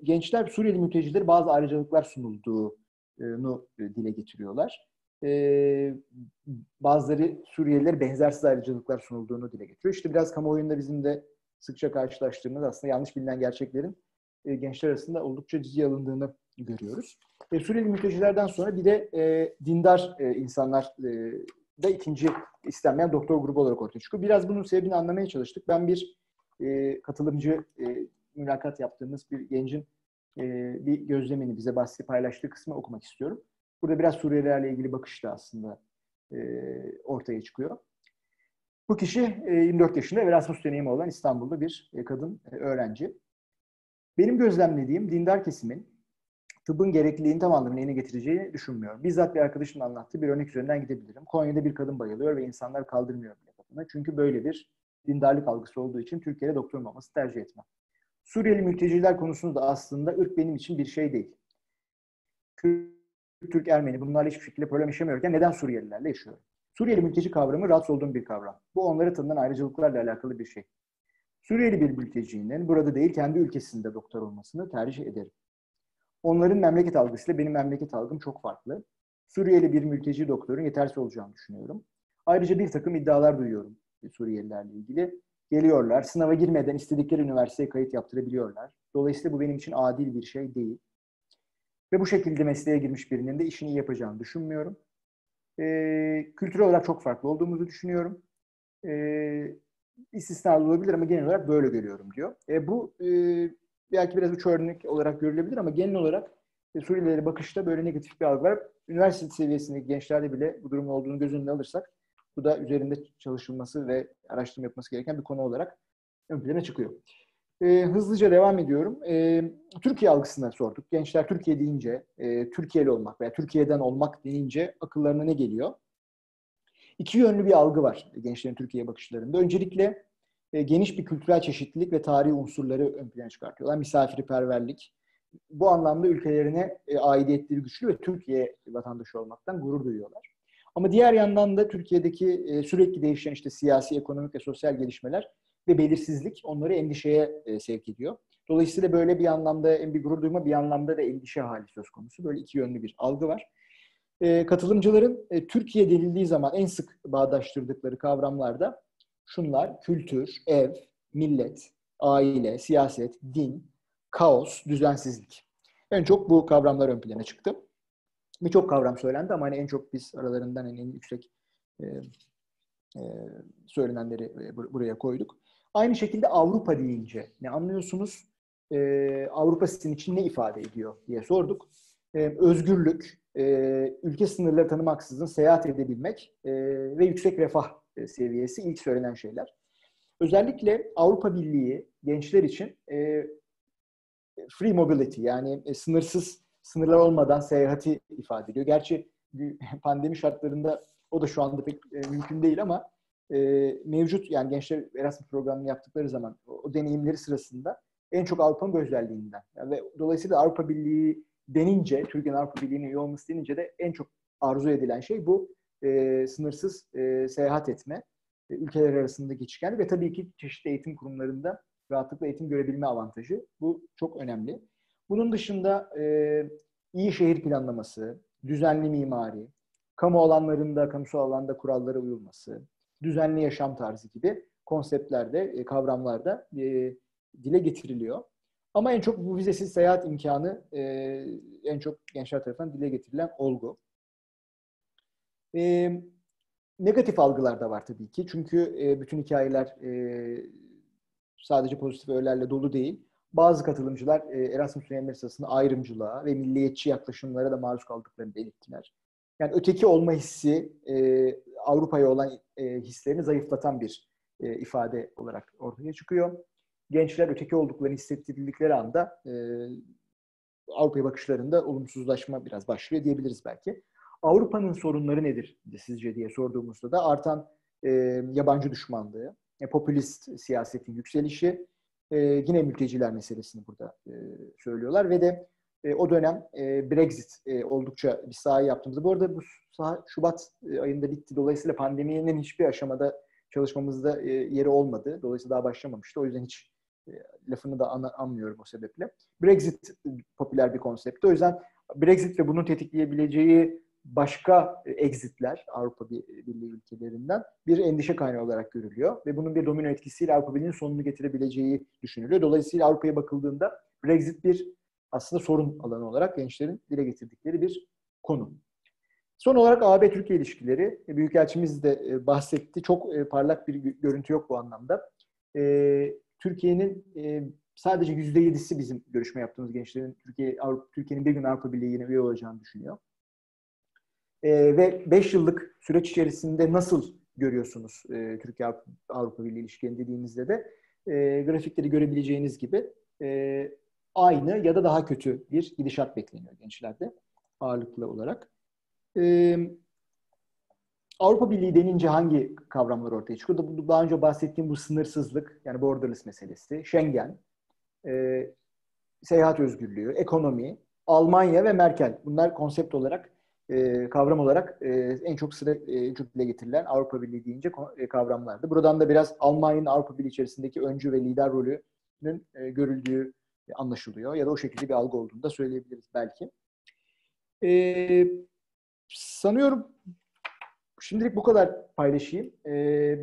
gençler Suriyeli mültecileri bazı ayrıcalıklar sunulduğunu e, dile getiriyorlar e, bazıları Suriyeliler benzersiz ayrıcalıklar sunulduğunu dile getiriyor. İşte biraz kamuoyunda bizim de sıkça karşılaştığımız aslında yanlış bilinen gerçeklerin e, gençler arasında oldukça ciddi alındığını görüyoruz. E, Suriyeli mültecilerden sonra bir de e, dindar e, insanlar e, da ikinci istenmeyen doktor grubu olarak ortaya çıkıyor. Biraz bunun sebebini anlamaya çalıştık. Ben bir e, katılımcı e, mülakat yaptığımız bir gencin e, bir gözlemini bize bahsi paylaştığı kısmı okumak istiyorum. Burada biraz Suriyelilerle ilgili bakış da aslında e, ortaya çıkıyor. Bu kişi e, 24 yaşında Erasmus deneyimi olan İstanbul'da bir e, kadın e, öğrenci. Benim gözlemlediğim dindar kesimin tıbbın gerekliliğini tam anlamıyla yerine getireceğini düşünmüyorum. Bizzat bir arkadaşımın anlattığı bir örnek üzerinden gidebilirim. Konya'da bir kadın bayılıyor ve insanlar kaldırmıyor bile kadına. Çünkü böyle bir dindarlık algısı olduğu için Türkiye'de doktor olmaması tercih etmem. Suriyeli mülteciler konusunda aslında ırk benim için bir şey değil. Türk, Ermeni bunlarla hiçbir şekilde problem yaşamıyorken neden Suriyelilerle yaşıyor? Suriyeli mülteci kavramı rahatsız olduğum bir kavram. Bu onlara tanınan ayrıcalıklarla alakalı bir şey. Suriyeli bir mültecinin burada değil kendi ülkesinde doktor olmasını tercih ederim. Onların memleket algısıyla benim memleket algım çok farklı. Suriyeli bir mülteci doktorun yetersiz olacağını düşünüyorum. Ayrıca bir takım iddialar duyuyorum Suriyelilerle ilgili. Geliyorlar, sınava girmeden istedikleri üniversiteye kayıt yaptırabiliyorlar. Dolayısıyla bu benim için adil bir şey değil. Ve bu şekilde mesleğe girmiş birinin de işini iyi yapacağını düşünmüyorum. E, kültürel olarak çok farklı olduğumuzu düşünüyorum. E, istisnalı olabilir ama genel olarak böyle görüyorum diyor. E, bu e, belki biraz uç örnek olarak görülebilir ama genel olarak e, Suriyelilere bakışta böyle negatif bir algı var. Üniversite seviyesindeki gençlerde bile bu durumun olduğunu göz önüne alırsak bu da üzerinde çalışılması ve araştırma yapması gereken bir konu olarak ön plana çıkıyor. E, hızlıca devam ediyorum. E, Türkiye algısına sorduk. Gençler Türkiye deyince, e, Türkiye'li olmak veya Türkiye'den olmak deyince akıllarına ne geliyor? İki yönlü bir algı var gençlerin Türkiye bakışlarında. Öncelikle e, geniş bir kültürel çeşitlilik ve tarihi unsurları ön plana çıkartıyorlar. Misafirperverlik. Bu anlamda ülkelerine e, aidiyetleri güçlü ve Türkiye vatandaşı olmaktan gurur duyuyorlar. Ama diğer yandan da Türkiye'deki e, sürekli değişen işte siyasi, ekonomik ve sosyal gelişmeler ve belirsizlik onları endişeye e, sevk ediyor. Dolayısıyla böyle bir anlamda hem bir gurur duyma bir anlamda da endişe hali söz konusu. Böyle iki yönlü bir algı var. E, katılımcıların e, Türkiye denildiği zaman en sık bağdaştırdıkları kavramlarda şunlar, kültür, ev, millet, aile, siyaset, din, kaos, düzensizlik. En çok bu kavramlar ön plana çıktı. Birçok kavram söylendi ama hani en çok biz aralarından en, en yüksek e, e, söylenenleri e, buraya koyduk. Aynı şekilde Avrupa deyince ne anlıyorsunuz? E, Avrupa sizin için ne ifade ediyor diye sorduk. E, özgürlük, e, ülke sınırları tanımaksızın seyahat edebilmek e, ve yüksek refah e, seviyesi ilk söylenen şeyler. Özellikle Avrupa Birliği gençler için e, free mobility yani e, sınırsız sınırlar olmadan seyahati ifade ediyor. Gerçi pandemi şartlarında o da şu anda pek e, mümkün değil ama e, mevcut yani gençler Erasmus programını yaptıkları zaman o, o deneyimleri sırasında en çok Avrupa'nın özelliğinden. Yani ve dolayısıyla Avrupa Birliği denince, Türkiye'nin Avrupa Birliği'nin üye olması denince de en çok arzu edilen şey bu e, sınırsız e, seyahat etme, e, ülkeler arasında geçişken ve tabii ki çeşitli eğitim kurumlarında rahatlıkla eğitim görebilme avantajı. Bu çok önemli. Bunun dışında e, iyi şehir planlaması, düzenli mimari, kamu alanlarında, kamusal alanda kurallara uyulması, düzenli yaşam tarzı gibi konseptlerde, kavramlarda e, dile getiriliyor. Ama en çok bu vizesiz seyahat imkanı e, en çok gençler tarafından dile getirilen olgu. E, negatif algılar da var tabii ki. Çünkü bütün hikayeler sadece pozitif öğelerle dolu değil. Bazı katılımcılar Erasmus üyeleri sırasında ayrımcılığa ve milliyetçi yaklaşımlara da maruz kaldıklarını belirttiler. Yani öteki olma hissi Avrupa'ya olan e, hislerini zayıflatan bir e, ifade olarak ortaya çıkıyor. Gençler öteki olduklarını hissettirdikleri anda e, Avrupa'ya bakışlarında olumsuzlaşma biraz başlıyor diyebiliriz belki. Avrupa'nın sorunları nedir sizce diye sorduğumuzda da artan e, yabancı düşmanlığı, e, popülist siyasetin yükselişi, e, yine mülteciler meselesini burada e, söylüyorlar ve de e, o dönem e, Brexit e, oldukça bir sahaya yaptığımızda. Bu arada bu saha Şubat e, ayında bitti. Dolayısıyla pandeminin hiçbir aşamada çalışmamızda e, yeri olmadı. Dolayısıyla daha başlamamıştı. O yüzden hiç e, lafını da an, anmıyorum o sebeple. Brexit e, popüler bir konseptti. O yüzden Brexit ve bunun tetikleyebileceği başka e, exitler Avrupa Birliği ülkelerinden bir endişe kaynağı olarak görülüyor ve bunun bir domino etkisiyle Avrupa Birliği'nin sonunu getirebileceği düşünülüyor. Dolayısıyla Avrupa'ya bakıldığında Brexit bir aslında sorun alanı olarak gençlerin dile getirdikleri bir konu. Son olarak AB-Türkiye ilişkileri. E, Büyükelçimiz de e, bahsetti. Çok parlak bir görüntü yok bu anlamda. Türkiye'nin sadece yüzde yedisi bizim görüşme yaptığımız gençlerin Türkiye Türkiye'nin bir gün Avrupa Birliği'ne üye olacağını düşünüyor e, ve 5 yıllık süreç içerisinde nasıl görüyorsunuz e, Türkiye-Avrupa Birliği ilişkilerini dediğinizde de e, grafikleri görebileceğiniz gibi e, aynı ya da daha kötü bir gidişat bekleniyor gençlerde ağırlıklı olarak. E, Avrupa Birliği denince hangi kavramlar ortaya çıkıyor? Daha önce bahsettiğim bu sınırsızlık, yani borderless meselesi, Schengen, e, seyahat özgürlüğü, ekonomi, Almanya ve Merkel. Bunlar konsept olarak e, kavram olarak e, en çok sıra e, çok dile getirilen Avrupa Birliği deyince e, kavramlardı. Buradan da biraz Almanya'nın Avrupa Birliği içerisindeki öncü ve lider rolünün e, görüldüğü anlaşılıyor. Ya da o şekilde bir algı olduğunu da söyleyebiliriz belki. E, sanıyorum şimdilik bu kadar paylaşayım. E,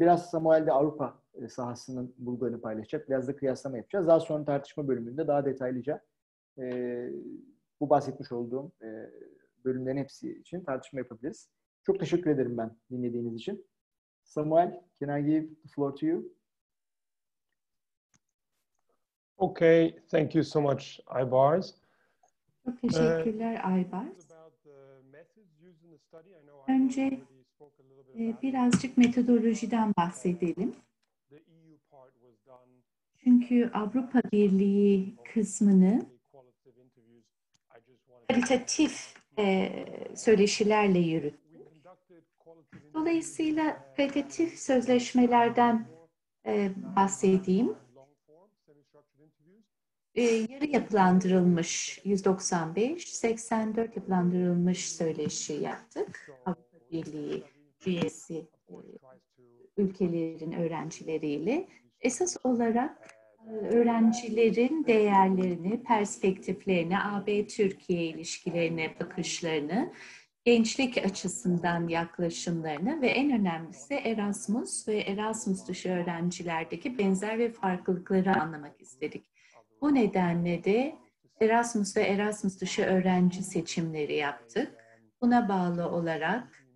biraz Samuel de Avrupa e, sahasının bulgularını paylaşacak. Biraz da kıyaslama yapacağız. Daha sonra tartışma bölümünde daha detaylıca e, bu bahsetmiş olduğum e, bölümlerin hepsi için tartışma yapabiliriz. Çok teşekkür ederim ben dinlediğiniz için. Samuel, can I give the floor to you? Okay, thank you so much, Aybars. Çok teşekkürler Aybars. Önce e, birazcık metodolojiden bahsedelim. Çünkü Avrupa Birliği kısmını kalitatif e, söyleşilerle yürüttük. Dolayısıyla kalitatif sözleşmelerden e, bahsedeyim. E, yarı yapılandırılmış 195, 84 yapılandırılmış söyleşi yaptık. Avrupa Birliği üyesi e, ülkelerin öğrencileriyle. Esas olarak öğrencilerin değerlerini, perspektiflerini, AB-Türkiye ilişkilerine bakışlarını gençlik açısından yaklaşımlarını ve en önemlisi Erasmus ve Erasmus dışı öğrencilerdeki benzer ve farklılıkları anlamak istedik. Bu nedenle de Erasmus ve Erasmus dışı öğrenci seçimleri yaptık. Buna bağlı olarak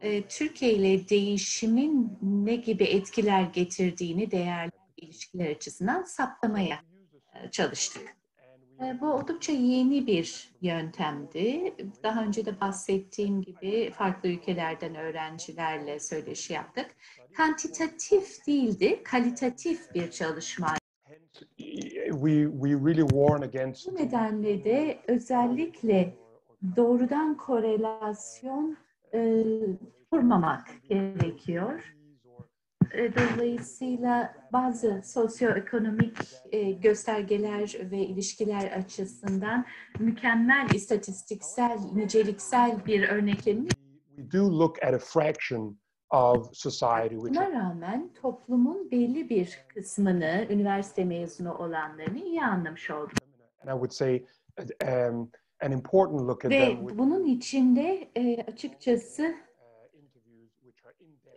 e, Türkiye ile değişimin ne gibi etkiler getirdiğini değerli ilişkiler açısından saptamaya e, çalıştık. E, bu oldukça yeni bir yöntemdi. Daha önce de bahsettiğim gibi farklı ülkelerden öğrencilerle söyleşi yaptık. Kantitatif değildi, kalitatif bir çalışma. We, we really warn against Bu nedenle de özellikle doğrudan korelasyon e, kurmamak gerekiyor. E, Dolayısıyla bazı sosyoekonomik e, göstergeler ve ilişkiler açısından mükemmel istatistiksel, niceliksel bir örneklemi we do look at a fraction of society which Buna rağmen toplumun belli bir kısmını, üniversite mezunu olanlarını iyi anlamış olduk. and I would say um, an important look at Ve them would bunun içinde e, açıkçası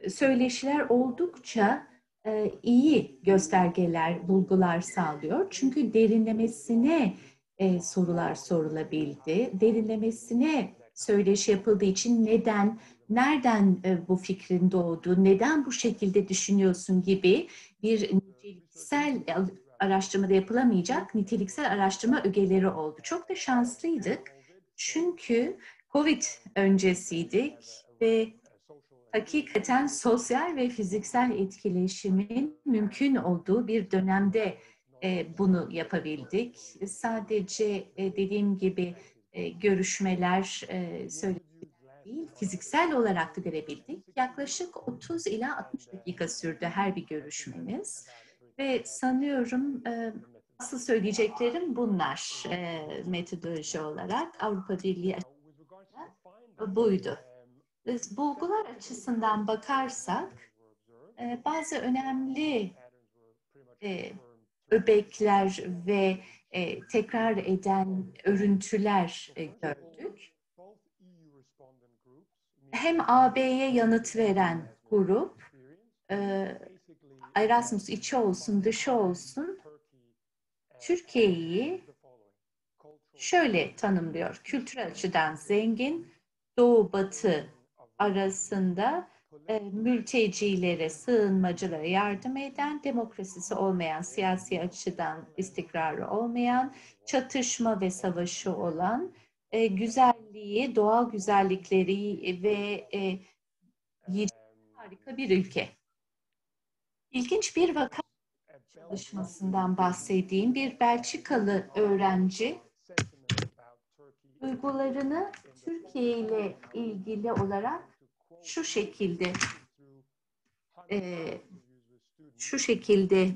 söyleşiler oldukça e, iyi göstergeler, bulgular sağlıyor. Çünkü derinlemesine e, sorular sorulabildi. Derinlemesine söyleşi yapıldığı için neden, nereden e, bu fikrin doğdu, neden bu şekilde düşünüyorsun gibi bir niceliksel araştırmada yapılamayacak niteliksel araştırma ögeleri oldu. Çok da şanslıydık. Çünkü Covid öncesiydik ve hakikaten sosyal ve fiziksel etkileşimin mümkün olduğu bir dönemde e, bunu yapabildik. Sadece e, dediğim gibi e, görüşmeler e, söyleşiler değil, fiziksel olarak da görebildik. Yaklaşık 30 ila 60 dakika sürdü her bir görüşmemiz. Ve sanıyorum e, asıl söyleyeceklerim bunlar e, metodoloji olarak. Avrupa Birliği buydu. Biz bulgular açısından bakarsak e, bazı önemli e, öbekler ve e, tekrar eden örüntüler e, gördük. Hem AB'ye yanıt veren grup, e, Erasmus içi olsun dışı olsun, Türkiye'yi şöyle tanımlıyor. Kültürel açıdan zengin, Doğu Batı arasında e, mültecilere, sığınmacılara yardım eden, demokrasisi olmayan, siyasi açıdan istikrarı olmayan, çatışma ve savaşı olan, e, güzelliği, doğal güzellikleri ve e, harika bir ülke. İlginç bir vaka çalışmasından bahsedeyim. Bir Belçikalı öğrenci duygularını Türkiye ile ilgili olarak şu şekilde e, şu şekilde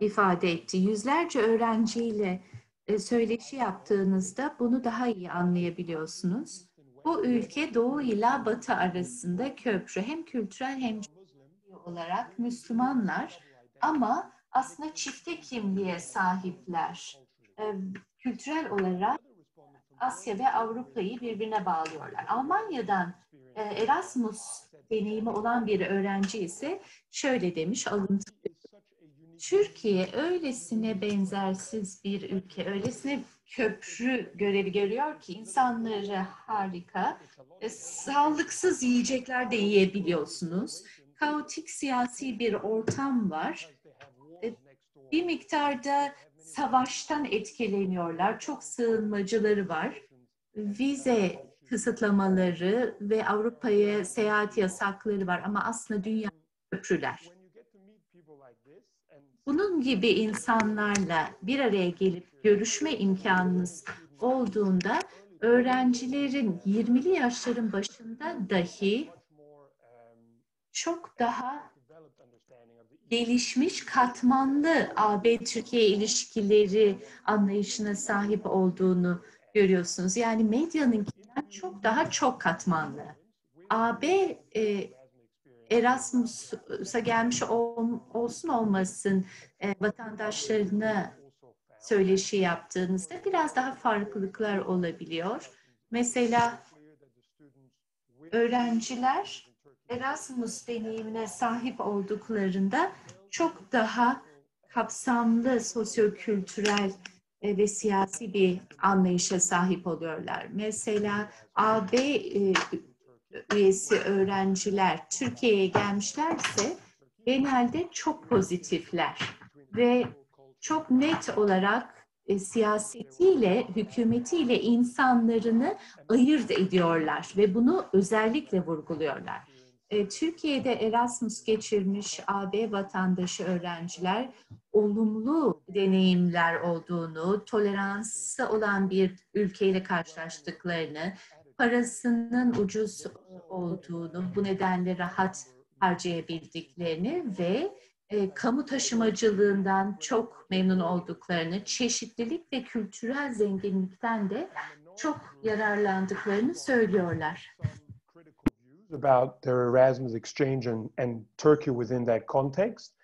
ifade etti. Yüzlerce öğrenciyle e, söyleşi yaptığınızda bunu daha iyi anlayabiliyorsunuz. Bu ülke Doğu ile Batı arasında köprü. Hem kültürel hem olarak Müslümanlar ama aslında çifte kimliğe sahipler. E, kültürel olarak Asya ve Avrupa'yı birbirine bağlıyorlar. Almanya'dan e, Erasmus deneyimi olan bir öğrenci ise şöyle demiş alıntı. Türkiye öylesine benzersiz bir ülke, öylesine köprü görevi görüyor ki insanları harika, e, sağlıksız yiyecekler de yiyebiliyorsunuz. Kaotik siyasi bir ortam var. E, bir miktarda savaştan etkileniyorlar. Çok sığınmacıları var. Vize kısıtlamaları ve Avrupa'ya seyahat yasakları var ama aslında dünya köprüler. Bunun gibi insanlarla bir araya gelip görüşme imkanınız olduğunda öğrencilerin 20'li yaşların başında dahi çok daha gelişmiş, katmanlı AB-Türkiye ilişkileri anlayışına sahip olduğunu görüyorsunuz. Yani medyanınkinden çok daha çok katmanlı. AB e, Erasmus'a gelmiş ol, olsun olmasın e, vatandaşlarına söyleşi yaptığınızda biraz daha farklılıklar olabiliyor. Mesela öğrenciler Erasmus deneyimine sahip olduklarında çok daha kapsamlı sosyokültürel e, ve siyasi bir anlayışa sahip oluyorlar. Mesela AB e, üyesi öğrenciler Türkiye'ye gelmişlerse genelde çok pozitifler ve çok net olarak e, siyasetiyle, hükümetiyle insanlarını ayırt ediyorlar ve bunu özellikle vurguluyorlar. E, Türkiye'de Erasmus geçirmiş AB vatandaşı öğrenciler olumlu deneyimler olduğunu, toleransı olan bir ülkeyle karşılaştıklarını, parasının ucuz olduğunu, bu nedenle rahat harcayabildiklerini ve e, kamu taşımacılığından çok memnun olduklarını, çeşitlilik ve kültürel zenginlikten de çok yararlandıklarını söylüyorlar. about their Erasmus exchange and, and Turkey within that context.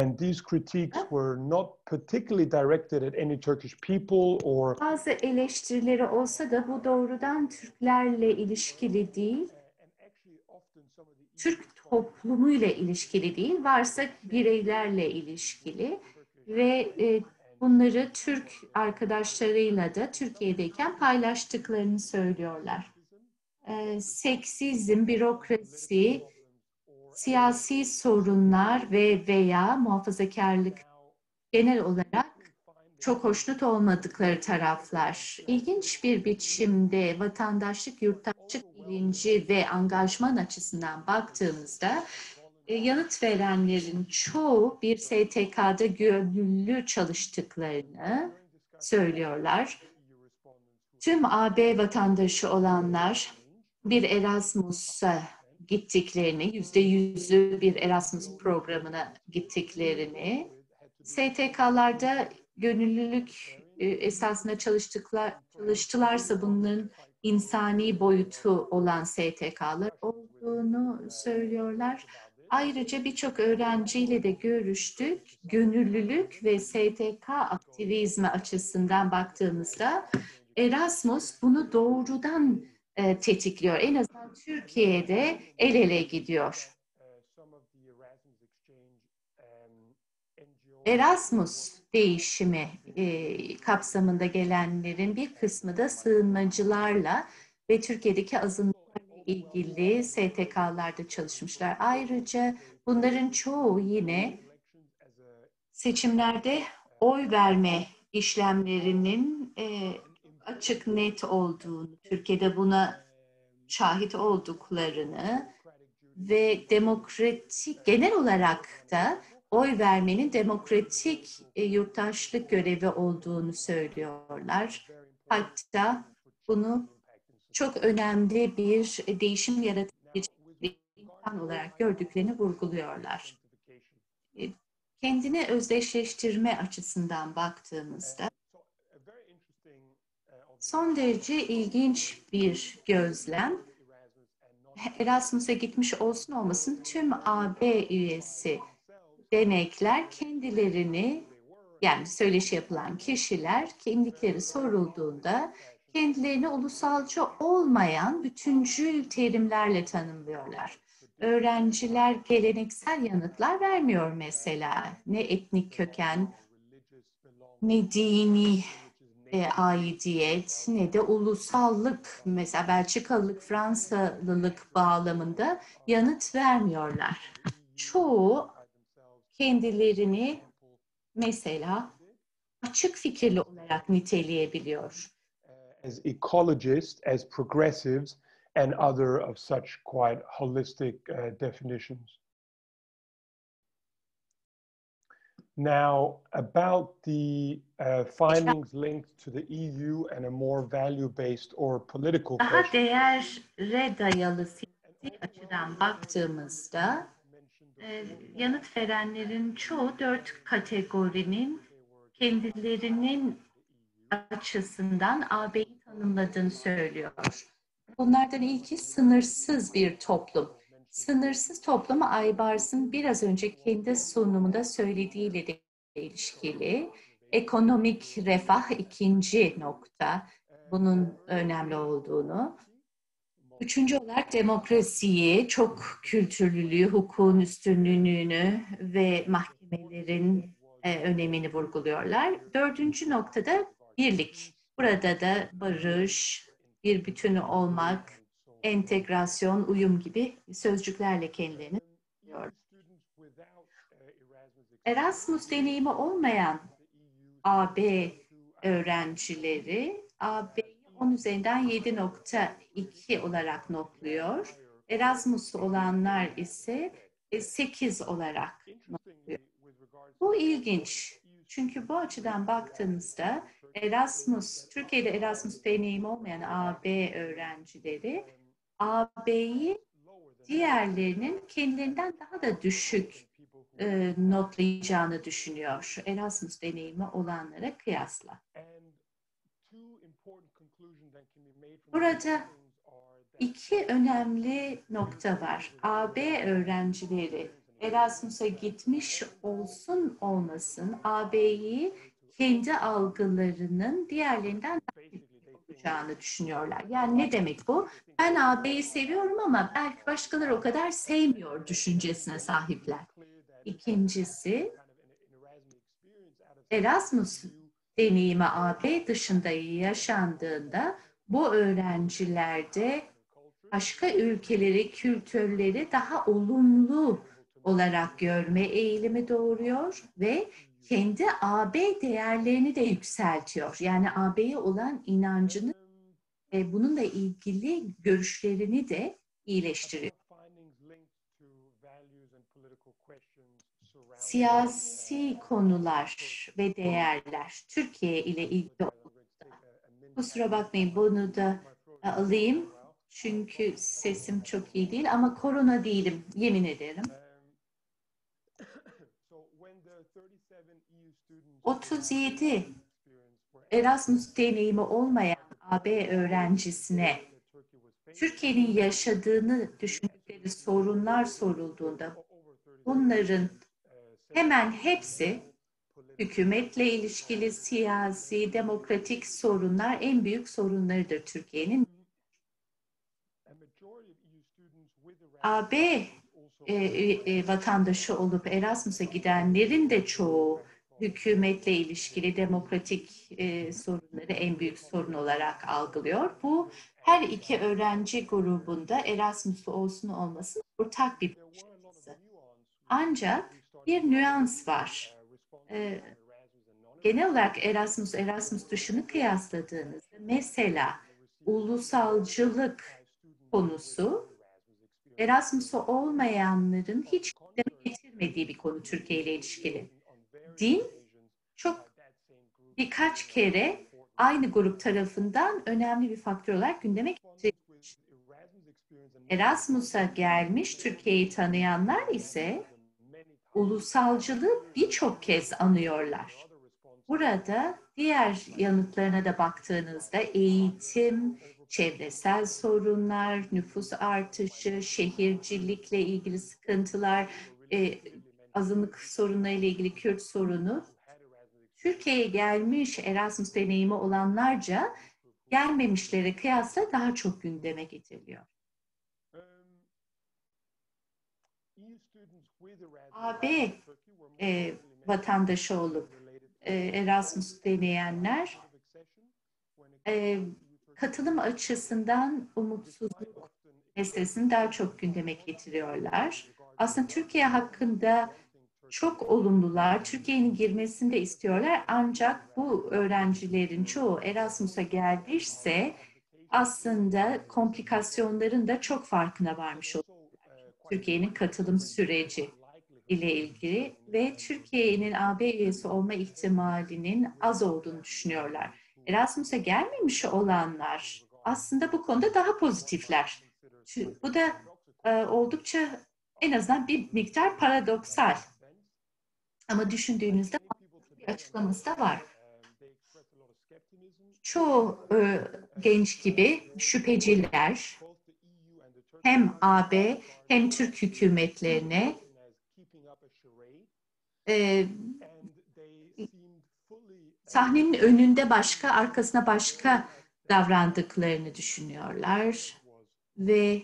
And these critiques were not particularly directed at any Turkish people or Bazı eleştirileri olsa da bu doğrudan Türklerle ilişkili değil, Türk toplumuyla ilişkili değil, varsa bireylerle ilişkili. Ve e, bunları Türk arkadaşlarıyla da Türkiye'deyken paylaştıklarını söylüyorlar. E, seksizm, bürokrasi, siyasi sorunlar ve veya muhafazakarlık genel olarak çok hoşnut olmadıkları taraflar. İlginç bir biçimde vatandaşlık, yurttaşlık bilinci ve angajman açısından baktığımızda e, yanıt verenlerin çoğu bir STK'da gönüllü çalıştıklarını söylüyorlar. Tüm AB vatandaşı olanlar bir Erasmus'a gittiklerini, yüzde yüzü bir Erasmus programına gittiklerini, STK'larda gönüllülük e, esasında çalıştıklar, çalıştılarsa bunların insani boyutu olan STK'lar olduğunu söylüyorlar. Ayrıca birçok öğrenciyle de görüştük. Gönüllülük ve STK aktivizmi açısından baktığımızda Erasmus bunu doğrudan e, tetikliyor. En azından Türkiye'de el ele gidiyor. Erasmus değişimi e, kapsamında gelenlerin bir kısmı da sığınmacılarla ve Türkiye'deki azınlıklarla ilgili STK'larda çalışmışlar. Ayrıca bunların çoğu yine seçimlerde oy verme işlemlerinin e, açık net olduğunu, Türkiye'de buna şahit olduklarını ve demokratik genel olarak da oy vermenin demokratik e, yurttaşlık görevi olduğunu söylüyorlar. Hatta bunu çok önemli bir değişim yaratabilecek bir olarak gördüklerini vurguluyorlar. E, kendini özdeşleştirme açısından baktığımızda son derece ilginç bir gözlem. Erasmus'a gitmiş olsun olmasın tüm AB üyesi denekler kendilerini yani söyleşi yapılan kişiler kendikleri sorulduğunda kendilerini ulusalcı olmayan bütüncül terimlerle tanımlıyorlar. Öğrenciler geleneksel yanıtlar vermiyor mesela. Ne etnik köken, ne dini e, aidiyet ne de ulusallık mesela Belçikalılık, Fransalılık bağlamında yanıt vermiyorlar. Çoğu kendilerini mesela açık fikirli olarak niteleyebiliyor. as ecologists, as progressives, and other of such quite holistic uh, definitions. Now, about the uh, findings linked to the EU and a more value-based or political Daha değere dayalı siyasi açıdan baktığımızda e, yanıt verenlerin çoğu dört kategorinin kendilerinin açısından AB'yi tanımladığını söylüyor. Bunlardan ilki sınırsız bir toplum. Sınırsız toplumu Aybars'ın biraz önce kendi sunumunda söylediğiyle de ilişkili. Ekonomik refah ikinci nokta. Bunun önemli olduğunu. Üçüncü olarak demokrasiyi, çok kültürlülüğü, hukukun üstünlüğünü ve mahkemelerin e, önemini vurguluyorlar. Dördüncü noktada birlik. Burada da barış, bir bütünü olmak, entegrasyon, uyum gibi sözcüklerle kendilerini. Erasmus deneyimi olmayan AB öğrencileri AB'yi 10 üzerinden 7.2 olarak notluyor. Erasmus olanlar ise 8 olarak notluyor. Bu ilginç. Çünkü bu açıdan baktığınızda Erasmus, Türkiye'de Erasmus deneyimi olmayan AB öğrencileri AB'yi diğerlerinin kendilerinden daha da düşük e, notlayacağını düşünüyor. Erasmus deneyimi olanlara kıyasla. Burada iki önemli nokta var. AB öğrencileri Erasmus'a gitmiş olsun olmasın AB'yi kendi algılarının diğerlerinden olacağını düşünüyorlar. Yani ne demek bu? Ben AB'yi seviyorum ama belki başkaları o kadar sevmiyor düşüncesine sahipler. İkincisi Erasmus deneyimi AB dışında yaşandığında bu öğrencilerde başka ülkeleri, kültürleri daha olumlu olarak görme eğilimi doğuruyor ve kendi AB değerlerini de yükseltiyor. Yani AB'ye olan inancını ve bununla ilgili görüşlerini de iyileştiriyor. Siyasi konular ve değerler Türkiye ile ilgili Kusura bakmayın bunu da alayım. Çünkü sesim çok iyi değil ama korona değilim yemin ederim. 37 Erasmus deneyimi olmayan AB öğrencisine Türkiye'nin yaşadığını düşündükleri sorunlar sorulduğunda bunların hemen hepsi hükümetle ilişkili siyasi, demokratik sorunlar en büyük sorunlarıdır Türkiye'nin. AB e, e, vatandaşı olup Erasmus'a gidenlerin de çoğu hükümetle ilişkili demokratik e, sorunları en büyük sorun olarak algılıyor. Bu her iki öğrenci grubunda Erasmus'lu olsun olmasın ortak bir başarısı. Ancak bir nüans var. E, genel olarak Erasmus, Erasmus dışını kıyasladığınızda mesela ulusalcılık konusu Erasmus'u olmayanların hiç gündeme getirmediği bir konu Türkiye ile ilişkili. Din çok birkaç kere aynı grup tarafından önemli bir faktör olarak gündeme getirilmiş. Erasmus'a gelmiş Türkiye'yi tanıyanlar ise ulusalcılığı birçok kez anıyorlar. Burada diğer yanıtlarına da baktığınızda eğitim, çevresel sorunlar, nüfus artışı, şehircilikle ilgili sıkıntılar, e, azınlık sorunlarıyla ilgili Kürt sorunu, Türkiye'ye gelmiş Erasmus deneyimi olanlarca gelmemişlere kıyasla daha çok gündeme getiriliyor. AB e, vatandaşı olup e, Erasmus deneyenler e, katılım açısından umutsuzluk meselesini daha çok gündeme getiriyorlar. Aslında Türkiye hakkında çok olumlular. Türkiye'nin girmesini de istiyorlar. Ancak bu öğrencilerin çoğu Erasmus'a geldiyse aslında komplikasyonların da çok farkına varmış oluyorlar. Türkiye'nin katılım süreci ile ilgili ve Türkiye'nin AB üyesi olma ihtimalinin az olduğunu düşünüyorlar. Erasmus'a gelmemiş olanlar aslında bu konuda daha pozitifler. Bu da e, oldukça en azından bir miktar paradoksal. Ama düşündüğünüzde bir açıklaması da var. Çoğu e, genç gibi şüpheciler hem AB hem Türk hükümetlerine e, sahnenin önünde başka, arkasına başka davrandıklarını düşünüyorlar. ve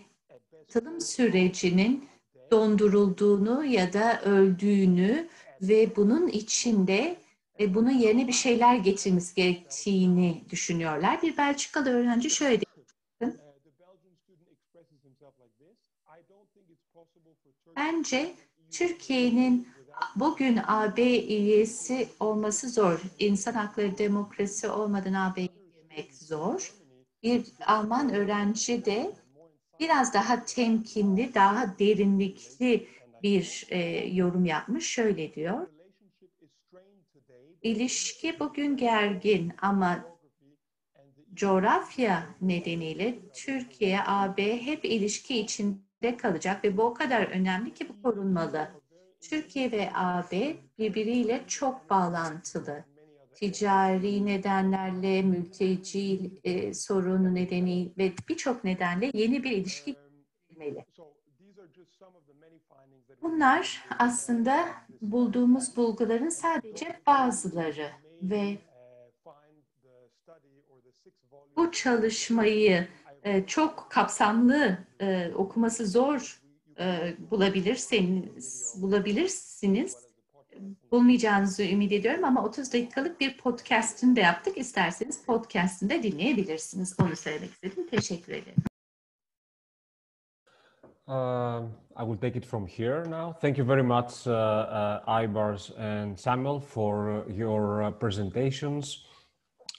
katılım sürecinin dondurulduğunu ya da öldüğünü ve bunun içinde e, bunun yerine bir şeyler getirmemiz gerektiğini düşünüyorlar. Bir Belçikalı öğrenci şöyle dedi. Bence Türkiye'nin bugün AB üyesi olması zor. İnsan hakları demokrasi olmadan AB'ye girmek zor. Bir Alman öğrenci de biraz daha temkinli, daha derinlikli bir e, yorum yapmış. Şöyle diyor. İlişki bugün gergin ama coğrafya nedeniyle Türkiye, AB hep ilişki içinde kalacak ve bu o kadar önemli ki bu korunmalı. Türkiye ve AB birbiriyle çok bağlantılı. Ticari nedenlerle, mülteci e, sorunu nedeni ve birçok nedenle yeni bir ilişki gelmeli. Bunlar aslında bulduğumuz bulguların sadece bazıları ve bu çalışmayı e, çok kapsamlı e, okuması zor e, bulabilirsiniz, bulabilirsiniz. Bulmayacağınızı ümit ediyorum ama 30 dakikalık bir podcast'ını da yaptık. İsterseniz podcast'ını da dinleyebilirsiniz. Onu söylemek istedim. Teşekkür ederim. I will take it from here now. Thank you very much, uh, uh, Ibars and Samuel, for uh, your uh, presentations.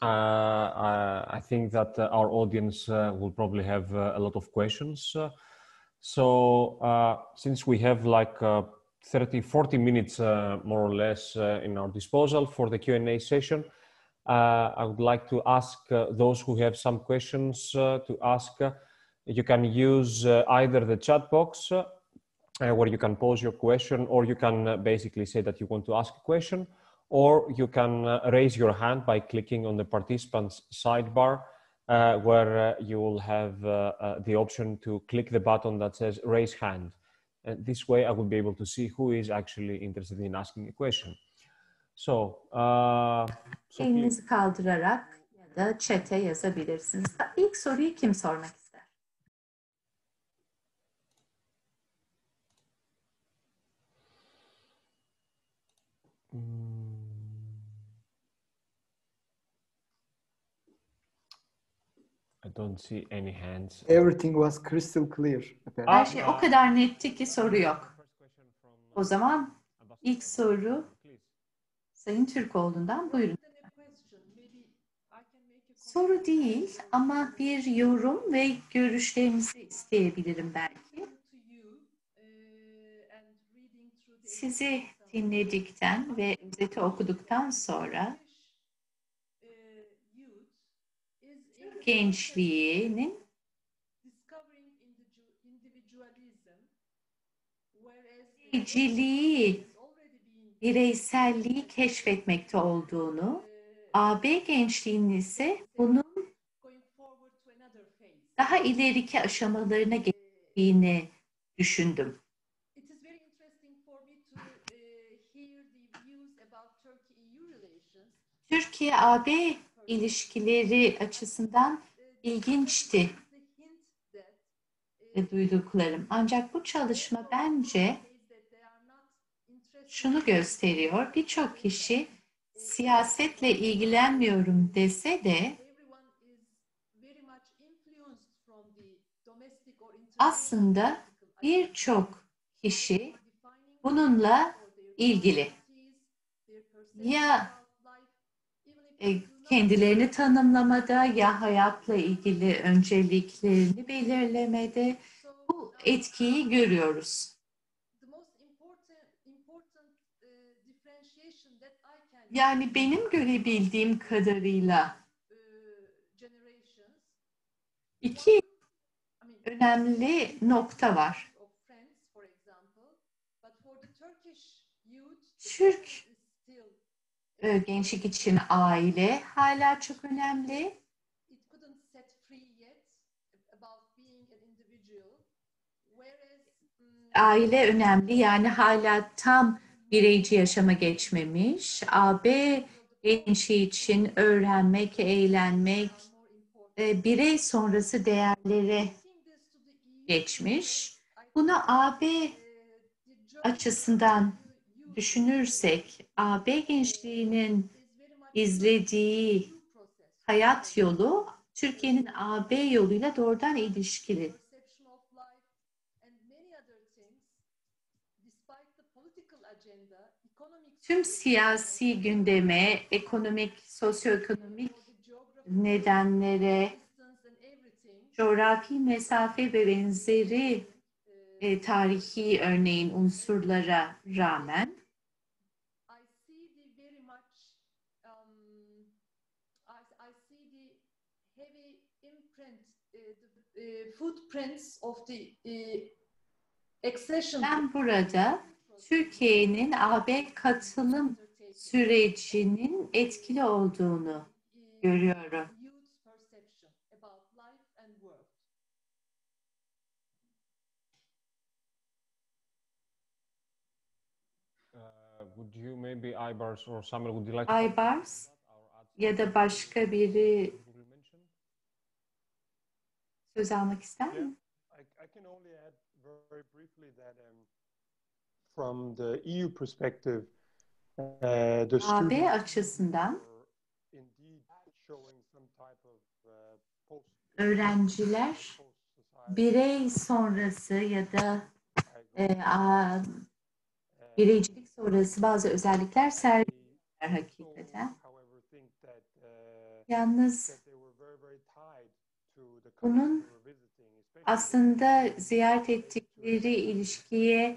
Uh, uh I, think that uh, our audience uh, will probably have a lot of questions. so, since we have like 30, 40 minutes more or less in our disposal for the Q&A session, I would like to ask those who have some questions to ask you can use uh, either the chat box uh, where you can pose your question or you can uh, basically say that you want to ask a question or you can uh, raise your hand by clicking on the participants sidebar uh, where you will have the option to click the button that says raise hand. And this way I will be able to see who is actually interested in asking a question. So, uh, so Elinizi kaldırarak ya da chat'e yazabilirsiniz. İlk soruyu kim sormak ister? I don't see any hands. Everything was crystal clear. Her şey o kadar netti ki soru yok. O zaman ilk soru Sayın Türkoğlu'ndan buyurun. Soru değil ama bir yorum ve görüşlerinizi isteyebilirim belki. Sizi dinledikten ve özeti okuduktan sonra gençliğinin bireyciliği, bireyselliği keşfetmekte olduğunu, AB gençliğinin ise bunun daha ileriki aşamalarına geçtiğini düşündüm. Türkiye-AB ilişkileri açısından ilginçti duyduklarım. Ancak bu çalışma bence şunu gösteriyor. Birçok kişi siyasetle ilgilenmiyorum dese de aslında birçok kişi bununla ilgili. Ya e, kendilerini tanımlamada ya hayatla ilgili önceliklerini belirlemede bu etkiyi görüyoruz. Yani benim görebildiğim kadarıyla iki önemli nokta var. Türk gençlik için aile hala çok önemli. Aile önemli yani hala tam bireyci yaşama geçmemiş. AB gençliği için öğrenmek, eğlenmek, e, birey sonrası değerlere geçmiş. Bunu AB açısından düşünürsek, AB gençliğinin izlediği hayat yolu Türkiye'nin AB yoluyla doğrudan ilişkili. Tüm siyasi gündeme, ekonomik, sosyoekonomik nedenlere, coğrafi mesafe ve benzeri e, tarihi örneğin unsurlara rağmen footprints of the accession ben burada Türkiye'nin AB katılım sürecinin etkili olduğunu görüyorum. Would you maybe Aybars or Samuel would you like to Aybars ya da başka biri söz almak ister mi? I, I can only add very briefly that um, from the EU perspective, uh, the AB açısından? uh, öğrenciler birey sonrası ya da e, a, bireycilik sonrası bazı özellikler sergiliyorlar hakikaten. uh, Yalnız bunun aslında ziyaret ettikleri ilişkiye,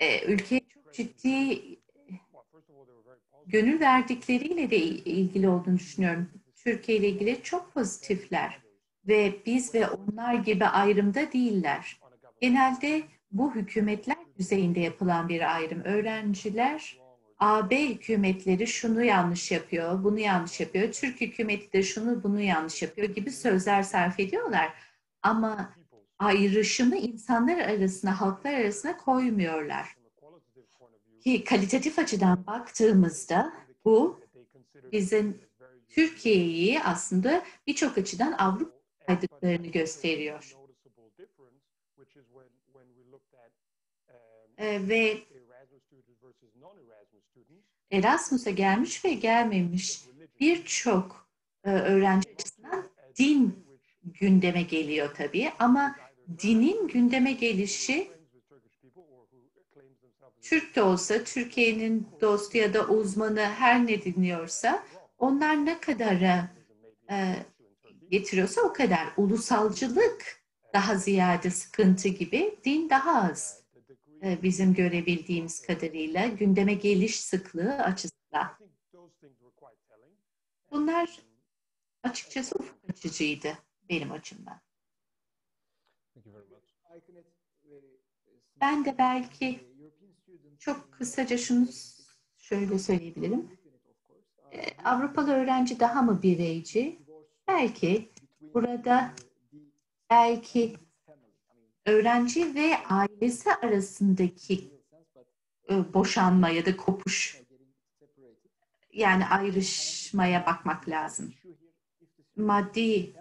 e, ülkeye çok ciddi gönül verdikleriyle de ilgili olduğunu düşünüyorum. Türkiye ile ilgili çok pozitifler ve biz ve onlar gibi ayrımda değiller. Genelde bu hükümetler düzeyinde yapılan bir ayrım. Öğrenciler AB hükümetleri şunu yanlış yapıyor, bunu yanlış yapıyor. Türk hükümeti de şunu bunu yanlış yapıyor gibi sözler sarf ediyorlar. Ama ayrışımı insanlar arasına, halklar arasına koymuyorlar. Ki kalitatif açıdan baktığımızda bu bizim Türkiye'yi aslında birçok açıdan Avrupa saydıklarını gösteriyor. which is when when we looked at Ee, ve. Erasmus'a gelmiş ve gelmemiş birçok e, öğrenci açısından din gündeme geliyor tabii ama dinin gündeme gelişi Türk de olsa, Türkiye'nin dostu ya da uzmanı her ne dinliyorsa onlar ne kadara e, getiriyorsa o kadar. Ulusalcılık daha ziyade sıkıntı gibi, din daha az bizim görebildiğimiz kadarıyla gündeme geliş sıklığı açısından. Bunlar açıkçası ufuk açıcıydı benim açımdan. Ben de belki çok kısaca şunu şöyle söyleyebilirim. Ee, Avrupalı öğrenci daha mı bireyci? Belki burada belki öğrenci ve ailesi arasındaki e, boşanma ya da kopuş yani ayrışmaya bakmak lazım. Maddi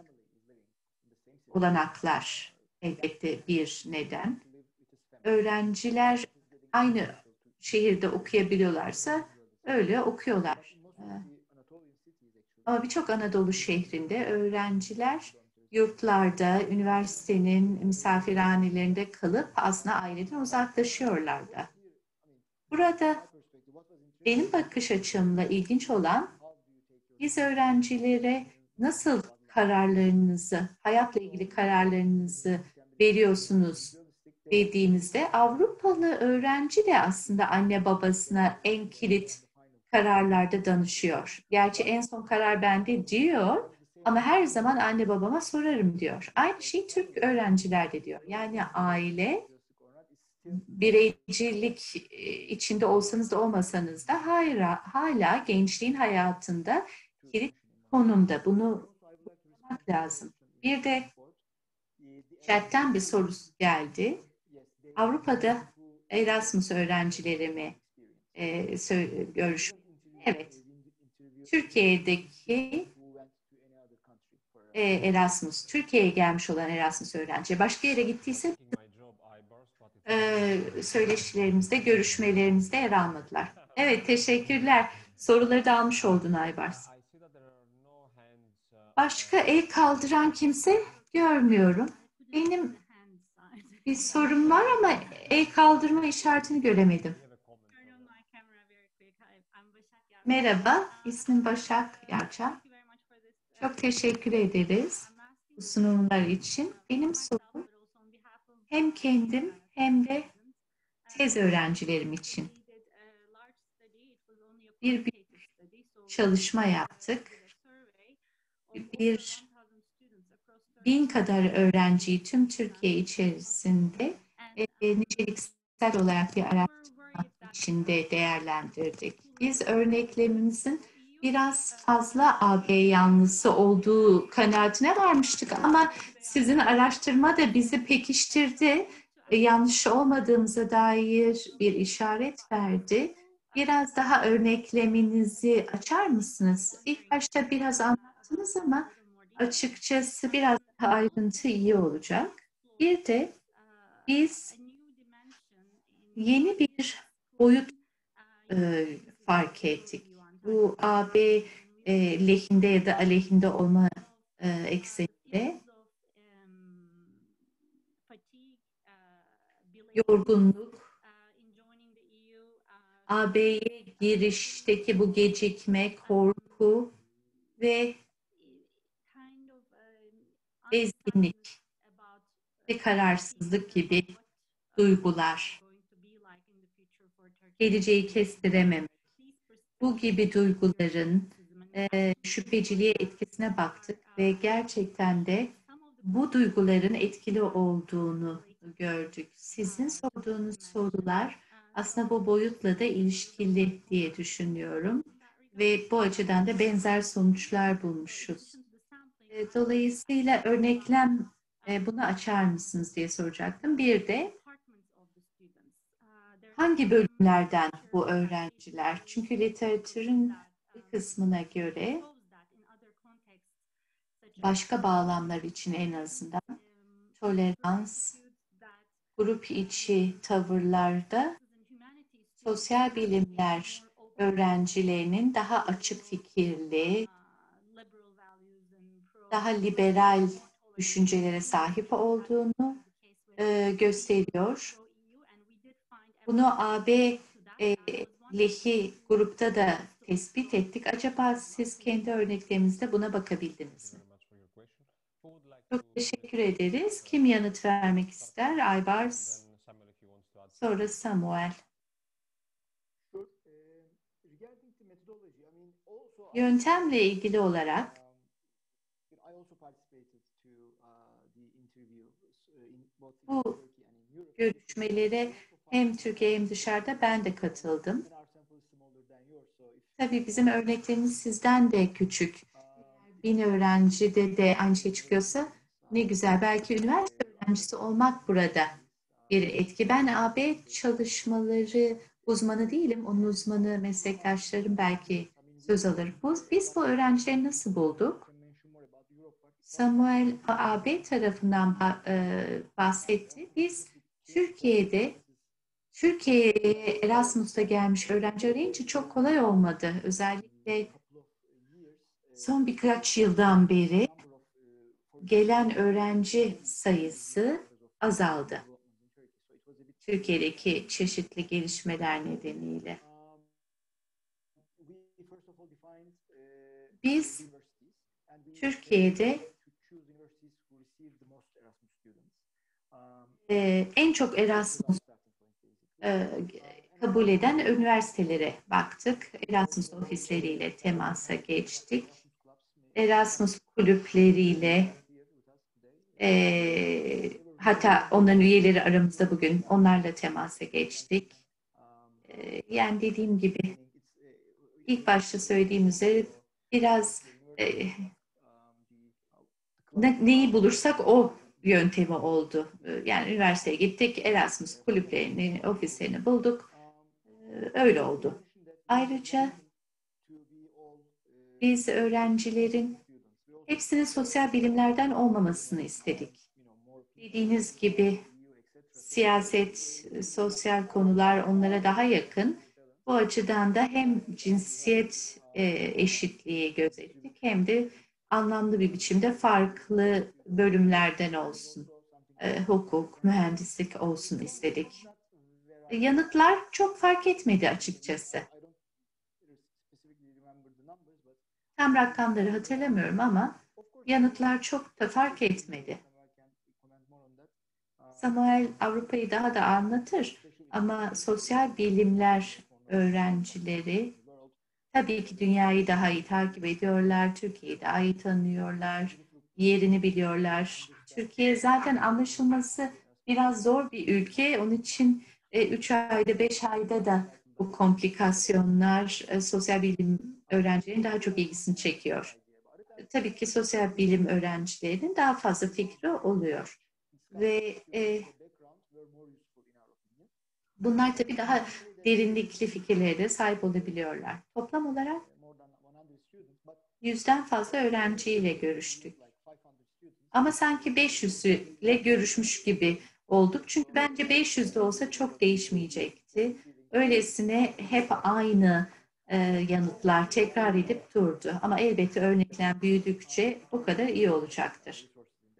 olanaklar elbette bir neden. Öğrenciler aynı şehirde okuyabiliyorlarsa öyle okuyorlar. Ama birçok Anadolu şehrinde öğrenciler yurtlarda, üniversitenin misafirhanelerinde kalıp aslında aileden uzaklaşıyorlar da. Burada benim bakış açımla ilginç olan biz öğrencilere nasıl kararlarınızı, hayatla ilgili kararlarınızı veriyorsunuz dediğimizde Avrupalı öğrenci de aslında anne babasına en kilit kararlarda danışıyor. Gerçi en son karar bende diyor ama her zaman anne babama sorarım diyor. Aynı şey Türk öğrenciler de diyor. Yani aile bireycilik içinde olsanız da olmasanız da hala, hala gençliğin hayatında kilit konumda. Bunu yapmak lazım. Bir de chatten bir soru geldi. Avrupa'da Erasmus öğrencileri mi e, görüş? Evet. Türkiye'deki e, Erasmus, Türkiye'ye gelmiş olan Erasmus öğrenci başka yere gittiyse e, söyleşilerimizde, görüşmelerimizde yer almadılar. Evet, teşekkürler. Soruları da almış oldun Aybars. Başka el kaldıran kimse görmüyorum. Benim bir sorum var ama el kaldırma işaretini göremedim. Merhaba, ismim Başak Yarça. Çok teşekkür ederiz bu sunumlar için. Benim sorum hem kendim hem de tez öğrencilerim için. Bir, bir çalışma yaptık. Bir bin kadar öğrenciyi tüm Türkiye içerisinde e, niteliksel olarak bir araştırma içinde değerlendirdik. Biz örneklerimizin biraz fazla AB yanlısı olduğu kanaatine varmıştık ama sizin araştırma da bizi pekiştirdi. E, yanlış olmadığımıza dair bir işaret verdi. Biraz daha örnekleminizi açar mısınız? İlk başta biraz anlattınız ama açıkçası biraz daha ayrıntı iyi olacak. Bir de biz yeni bir boyut e, fark ettik. Bu AB e, lehinde ya da aleyhinde olma e, ekseninde yorgunluk, AB'ye girişteki bu gecikme, korku ve ezginlik ve kararsızlık gibi duygular, geleceği kestirememek, bu gibi duyguların e, şüpheciliğe etkisine baktık ve gerçekten de bu duyguların etkili olduğunu gördük. Sizin sorduğunuz sorular aslında bu boyutla da ilişkili diye düşünüyorum ve bu açıdan da benzer sonuçlar bulmuşuz. E, dolayısıyla örneklem e, bunu açar mısınız diye soracaktım. Bir de hangi bölümlerden bu öğrenciler? Çünkü literatürün bir kısmına göre başka bağlamlar için en azından tolerans, grup içi tavırlarda sosyal bilimler öğrencilerinin daha açık fikirli, daha liberal düşüncelere sahip olduğunu e, gösteriyor. Bunu AB e, lehi grupta da tespit ettik. Acaba siz kendi örneklerinizde buna bakabildiniz mi? Çok teşekkür ederiz. Kim yanıt vermek ister? Aybars, sonra Samuel. Yöntemle ilgili olarak bu görüşmelere hem Türkiye hem dışarıda ben de katıldım. Tabii bizim örneklerimiz sizden de küçük. Bin öğrencide de aynı şey çıkıyorsa ne güzel. Belki üniversite öğrencisi olmak burada bir etki. Ben AB çalışmaları uzmanı değilim. Onun uzmanı meslektaşlarım belki söz alır. Biz bu öğrencileri nasıl bulduk? Samuel AB tarafından bahsetti. Biz Türkiye'de Türkiye'ye Erasmus'ta gelmiş öğrenci arayınca çok kolay olmadı. Özellikle son birkaç yıldan beri gelen öğrenci sayısı azaldı. Türkiye'deki çeşitli gelişmeler nedeniyle. Biz Türkiye'de e, en çok Erasmus kabul eden üniversitelere baktık. Erasmus ofisleriyle temasa geçtik. Erasmus kulüpleriyle e, hatta onların üyeleri aramızda bugün onlarla temasa geçtik. E, yani dediğim gibi ilk başta söylediğim üzere biraz e, ne, neyi bulursak o yöntemi oldu. Yani üniversiteye gittik, Erasmus kulüplerini, ofislerini bulduk. Öyle oldu. Ayrıca biz öğrencilerin hepsinin sosyal bilimlerden olmamasını istedik. Dediğiniz gibi siyaset, sosyal konular onlara daha yakın. Bu açıdan da hem cinsiyet e, eşitliği gözettik hem de anlamlı bir biçimde farklı bölümlerden olsun. E, hukuk, mühendislik olsun istedik. Yanıtlar çok fark etmedi açıkçası. Tam rakamları hatırlamıyorum ama yanıtlar çok da fark etmedi. Samuel Avrupa'yı daha da anlatır ama sosyal bilimler öğrencileri tabii ki dünyayı daha iyi takip ediyorlar, Türkiye'yi daha iyi tanıyorlar, yerini biliyorlar. Türkiye zaten anlaşılması biraz zor bir ülke. Onun için 3 e, ayda, 5 ayda da bu komplikasyonlar e, sosyal bilim öğrencilerin daha çok ilgisini çekiyor. Tabii ki sosyal bilim öğrencilerinin daha fazla fikri oluyor. Ve e, bunlar tabii daha derinlikli fikirlere de sahip olabiliyorlar. Toplam olarak yüzden fazla öğrenciyle görüştük. Ama sanki 500 ile görüşmüş gibi olduk. Çünkü bence 500 de olsa çok değişmeyecekti. Öylesine hep aynı e, yanıtlar tekrar edip durdu. Ama elbette örnekler büyüdükçe o kadar iyi olacaktır.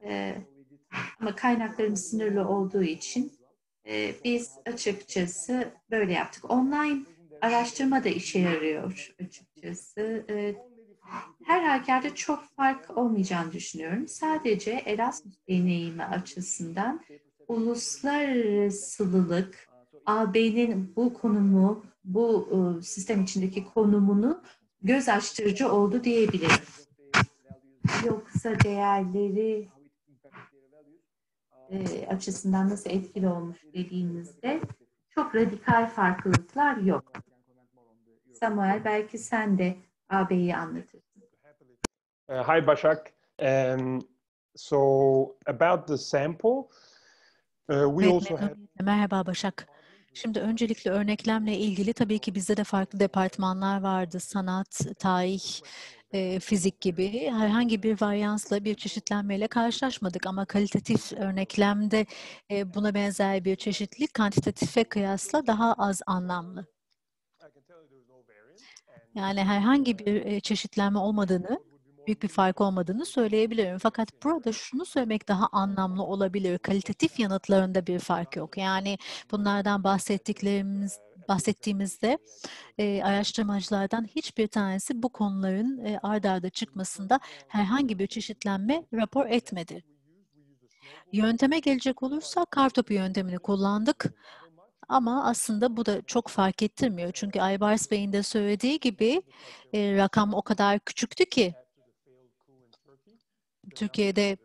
E, ama kaynaklarımız sınırlı olduğu için e, biz açıkçası böyle yaptık. Online araştırma da işe yarıyor açıkçası. E, her halükarda çok fark olmayacağını düşünüyorum. Sadece Erasmus deneyimi açısından uluslararasılık, AB'nin bu konumu, bu e, sistem içindeki konumunu göz açtırıcı oldu diyebilirim. Yoksa değerleri e, açısından nasıl etkili olmuş dediğimizde çok radikal farklılıklar yok. Samuel belki sen de AB'yi anlatırsın. Uh, hi Başak. Um, so about the sample, uh, we Evet, also had Merhaba Başak. Şimdi öncelikle örneklemle ilgili tabii ki bizde de farklı departmanlar vardı. Sanat, tarih, e, fizik gibi herhangi bir varyansla, bir çeşitlenmeyle karşılaşmadık. Ama kalitatif örneklemde e, buna benzer bir çeşitlilik kantitatife kıyasla daha az anlamlı. Yani herhangi bir e, çeşitlenme olmadığını, büyük bir fark olmadığını söyleyebilirim. Fakat burada şunu söylemek daha anlamlı olabilir. Kalitatif yanıtlarında bir fark yok. Yani bunlardan bahsettiklerimiz bahsettiğimizde e, araştırmacılardan hiçbir tanesi bu konuların e, ard arda çıkmasında herhangi bir çeşitlenme rapor etmedi. Yönteme gelecek olursa kartopu yöntemini kullandık. Ama aslında bu da çok fark ettirmiyor. Çünkü Aybars Bey'in de söylediği gibi e, rakam o kadar küçüktü ki Türkiye'de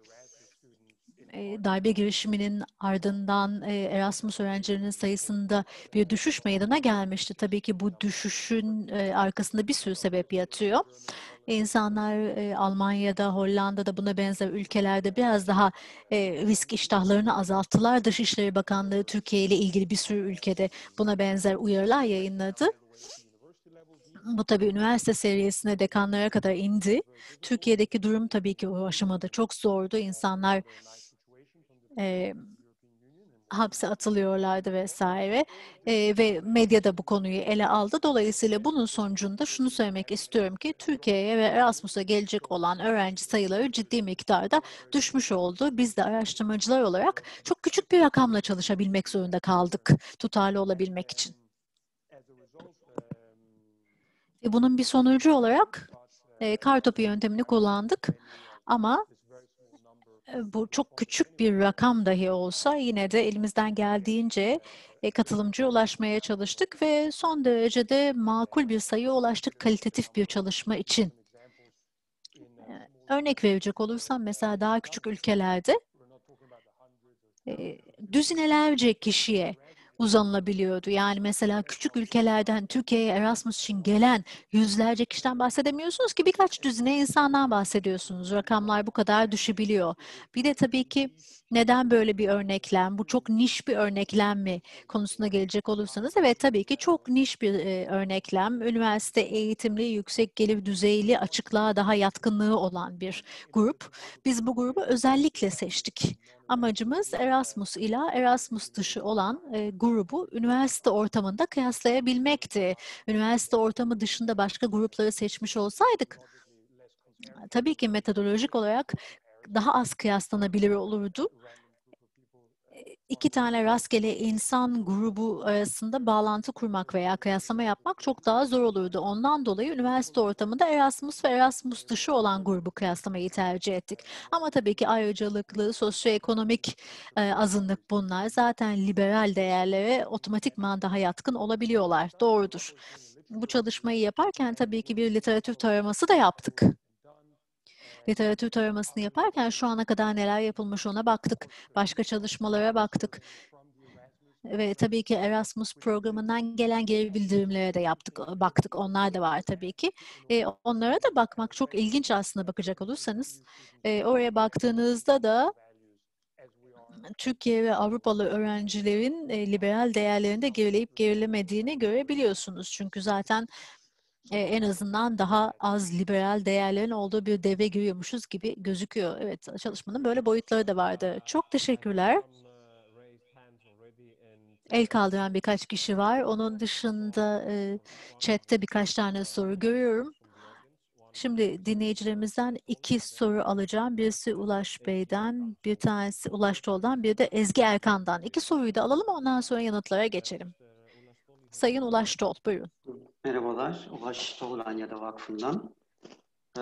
e, darbe girişiminin ardından e, Erasmus öğrencilerinin sayısında bir düşüş meydana gelmişti. Tabii ki bu düşüşün e, arkasında bir sürü sebep yatıyor. İnsanlar e, Almanya'da, Hollanda'da buna benzer ülkelerde biraz daha e, risk iştahlarını azalttılar. Dışişleri Bakanlığı Türkiye ile ilgili bir sürü ülkede buna benzer uyarılar yayınladı. Bu tabii üniversite seviyesine dekanlara kadar indi. Türkiye'deki durum tabii ki o aşamada çok zordu. İnsanlar e, hapse atılıyorlardı vesaire e, ve medya da bu konuyu ele aldı. Dolayısıyla bunun sonucunda şunu söylemek istiyorum ki Türkiye'ye ve Erasmus'a gelecek olan öğrenci sayıları ciddi miktarda düşmüş oldu. Biz de araştırmacılar olarak çok küçük bir rakamla çalışabilmek zorunda kaldık tutarlı olabilmek için. Ve bunun bir sonucu olarak e, kartopu yöntemini kullandık ama bu çok küçük bir rakam dahi olsa yine de elimizden geldiğince katılımcıya ulaşmaya çalıştık ve son derecede makul bir sayıya ulaştık kalitatif bir çalışma için. Örnek verecek olursam mesela daha küçük ülkelerde düzinelerce kişiye uzanılabiliyordu. Yani mesela küçük ülkelerden Türkiye'ye Erasmus için gelen yüzlerce kişiden bahsedemiyorsunuz ki birkaç düzine insandan bahsediyorsunuz. Rakamlar bu kadar düşebiliyor. Bir de tabii ki neden böyle bir örneklem, bu çok niş bir örneklem mi konusuna gelecek olursanız evet tabii ki çok niş bir e, örneklem. Üniversite eğitimli, yüksek gelir düzeyli, açıklığa daha yatkınlığı olan bir grup. Biz bu grubu özellikle seçtik. Amacımız Erasmus ile Erasmus dışı olan e, grubu üniversite ortamında kıyaslayabilmekti. Üniversite ortamı dışında başka grupları seçmiş olsaydık tabii ki metodolojik olarak daha az kıyaslanabilir olurdu. İki tane rastgele insan grubu arasında bağlantı kurmak veya kıyaslama yapmak çok daha zor olurdu. Ondan dolayı üniversite ortamında Erasmus ve Erasmus dışı olan grubu kıyaslamayı tercih ettik. Ama tabii ki ayrıcalıklı, sosyoekonomik e, azınlık bunlar. Zaten liberal değerlere otomatikman daha yatkın olabiliyorlar. Doğrudur. Bu çalışmayı yaparken tabii ki bir literatür taraması da yaptık literatür taramasını yaparken şu ana kadar neler yapılmış ona baktık. Başka çalışmalara baktık. Ve tabii ki Erasmus programından gelen geri bildirimlere de yaptık, baktık. Onlar da var tabii ki. E, onlara da bakmak çok ilginç aslında bakacak olursanız. E, oraya baktığınızda da Türkiye ve Avrupalı öğrencilerin e, liberal değerlerinde gerileyip gerilemediğini görebiliyorsunuz. Çünkü zaten e, en azından daha az liberal değerlerin olduğu bir devre giriyormuşuz gibi gözüküyor. Evet, çalışmanın böyle boyutları da vardı. Çok teşekkürler. El kaldıran birkaç kişi var. Onun dışında e, chatte birkaç tane soru görüyorum. Şimdi dinleyicilerimizden iki soru alacağım. Birisi Ulaş Bey'den, bir tanesi Ulaş Tol'dan, bir de Ezgi Erkan'dan. İki soruyu da alalım ondan sonra yanıtlara geçelim. Sayın Ulaş Tol, buyurun. Merhabalar, Ulaş Tolganya'da Vakfı'ndan. Ee,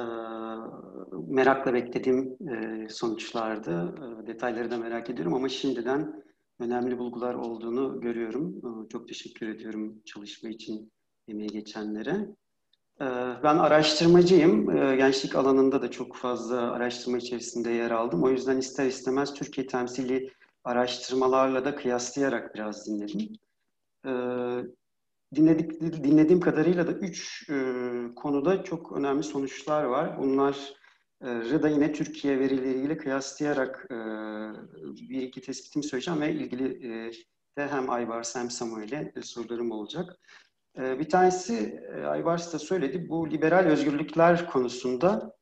merakla beklediğim e, sonuçlardı. E, detayları da merak ediyorum ama şimdiden önemli bulgular olduğunu görüyorum. E, çok teşekkür ediyorum çalışma için emeği geçenlere. E, ben araştırmacıyım. Gençlik alanında da çok fazla araştırma içerisinde yer aldım. O yüzden ister istemez Türkiye temsili araştırmalarla da kıyaslayarak biraz dinledim. E, dinledik, dinlediğim kadarıyla da üç e, konuda çok önemli sonuçlar var. Bunlar e, da yine Türkiye verileriyle kıyaslayarak e, bir iki tespitimi söyleyeceğim ve ilgili e, de hem Aybars hem Samuel'e e, sorularım olacak. E, bir tanesi e, Aybars da söyledi, bu liberal özgürlükler konusunda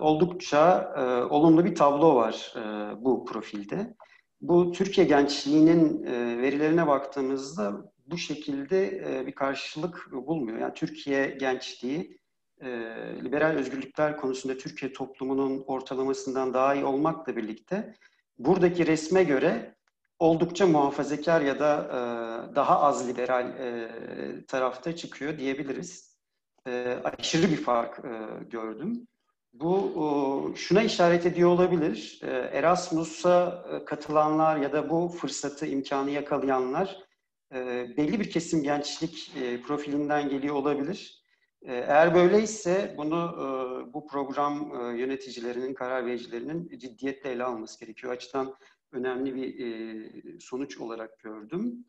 oldukça olumlu bir tablo var bu profilde. Bu Türkiye gençliğinin e, verilerine baktığımızda bu şekilde e, bir karşılık bulmuyor. Yani Türkiye gençliği e, liberal özgürlükler konusunda Türkiye toplumunun ortalamasından daha iyi olmakla birlikte buradaki resme göre oldukça muhafazakar ya da daha az liberal tarafta çıkıyor diyebiliriz. Aşırı bir fark gördüm. Bu e, şuna işaret ediyor olabilir. E, Erasmus'a e, katılanlar ya da bu fırsatı, imkanı yakalayanlar belli bir kesim gençlik profilinden geliyor olabilir. Eğer böyleyse bunu bu program yöneticilerinin, karar vericilerinin ciddiyetle ele alması gerekiyor. Açıdan önemli bir sonuç olarak gördüm.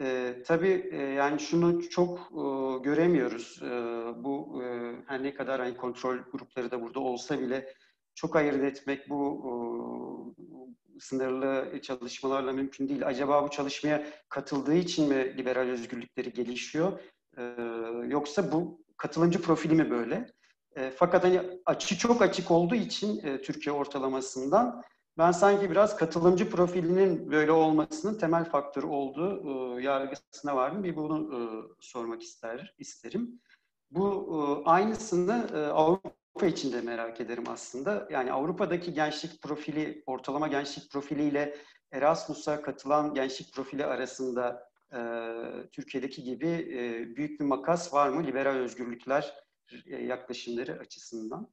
E, tabii e, yani şunu çok e, göremiyoruz. E, bu e, her ne kadar hani kontrol grupları da burada olsa bile çok ayırt etmek bu e, sınırlı çalışmalarla mümkün değil. Acaba bu çalışmaya katıldığı için mi liberal özgürlükleri gelişiyor? E, yoksa bu katılımcı profili mi böyle? E, fakat hani açı çok açık olduğu için e, Türkiye ortalamasından ben sanki biraz katılımcı profilinin böyle olmasının temel faktörü olduğu e, yargısına vardım. Bir bunu e, sormak ister isterim. Bu e, aynısını e, Avrupa için de merak ederim aslında. Yani Avrupa'daki gençlik profili, ortalama gençlik profiliyle Erasmus'a katılan gençlik profili arasında e, Türkiye'deki gibi e, büyük bir makas var mı liberal özgürlükler e, yaklaşımları açısından?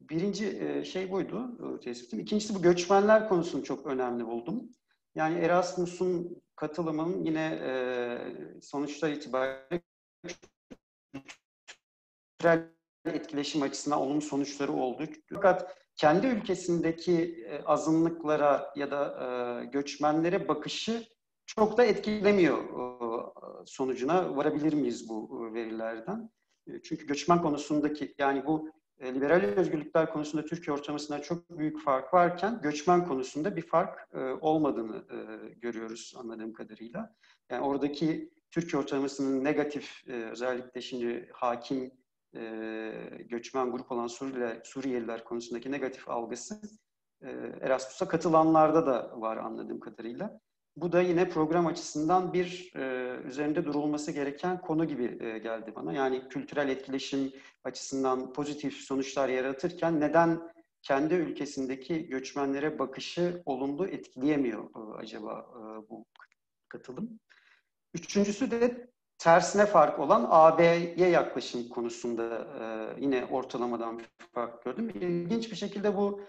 Birinci e, şey buydu e, tespitim. İkincisi bu göçmenler konusunu çok önemli buldum. Yani Erasmus'un katılımının yine e, sonuçlar itibariyle kültürel etkileşim açısından olumlu sonuçları oldu. Fakat kendi ülkesindeki azınlıklara ya da göçmenlere bakışı çok da etkilemiyor sonucuna varabilir miyiz bu verilerden? Çünkü göçmen konusundaki yani bu liberal özgürlükler konusunda Türkiye ortalamasından çok büyük fark varken göçmen konusunda bir fark olmadığını görüyoruz anladığım kadarıyla. Yani oradaki Türkiye ortalamasının negatif özellikle şimdi hakim göçmen grup olan Suriyeliler konusundaki negatif algısı Erasmus'a katılanlarda da var anladığım kadarıyla. Bu da yine program açısından bir e, üzerinde durulması gereken konu gibi e, geldi bana. Yani kültürel etkileşim açısından pozitif sonuçlar yaratırken neden kendi ülkesindeki göçmenlere bakışı olumlu etkileyemiyor e, acaba e, bu katılım? Üçüncüsü de tersine fark olan AB'ye yaklaşım konusunda e, yine ortalamadan bir fark gördüm. İlginç bir şekilde bu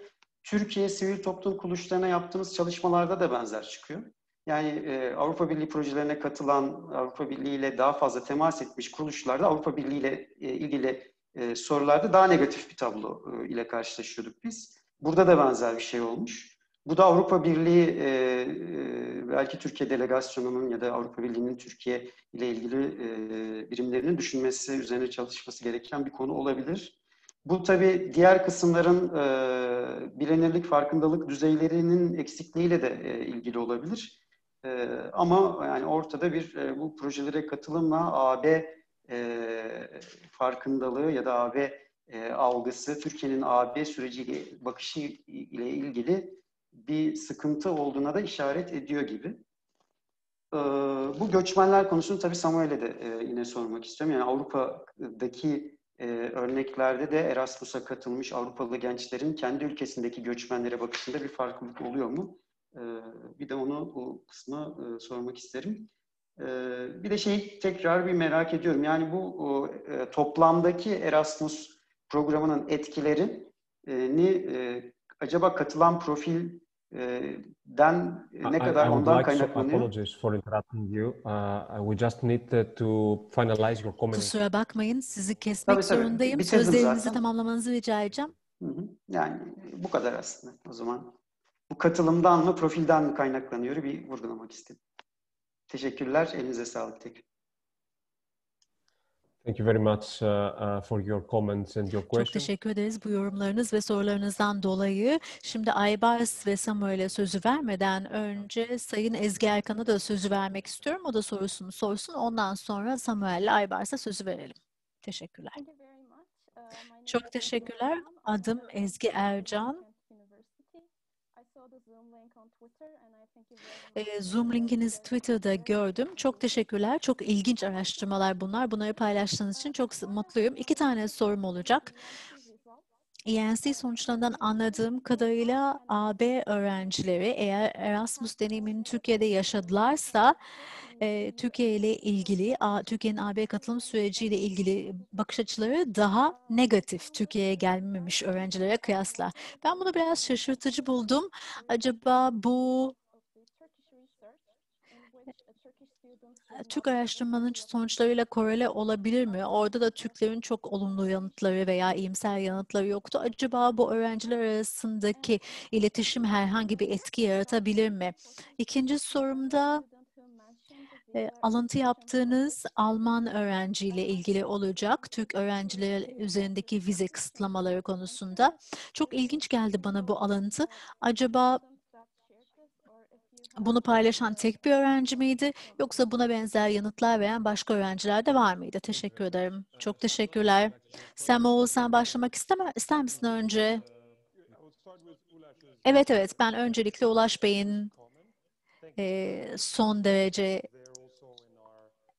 Türkiye sivil toplum kuruluşlarına yaptığımız çalışmalarda da benzer çıkıyor. Yani e, Avrupa Birliği projelerine katılan, Avrupa Birliği ile daha fazla temas etmiş kuruluşlarda Avrupa Birliği ile e, ilgili e, sorularda daha negatif bir tablo e, ile karşılaşıyorduk biz. Burada da benzer bir şey olmuş. Bu da Avrupa Birliği, e, e, belki Türkiye delegasyonunun ya da Avrupa Birliği'nin Türkiye ile ilgili e, birimlerinin düşünmesi, üzerine çalışması gereken bir konu olabilir. Bu tabii diğer kısımların e, bilinirlik, farkındalık düzeylerinin eksikliğiyle de e, ilgili olabilir. E, ama yani ortada bir e, bu projelere katılımla AB e, farkındalığı ya da AB e, algısı, Türkiye'nin AB süreciyle bakışı ile ilgili bir sıkıntı olduğuna da işaret ediyor gibi. E, bu göçmenler konusunu tabii Samuel'e de e, yine sormak istiyorum. Yani Avrupa'daki e, örneklerde de Erasmus'a katılmış Avrupalı gençlerin kendi ülkesindeki göçmenlere bakışında bir farklılık oluyor mu? E, bir de onu bu kısmı e, sormak isterim. E, bir de şey tekrar bir merak ediyorum. Yani bu o, e, toplamdaki Erasmus programının etkilerini e, acaba katılan profil den ne kadar I, I ondan like kaynaklanıyor? apologies for interrupting you. Uh, we just need to finalize your comment. Kusura bakmayın sizi kesmek Tabii, tabii. zorundayım. Bitirdim Sözlerinizi zaten. tamamlamanızı rica edeceğim. Hı hı. Yani bu kadar aslında o zaman. Bu katılımdan mı, profilden mi kaynaklanıyor bir vurgulamak istedim. Teşekkürler, elinize sağlık tekrar. Thank you very much uh, uh, for your comments and your Çok questions. teşekkür ederiz bu yorumlarınız ve sorularınızdan dolayı. Şimdi Aybars ve Samuel'e sözü vermeden önce Sayın Ezgi Erkan'a da sözü vermek istiyorum. O da sorusunu sorsun. Ondan sonra Samuel'le Aybars'a sözü verelim. Teşekkürler. Çok teşekkürler. Adım Ezgi Ercan. Ee, Zoom linkinizi Twitter'da gördüm. Çok teşekkürler. Çok ilginç araştırmalar bunlar. Bunları paylaştığınız için çok mutluyum. İki tane sorum olacak. ENC sonuçlarından anladığım kadarıyla AB öğrencileri eğer Erasmus deneyimini Türkiye'de yaşadılarsa e, Türkiye ile ilgili, Türkiye'nin AB katılım süreciyle ilgili bakış açıları daha negatif Türkiye'ye gelmemiş öğrencilere kıyasla. Ben bunu biraz şaşırtıcı buldum. Acaba bu Türk araştırmanın sonuçlarıyla korele olabilir mi? Orada da Türklerin çok olumlu yanıtları veya iyimser yanıtları yoktu. Acaba bu öğrenciler arasındaki iletişim herhangi bir etki yaratabilir mi? İkinci sorumda e, alıntı yaptığınız Alman öğrenciyle ilgili olacak. Türk öğrenciler üzerindeki vize kısıtlamaları konusunda. Çok ilginç geldi bana bu alıntı. Acaba bunu paylaşan tek bir öğrenci miydi yoksa buna benzer yanıtlar veren başka öğrenciler de var mıydı? Teşekkür ederim. Çok teşekkürler. Samuel sen başlamak isteme, ister misin önce? Evet evet ben öncelikle Ulaş Bey'in e, son derece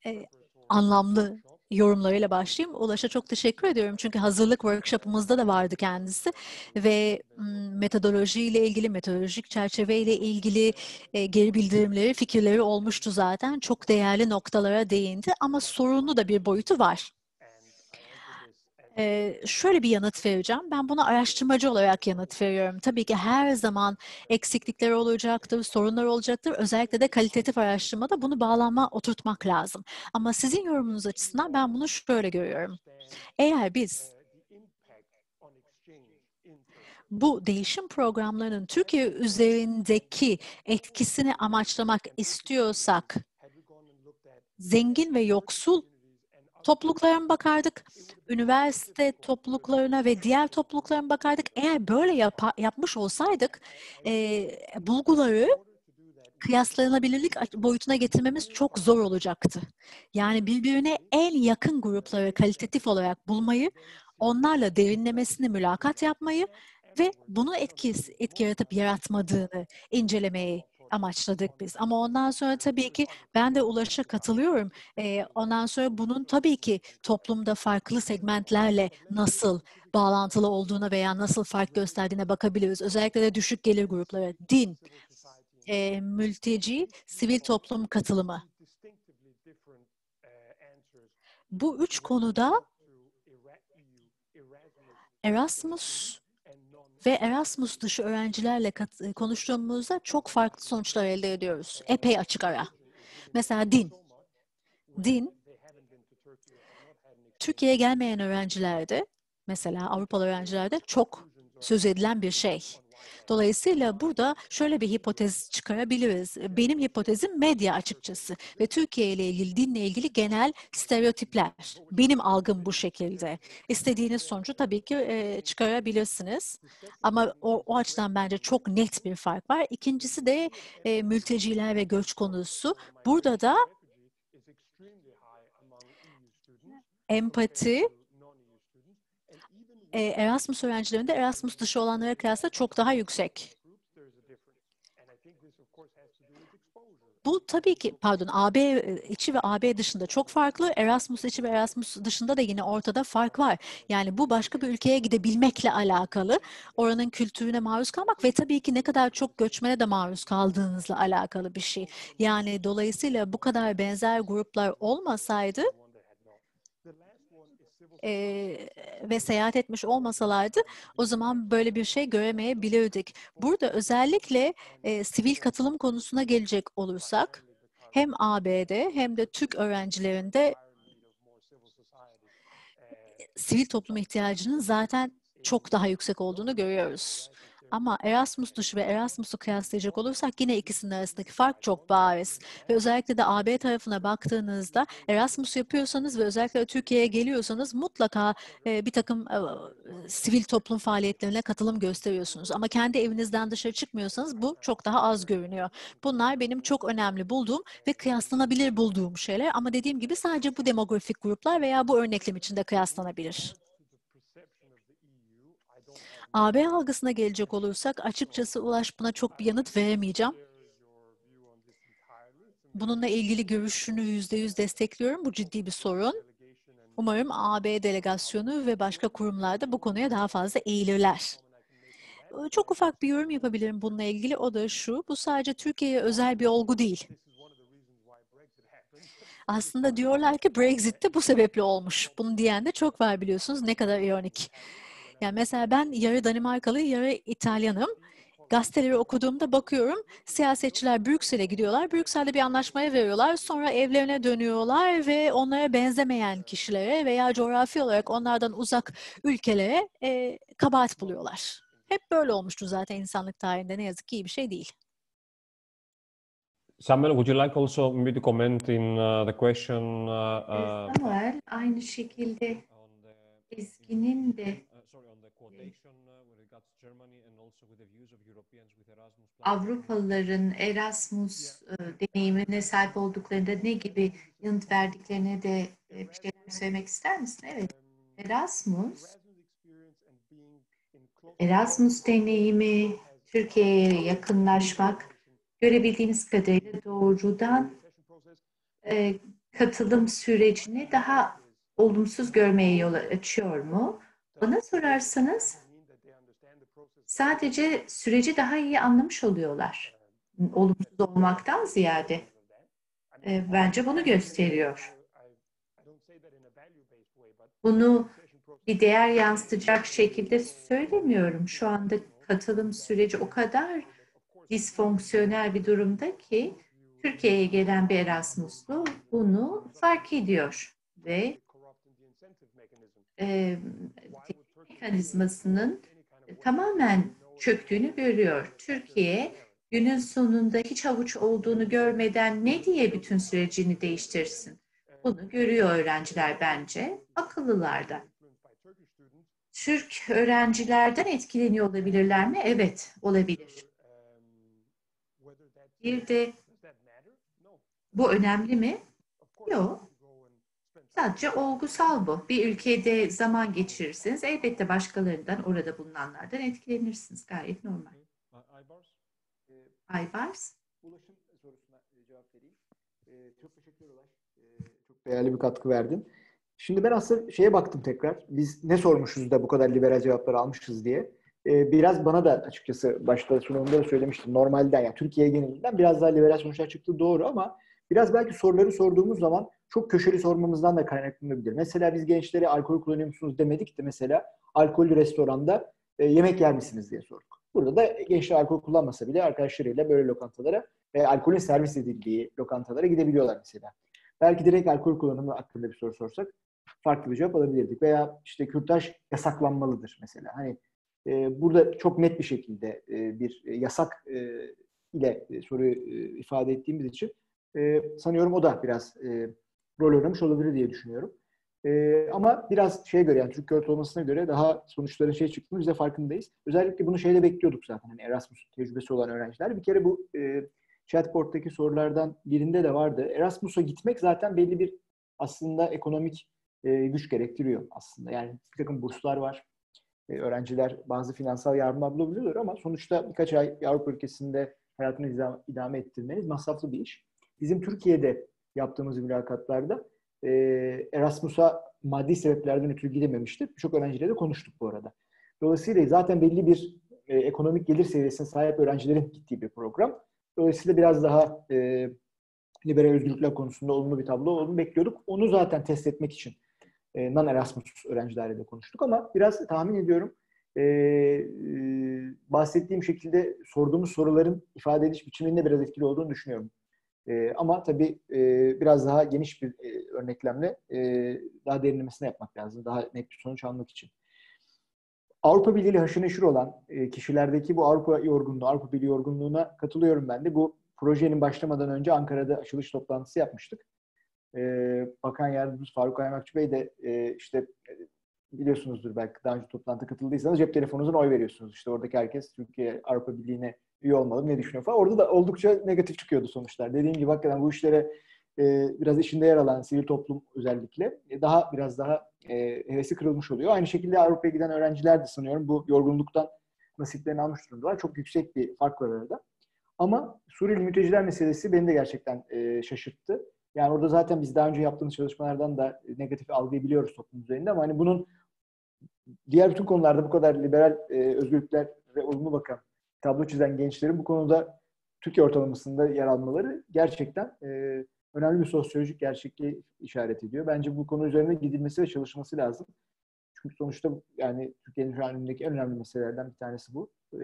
e, anlamlı yorumlarıyla başlayayım. Ulaş'a çok teşekkür ediyorum çünkü hazırlık workshopumuzda da vardı kendisi ve metodolojiyle ilgili, metodolojik çerçeveyle ilgili e, geri bildirimleri, fikirleri olmuştu zaten. Çok değerli noktalara değindi ama sorunlu da bir boyutu var. Ee, şöyle bir yanıt vereceğim. Ben buna araştırmacı olarak yanıt veriyorum. Tabii ki her zaman eksiklikler olacaktır, sorunlar olacaktır. Özellikle de kalitatif araştırmada bunu bağlama oturtmak lazım. Ama sizin yorumunuz açısından ben bunu şöyle görüyorum. Eğer biz bu değişim programlarının Türkiye üzerindeki etkisini amaçlamak istiyorsak zengin ve yoksul topluluklara mı bakardık? Üniversite topluluklarına ve diğer topluluklara mı bakardık? Eğer böyle yapa, yapmış olsaydık e, bulguları kıyaslanabilirlik boyutuna getirmemiz çok zor olacaktı. Yani birbirine en yakın grupları kalitatif olarak bulmayı, onlarla derinlemesine mülakat yapmayı ve bunu etki, etki yaratıp yaratmadığını incelemeyi amaçladık biz. Ama ondan sonra tabii ki ben de Ulaş'a katılıyorum. Ee, ondan sonra bunun tabii ki toplumda farklı segmentlerle nasıl bağlantılı olduğuna veya nasıl fark gösterdiğine bakabiliriz. Özellikle de düşük gelir grupları, din, e, mülteci, sivil toplum katılımı. Bu üç konuda Erasmus ve Erasmus dışı öğrencilerle konuştuğumuzda çok farklı sonuçlar elde ediyoruz. Epey açık ara. Mesela din. Din, Türkiye'ye gelmeyen öğrencilerde, mesela Avrupalı öğrencilerde çok söz edilen bir şey. Dolayısıyla burada şöyle bir hipotez çıkarabiliriz. Benim hipotezim medya açıkçası ve Türkiye ile ilgili, dinle ilgili genel stereotipler. Benim algım bu şekilde. İstediğiniz sonucu tabii ki e, çıkarabilirsiniz. Ama o, o açıdan bence çok net bir fark var. İkincisi de e, mülteciler ve göç konusu. Burada da empati e, Erasmus öğrencilerinde Erasmus dışı olanlara kıyasla çok daha yüksek. Bu tabii ki pardon AB içi ve AB dışında çok farklı. Erasmus içi ve Erasmus dışında da yine ortada fark var. Yani bu başka bir ülkeye gidebilmekle alakalı. Oranın kültürüne maruz kalmak ve tabii ki ne kadar çok göçmene de maruz kaldığınızla alakalı bir şey. Yani dolayısıyla bu kadar benzer gruplar olmasaydı e, ve seyahat etmiş olmasalardı o zaman böyle bir şey göremeyebilirdik. Burada özellikle e, sivil katılım konusuna gelecek olursak hem ABD hem de Türk öğrencilerinde sivil toplum ihtiyacının zaten çok daha yüksek olduğunu görüyoruz. Ama Erasmus dışı ve Erasmus'u kıyaslayacak olursak yine ikisinin arasındaki fark çok bariz. Ve özellikle de AB tarafına baktığınızda Erasmus yapıyorsanız ve özellikle Türkiye'ye geliyorsanız mutlaka e, bir takım e, sivil toplum faaliyetlerine katılım gösteriyorsunuz. Ama kendi evinizden dışarı çıkmıyorsanız bu çok daha az görünüyor. Bunlar benim çok önemli bulduğum ve kıyaslanabilir bulduğum şeyler. Ama dediğim gibi sadece bu demografik gruplar veya bu örneklem içinde kıyaslanabilir. AB algısına gelecek olursak açıkçası Ulaş buna çok bir yanıt veremeyeceğim. Bununla ilgili görüşünü yüzde yüz destekliyorum. Bu ciddi bir sorun. Umarım AB delegasyonu ve başka kurumlarda bu konuya daha fazla eğilirler. Çok ufak bir yorum yapabilirim bununla ilgili. O da şu, bu sadece Türkiye'ye özel bir olgu değil. Aslında diyorlar ki Brexit de bu sebeple olmuş. Bunu diyen de çok var biliyorsunuz. Ne kadar ironik. Yani mesela ben yarı Danimarkalı, yarı İtalyanım. Gazeteleri okuduğumda bakıyorum siyasetçiler Brüksel'e gidiyorlar. Brüksel'de bir anlaşmaya veriyorlar. Sonra evlerine dönüyorlar ve onlara benzemeyen kişilere veya coğrafi olarak onlardan uzak ülkelere e, kabahat buluyorlar. Hep böyle olmuştu zaten insanlık tarihinde. Ne yazık ki iyi bir şey değil. Samuel, would you like also maybe to comment in uh, the question? Uh, uh... Samuel, aynı şekilde Ezgi'nin de Avrupalıların Erasmus e, deneyimine sahip olduklarında ne gibi yanıt verdiklerine de e, bir şeyler söylemek ister misin? Evet. Erasmus Erasmus deneyimi Türkiye'ye yakınlaşmak görebildiğiniz kadarıyla doğrudan e, katılım sürecini daha olumsuz görmeye yol açıyor mu? Bana sorarsanız sadece süreci daha iyi anlamış oluyorlar. Olumsuz olmaktan ziyade. E, bence bunu gösteriyor. Bunu bir değer yansıtacak şekilde söylemiyorum. Şu anda katılım süreci o kadar disfonksiyonel bir durumda ki Türkiye'ye gelen bir Erasmuslu bunu fark ediyor ve e, mekanizmasının tamamen çöktüğünü görüyor. Türkiye günün sonunda hiç avuç olduğunu görmeden ne diye bütün sürecini değiştirsin? Bunu görüyor öğrenciler bence, akıllılar da. Türk öğrencilerden etkileniyor olabilirler mi? Evet, olabilir. Bir de bu önemli mi? Yok. Sadece olgusal bu. Bir ülkede zaman geçirirsiniz. Elbette başkalarından, orada bulunanlardan etkilenirsiniz. Gayet normal. Aybars? Ulaşım sorusuna cevap vereyim. Ee, çok teşekkür ederim. Ee, çok değerli bir katkı verdin. Şimdi ben aslında şeye baktım tekrar. Biz ne sormuşuz da bu kadar liberal cevaplar almışız diye. Ee, biraz bana da açıkçası başta sunumda da söylemiştim. Normalden yani Türkiye genelinden biraz daha liberal sonuçlar çıktı doğru ama biraz belki soruları sorduğumuz zaman çok köşeli sormamızdan da kaynaklanabilir. Mesela biz gençlere alkol kullanıyor musunuz demedik de mesela alkollü restoranda e, yemek yer misiniz diye sorduk. Burada da gençler alkol kullanmasa bile arkadaşlarıyla böyle lokantalara ve alkolün servis edildiği lokantalara gidebiliyorlar mesela. Belki direkt alkol kullanımı hakkında bir soru sorsak farklı bir cevap alabilirdik. Veya işte kürtaj yasaklanmalıdır mesela. Hani e, burada çok net bir şekilde e, bir yasak e, ile soruyu e, ifade ettiğimiz için e, sanıyorum o da biraz e, rol oynamış olabilir diye düşünüyorum. E, ama biraz şeye göre yani Türk ortalamasına göre daha sonuçların şey çıktığını biz de farkındayız. Özellikle bunu şeyde bekliyorduk zaten. Hani Erasmus tecrübesi olan öğrenciler. Bir kere bu e, chatboard'daki sorulardan birinde de vardı. Erasmus'a gitmek zaten belli bir aslında ekonomik e, güç gerektiriyor aslında. Yani bir takım burslar var. E, öğrenciler bazı finansal yardımlar bulabiliyorlar ama sonuçta birkaç ay Avrupa ülkesinde hayatını idame ettirmeniz masraflı bir iş. Bizim Türkiye'de yaptığımız mülakatlarda e, Erasmus'a maddi sebeplerden ötürü gidememişti. Birçok öğrenciyle de konuştuk bu arada. Dolayısıyla zaten belli bir e, ekonomik gelir seviyesine sahip öğrencilerin gittiği bir program. Dolayısıyla biraz daha e, liberal özgürlükler konusunda olumlu bir tablo olduğunu bekliyorduk. Onu zaten test etmek için e, non-Erasmus öğrencilerle de konuştuk ama biraz tahmin ediyorum e, e, bahsettiğim şekilde sorduğumuz soruların ifade ediş biçiminde biraz etkili olduğunu düşünüyorum. E, ama tabii e, biraz daha geniş bir e, örneklemle e, daha derinlemesine yapmak lazım. Daha net bir sonuç almak için. Avrupa Birliği ile haşır neşir olan e, kişilerdeki bu Avrupa yorgunluğu, Avrupa Birliği yorgunluğuna katılıyorum ben de. Bu projenin başlamadan önce Ankara'da açılış toplantısı yapmıştık. E, Bakan Yardımcısı Faruk Aymakçı Bey de e, işte e, biliyorsunuzdur belki daha önce toplantı katıldıysanız cep telefonunuzun oy veriyorsunuz. İşte oradaki herkes Türkiye Avrupa Birliği'ne üye olmalı ne düşünüyor falan. Orada da oldukça negatif çıkıyordu sonuçlar. Dediğim gibi hakikaten bu işlere e, biraz içinde yer alan sivil toplum özellikle e, daha biraz daha e, hevesi kırılmış oluyor. Aynı şekilde Avrupa'ya giden öğrenciler de sanıyorum bu yorgunluktan nasiplerini almış durumdalar. Çok yüksek bir fark var arada. Ama Suriyeli mülteciler meselesi beni de gerçekten e, şaşırttı. Yani orada zaten biz daha önce yaptığımız çalışmalardan da negatif algıyı biliyoruz toplum üzerinde ama hani bunun diğer bütün konularda bu kadar liberal e, özgürlükler ve olumlu bakan tablo çizen gençlerin bu konuda Türkiye ortalamasında yer almaları gerçekten e, önemli bir sosyolojik gerçekliği işaret ediyor. Bence bu konu üzerine gidilmesi ve çalışılması lazım. Çünkü sonuçta yani Türkiye'nin şu an önündeki en önemli meselelerden bir tanesi bu. E,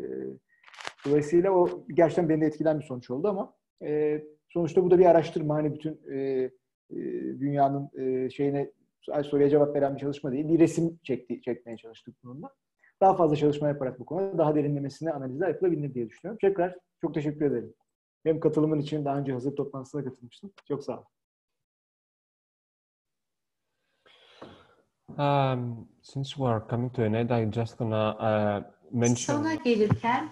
dolayısıyla o gerçekten beni de etkilen bir sonuç oldu ama e, sonuçta bu da bir araştırma. Hani bütün e, e, dünyanın e, şeyine soruya cevap veren bir çalışma değil. Bir resim çekti, çekmeye çalıştık bununla daha fazla çalışma yaparak bu konuda daha derinlemesine analizler yapılabilir diye düşünüyorum. Tekrar çok teşekkür ederim. Hem katılımın için daha önce hazır toplantısına katılmıştım. Çok sağ olun. Um, since we are coming to an end, I'm just gonna uh, mention... Sona gelirken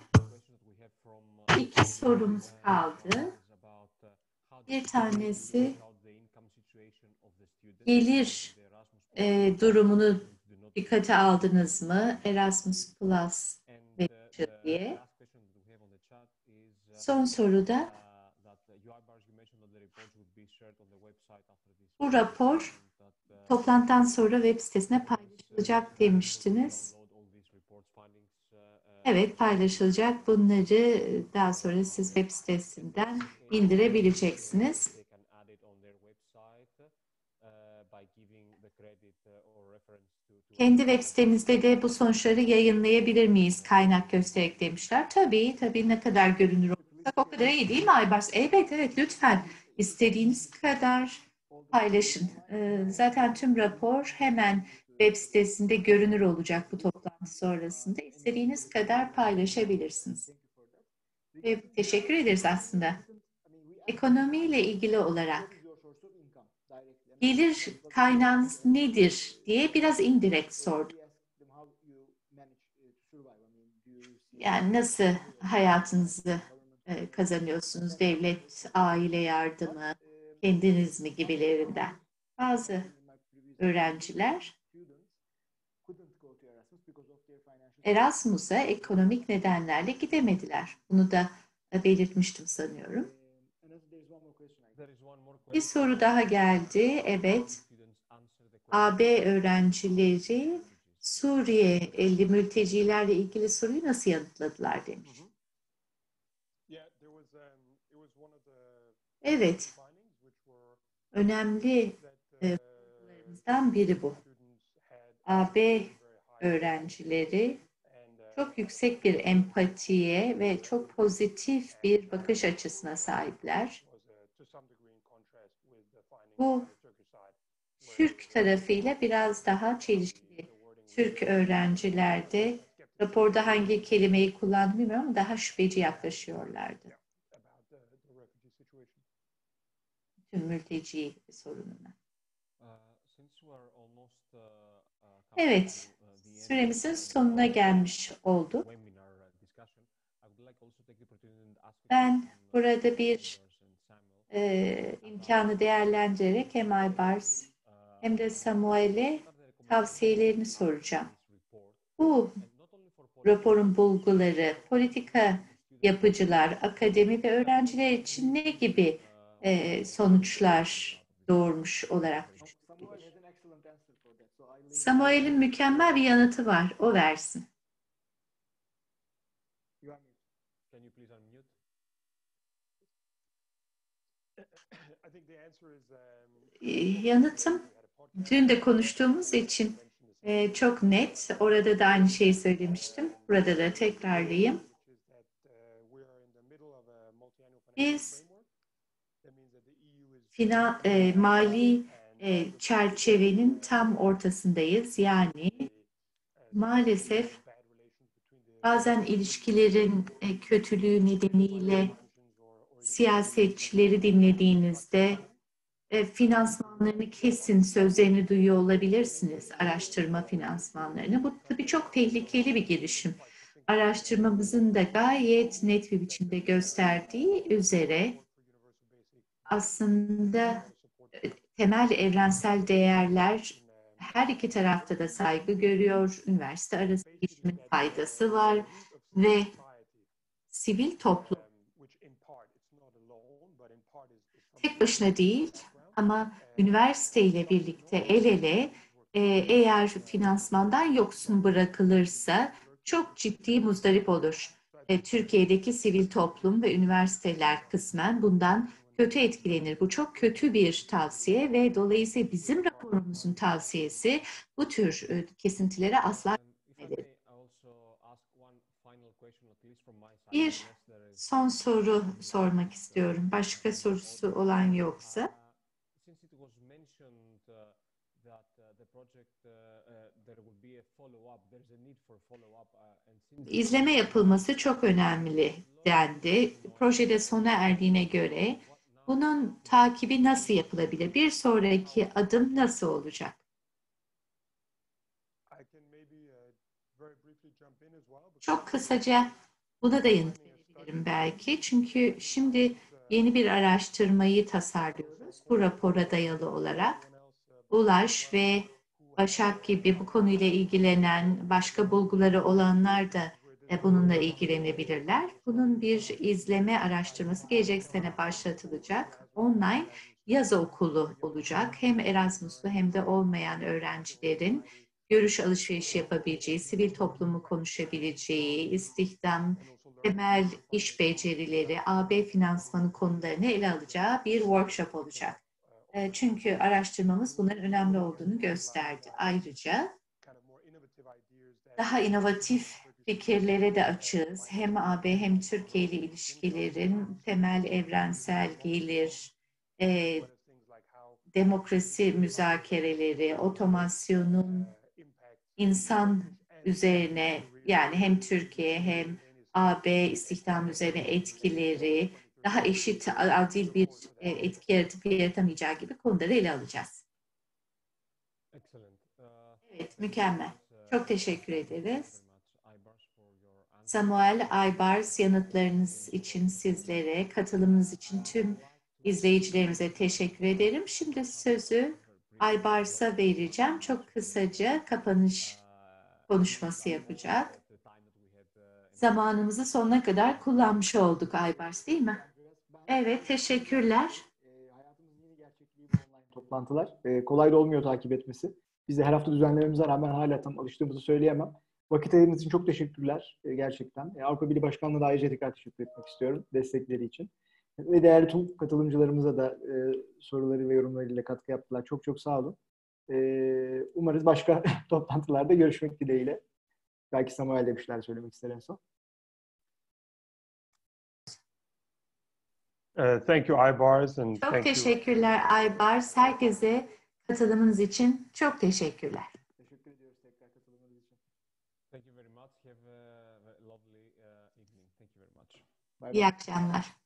iki sorumuz kaldı. Bir tanesi gelir e, durumunu dikkate aldınız mı? Erasmus Plus ve diye. Son soruda bu rapor toplantıdan sonra web sitesine paylaşılacak demiştiniz. Evet paylaşılacak. Bunları daha sonra siz web sitesinden indirebileceksiniz. Kendi web sitemizde de bu sonuçları yayınlayabilir miyiz kaynak göstererek demişler. Tabii, tabii ne kadar görünür olursak o kadar iyi değil mi Aybars? Evet, evet lütfen istediğiniz kadar paylaşın. Ee, zaten tüm rapor hemen web sitesinde görünür olacak bu toplantı sonrasında. İstediğiniz kadar paylaşabilirsiniz. Ve teşekkür ederiz aslında. Ekonomiyle ilgili olarak gelir kaynağınız nedir diye biraz indirekt sordum. Yani nasıl hayatınızı e, kazanıyorsunuz? Devlet, aile yardımı, kendiniz mi gibilerinden. Bazı öğrenciler Erasmus'a ekonomik nedenlerle gidemediler. Bunu da belirtmiştim sanıyorum. Bir soru daha geldi. Evet. AB öğrencileri Suriyeli mültecilerle ilgili soruyu nasıl yanıtladılar demiş. Evet. Önemli e, biri bu. AB öğrencileri çok yüksek bir empatiye ve çok pozitif bir bakış açısına sahipler. Bu Türk tarafıyla biraz daha çelişkili. Türk öğrencilerde raporda hangi kelimeyi kullandım bilmiyorum ama daha şüpheci yaklaşıyorlardı. Tüm mülteci sorununa. Evet, süremizin sonuna gelmiş olduk. Ben burada bir e, imkanı değerlendirerek hem Aybars hem de Samuel'e tavsiyelerini soracağım. Bu raporun bulguları, politika yapıcılar, akademi ve öğrenciler için ne gibi e, sonuçlar doğurmuş olarak düşünüyorsunuz? Samuel'in mükemmel bir yanıtı var. O versin. Yanıtım dün de konuştuğumuz için e, çok net. Orada da aynı şeyi söylemiştim. Burada da tekrarlayayım. Biz final, e, mali e, çerçevenin tam ortasındayız. Yani maalesef bazen ilişkilerin e, kötülüğü nedeniyle siyasetçileri dinlediğinizde e, finansmanlarını kesin sözlerini duyuyor olabilirsiniz, araştırma finansmanlarını. Bu tabii çok tehlikeli bir girişim. Araştırmamızın da gayet net bir biçimde gösterdiği üzere aslında temel evrensel değerler her iki tarafta da saygı görüyor. Üniversite arası gelişimin faydası var ve sivil toplum tek başına değil ama üniversite ile birlikte el ele e, eğer finansmandan yoksun bırakılırsa çok ciddi muzdarip olur. E, Türkiye'deki sivil toplum ve üniversiteler kısmen bundan kötü etkilenir. Bu çok kötü bir tavsiye ve dolayısıyla bizim raporumuzun tavsiyesi bu tür e, kesintilere asla bir son soru sormak istiyorum. Başka sorusu olan yoksa. İzleme yapılması çok önemli dendi. Projede sona erdiğine göre bunun takibi nasıl yapılabilir? Bir sonraki adım nasıl olacak? Çok kısaca buna da yanıt verebilirim belki. Çünkü şimdi yeni bir araştırmayı tasarlıyoruz. Bu rapora dayalı olarak. Ulaş ve Başak gibi bu konuyla ilgilenen başka bulguları olanlar da e, bununla ilgilenebilirler. Bunun bir izleme araştırması gelecek sene başlatılacak. Online yaz okulu olacak. Hem Erasmus'lu hem de olmayan öğrencilerin görüş alışverişi yapabileceği, sivil toplumu konuşabileceği, istihdam, temel iş becerileri, AB finansmanı konularını ele alacağı bir workshop olacak. E, çünkü araştırmamız bunların önemli olduğunu gösterdi. Ayrıca daha inovatif fikirlere de açığız. Hem AB hem Türkiye ile ilişkilerin temel evrensel gelir, e, demokrasi müzakereleri, otomasyonun insan üzerine yani hem Türkiye hem AB istihdam üzerine etkileri, daha eşit, adil bir e, etki yaratıp yaratamayacağı gibi konuları ele alacağız. Evet, mükemmel. Çok teşekkür ederiz. Samuel Aybars yanıtlarınız için sizlere, katılımınız için tüm izleyicilerimize teşekkür ederim. Şimdi sözü Aybars'a vereceğim. Çok kısaca kapanış konuşması yapacak. Zamanımızı sonuna kadar kullanmış olduk Aybars değil mi? Evet, teşekkürler. Toplantılar. E, kolay da olmuyor takip etmesi. Biz de her hafta düzenlememize rağmen hala tam alıştığımızı söyleyemem. Vakit ayırdığınız için çok teşekkürler e, gerçekten. E, Avrupa Birliği Başkanlığı'na da ayrıca tekrar teşekkür etmek istiyorum destekleri için. Ve değerli tüm katılımcılarımıza da e, soruları ve yorumlarıyla katkı yaptılar. Çok çok sağ olun. E, umarız başka toplantılarda görüşmek dileğiyle. Belki Samuel de bir şeyler söylemek ister en son. Uh, thank you, Ibars, and Çok thank you. teşekkürler Aybars. Herkese katılımınız için çok teşekkürler. Thank you very much. Have a lovely uh, evening. Thank you very much. İyi akşamlar.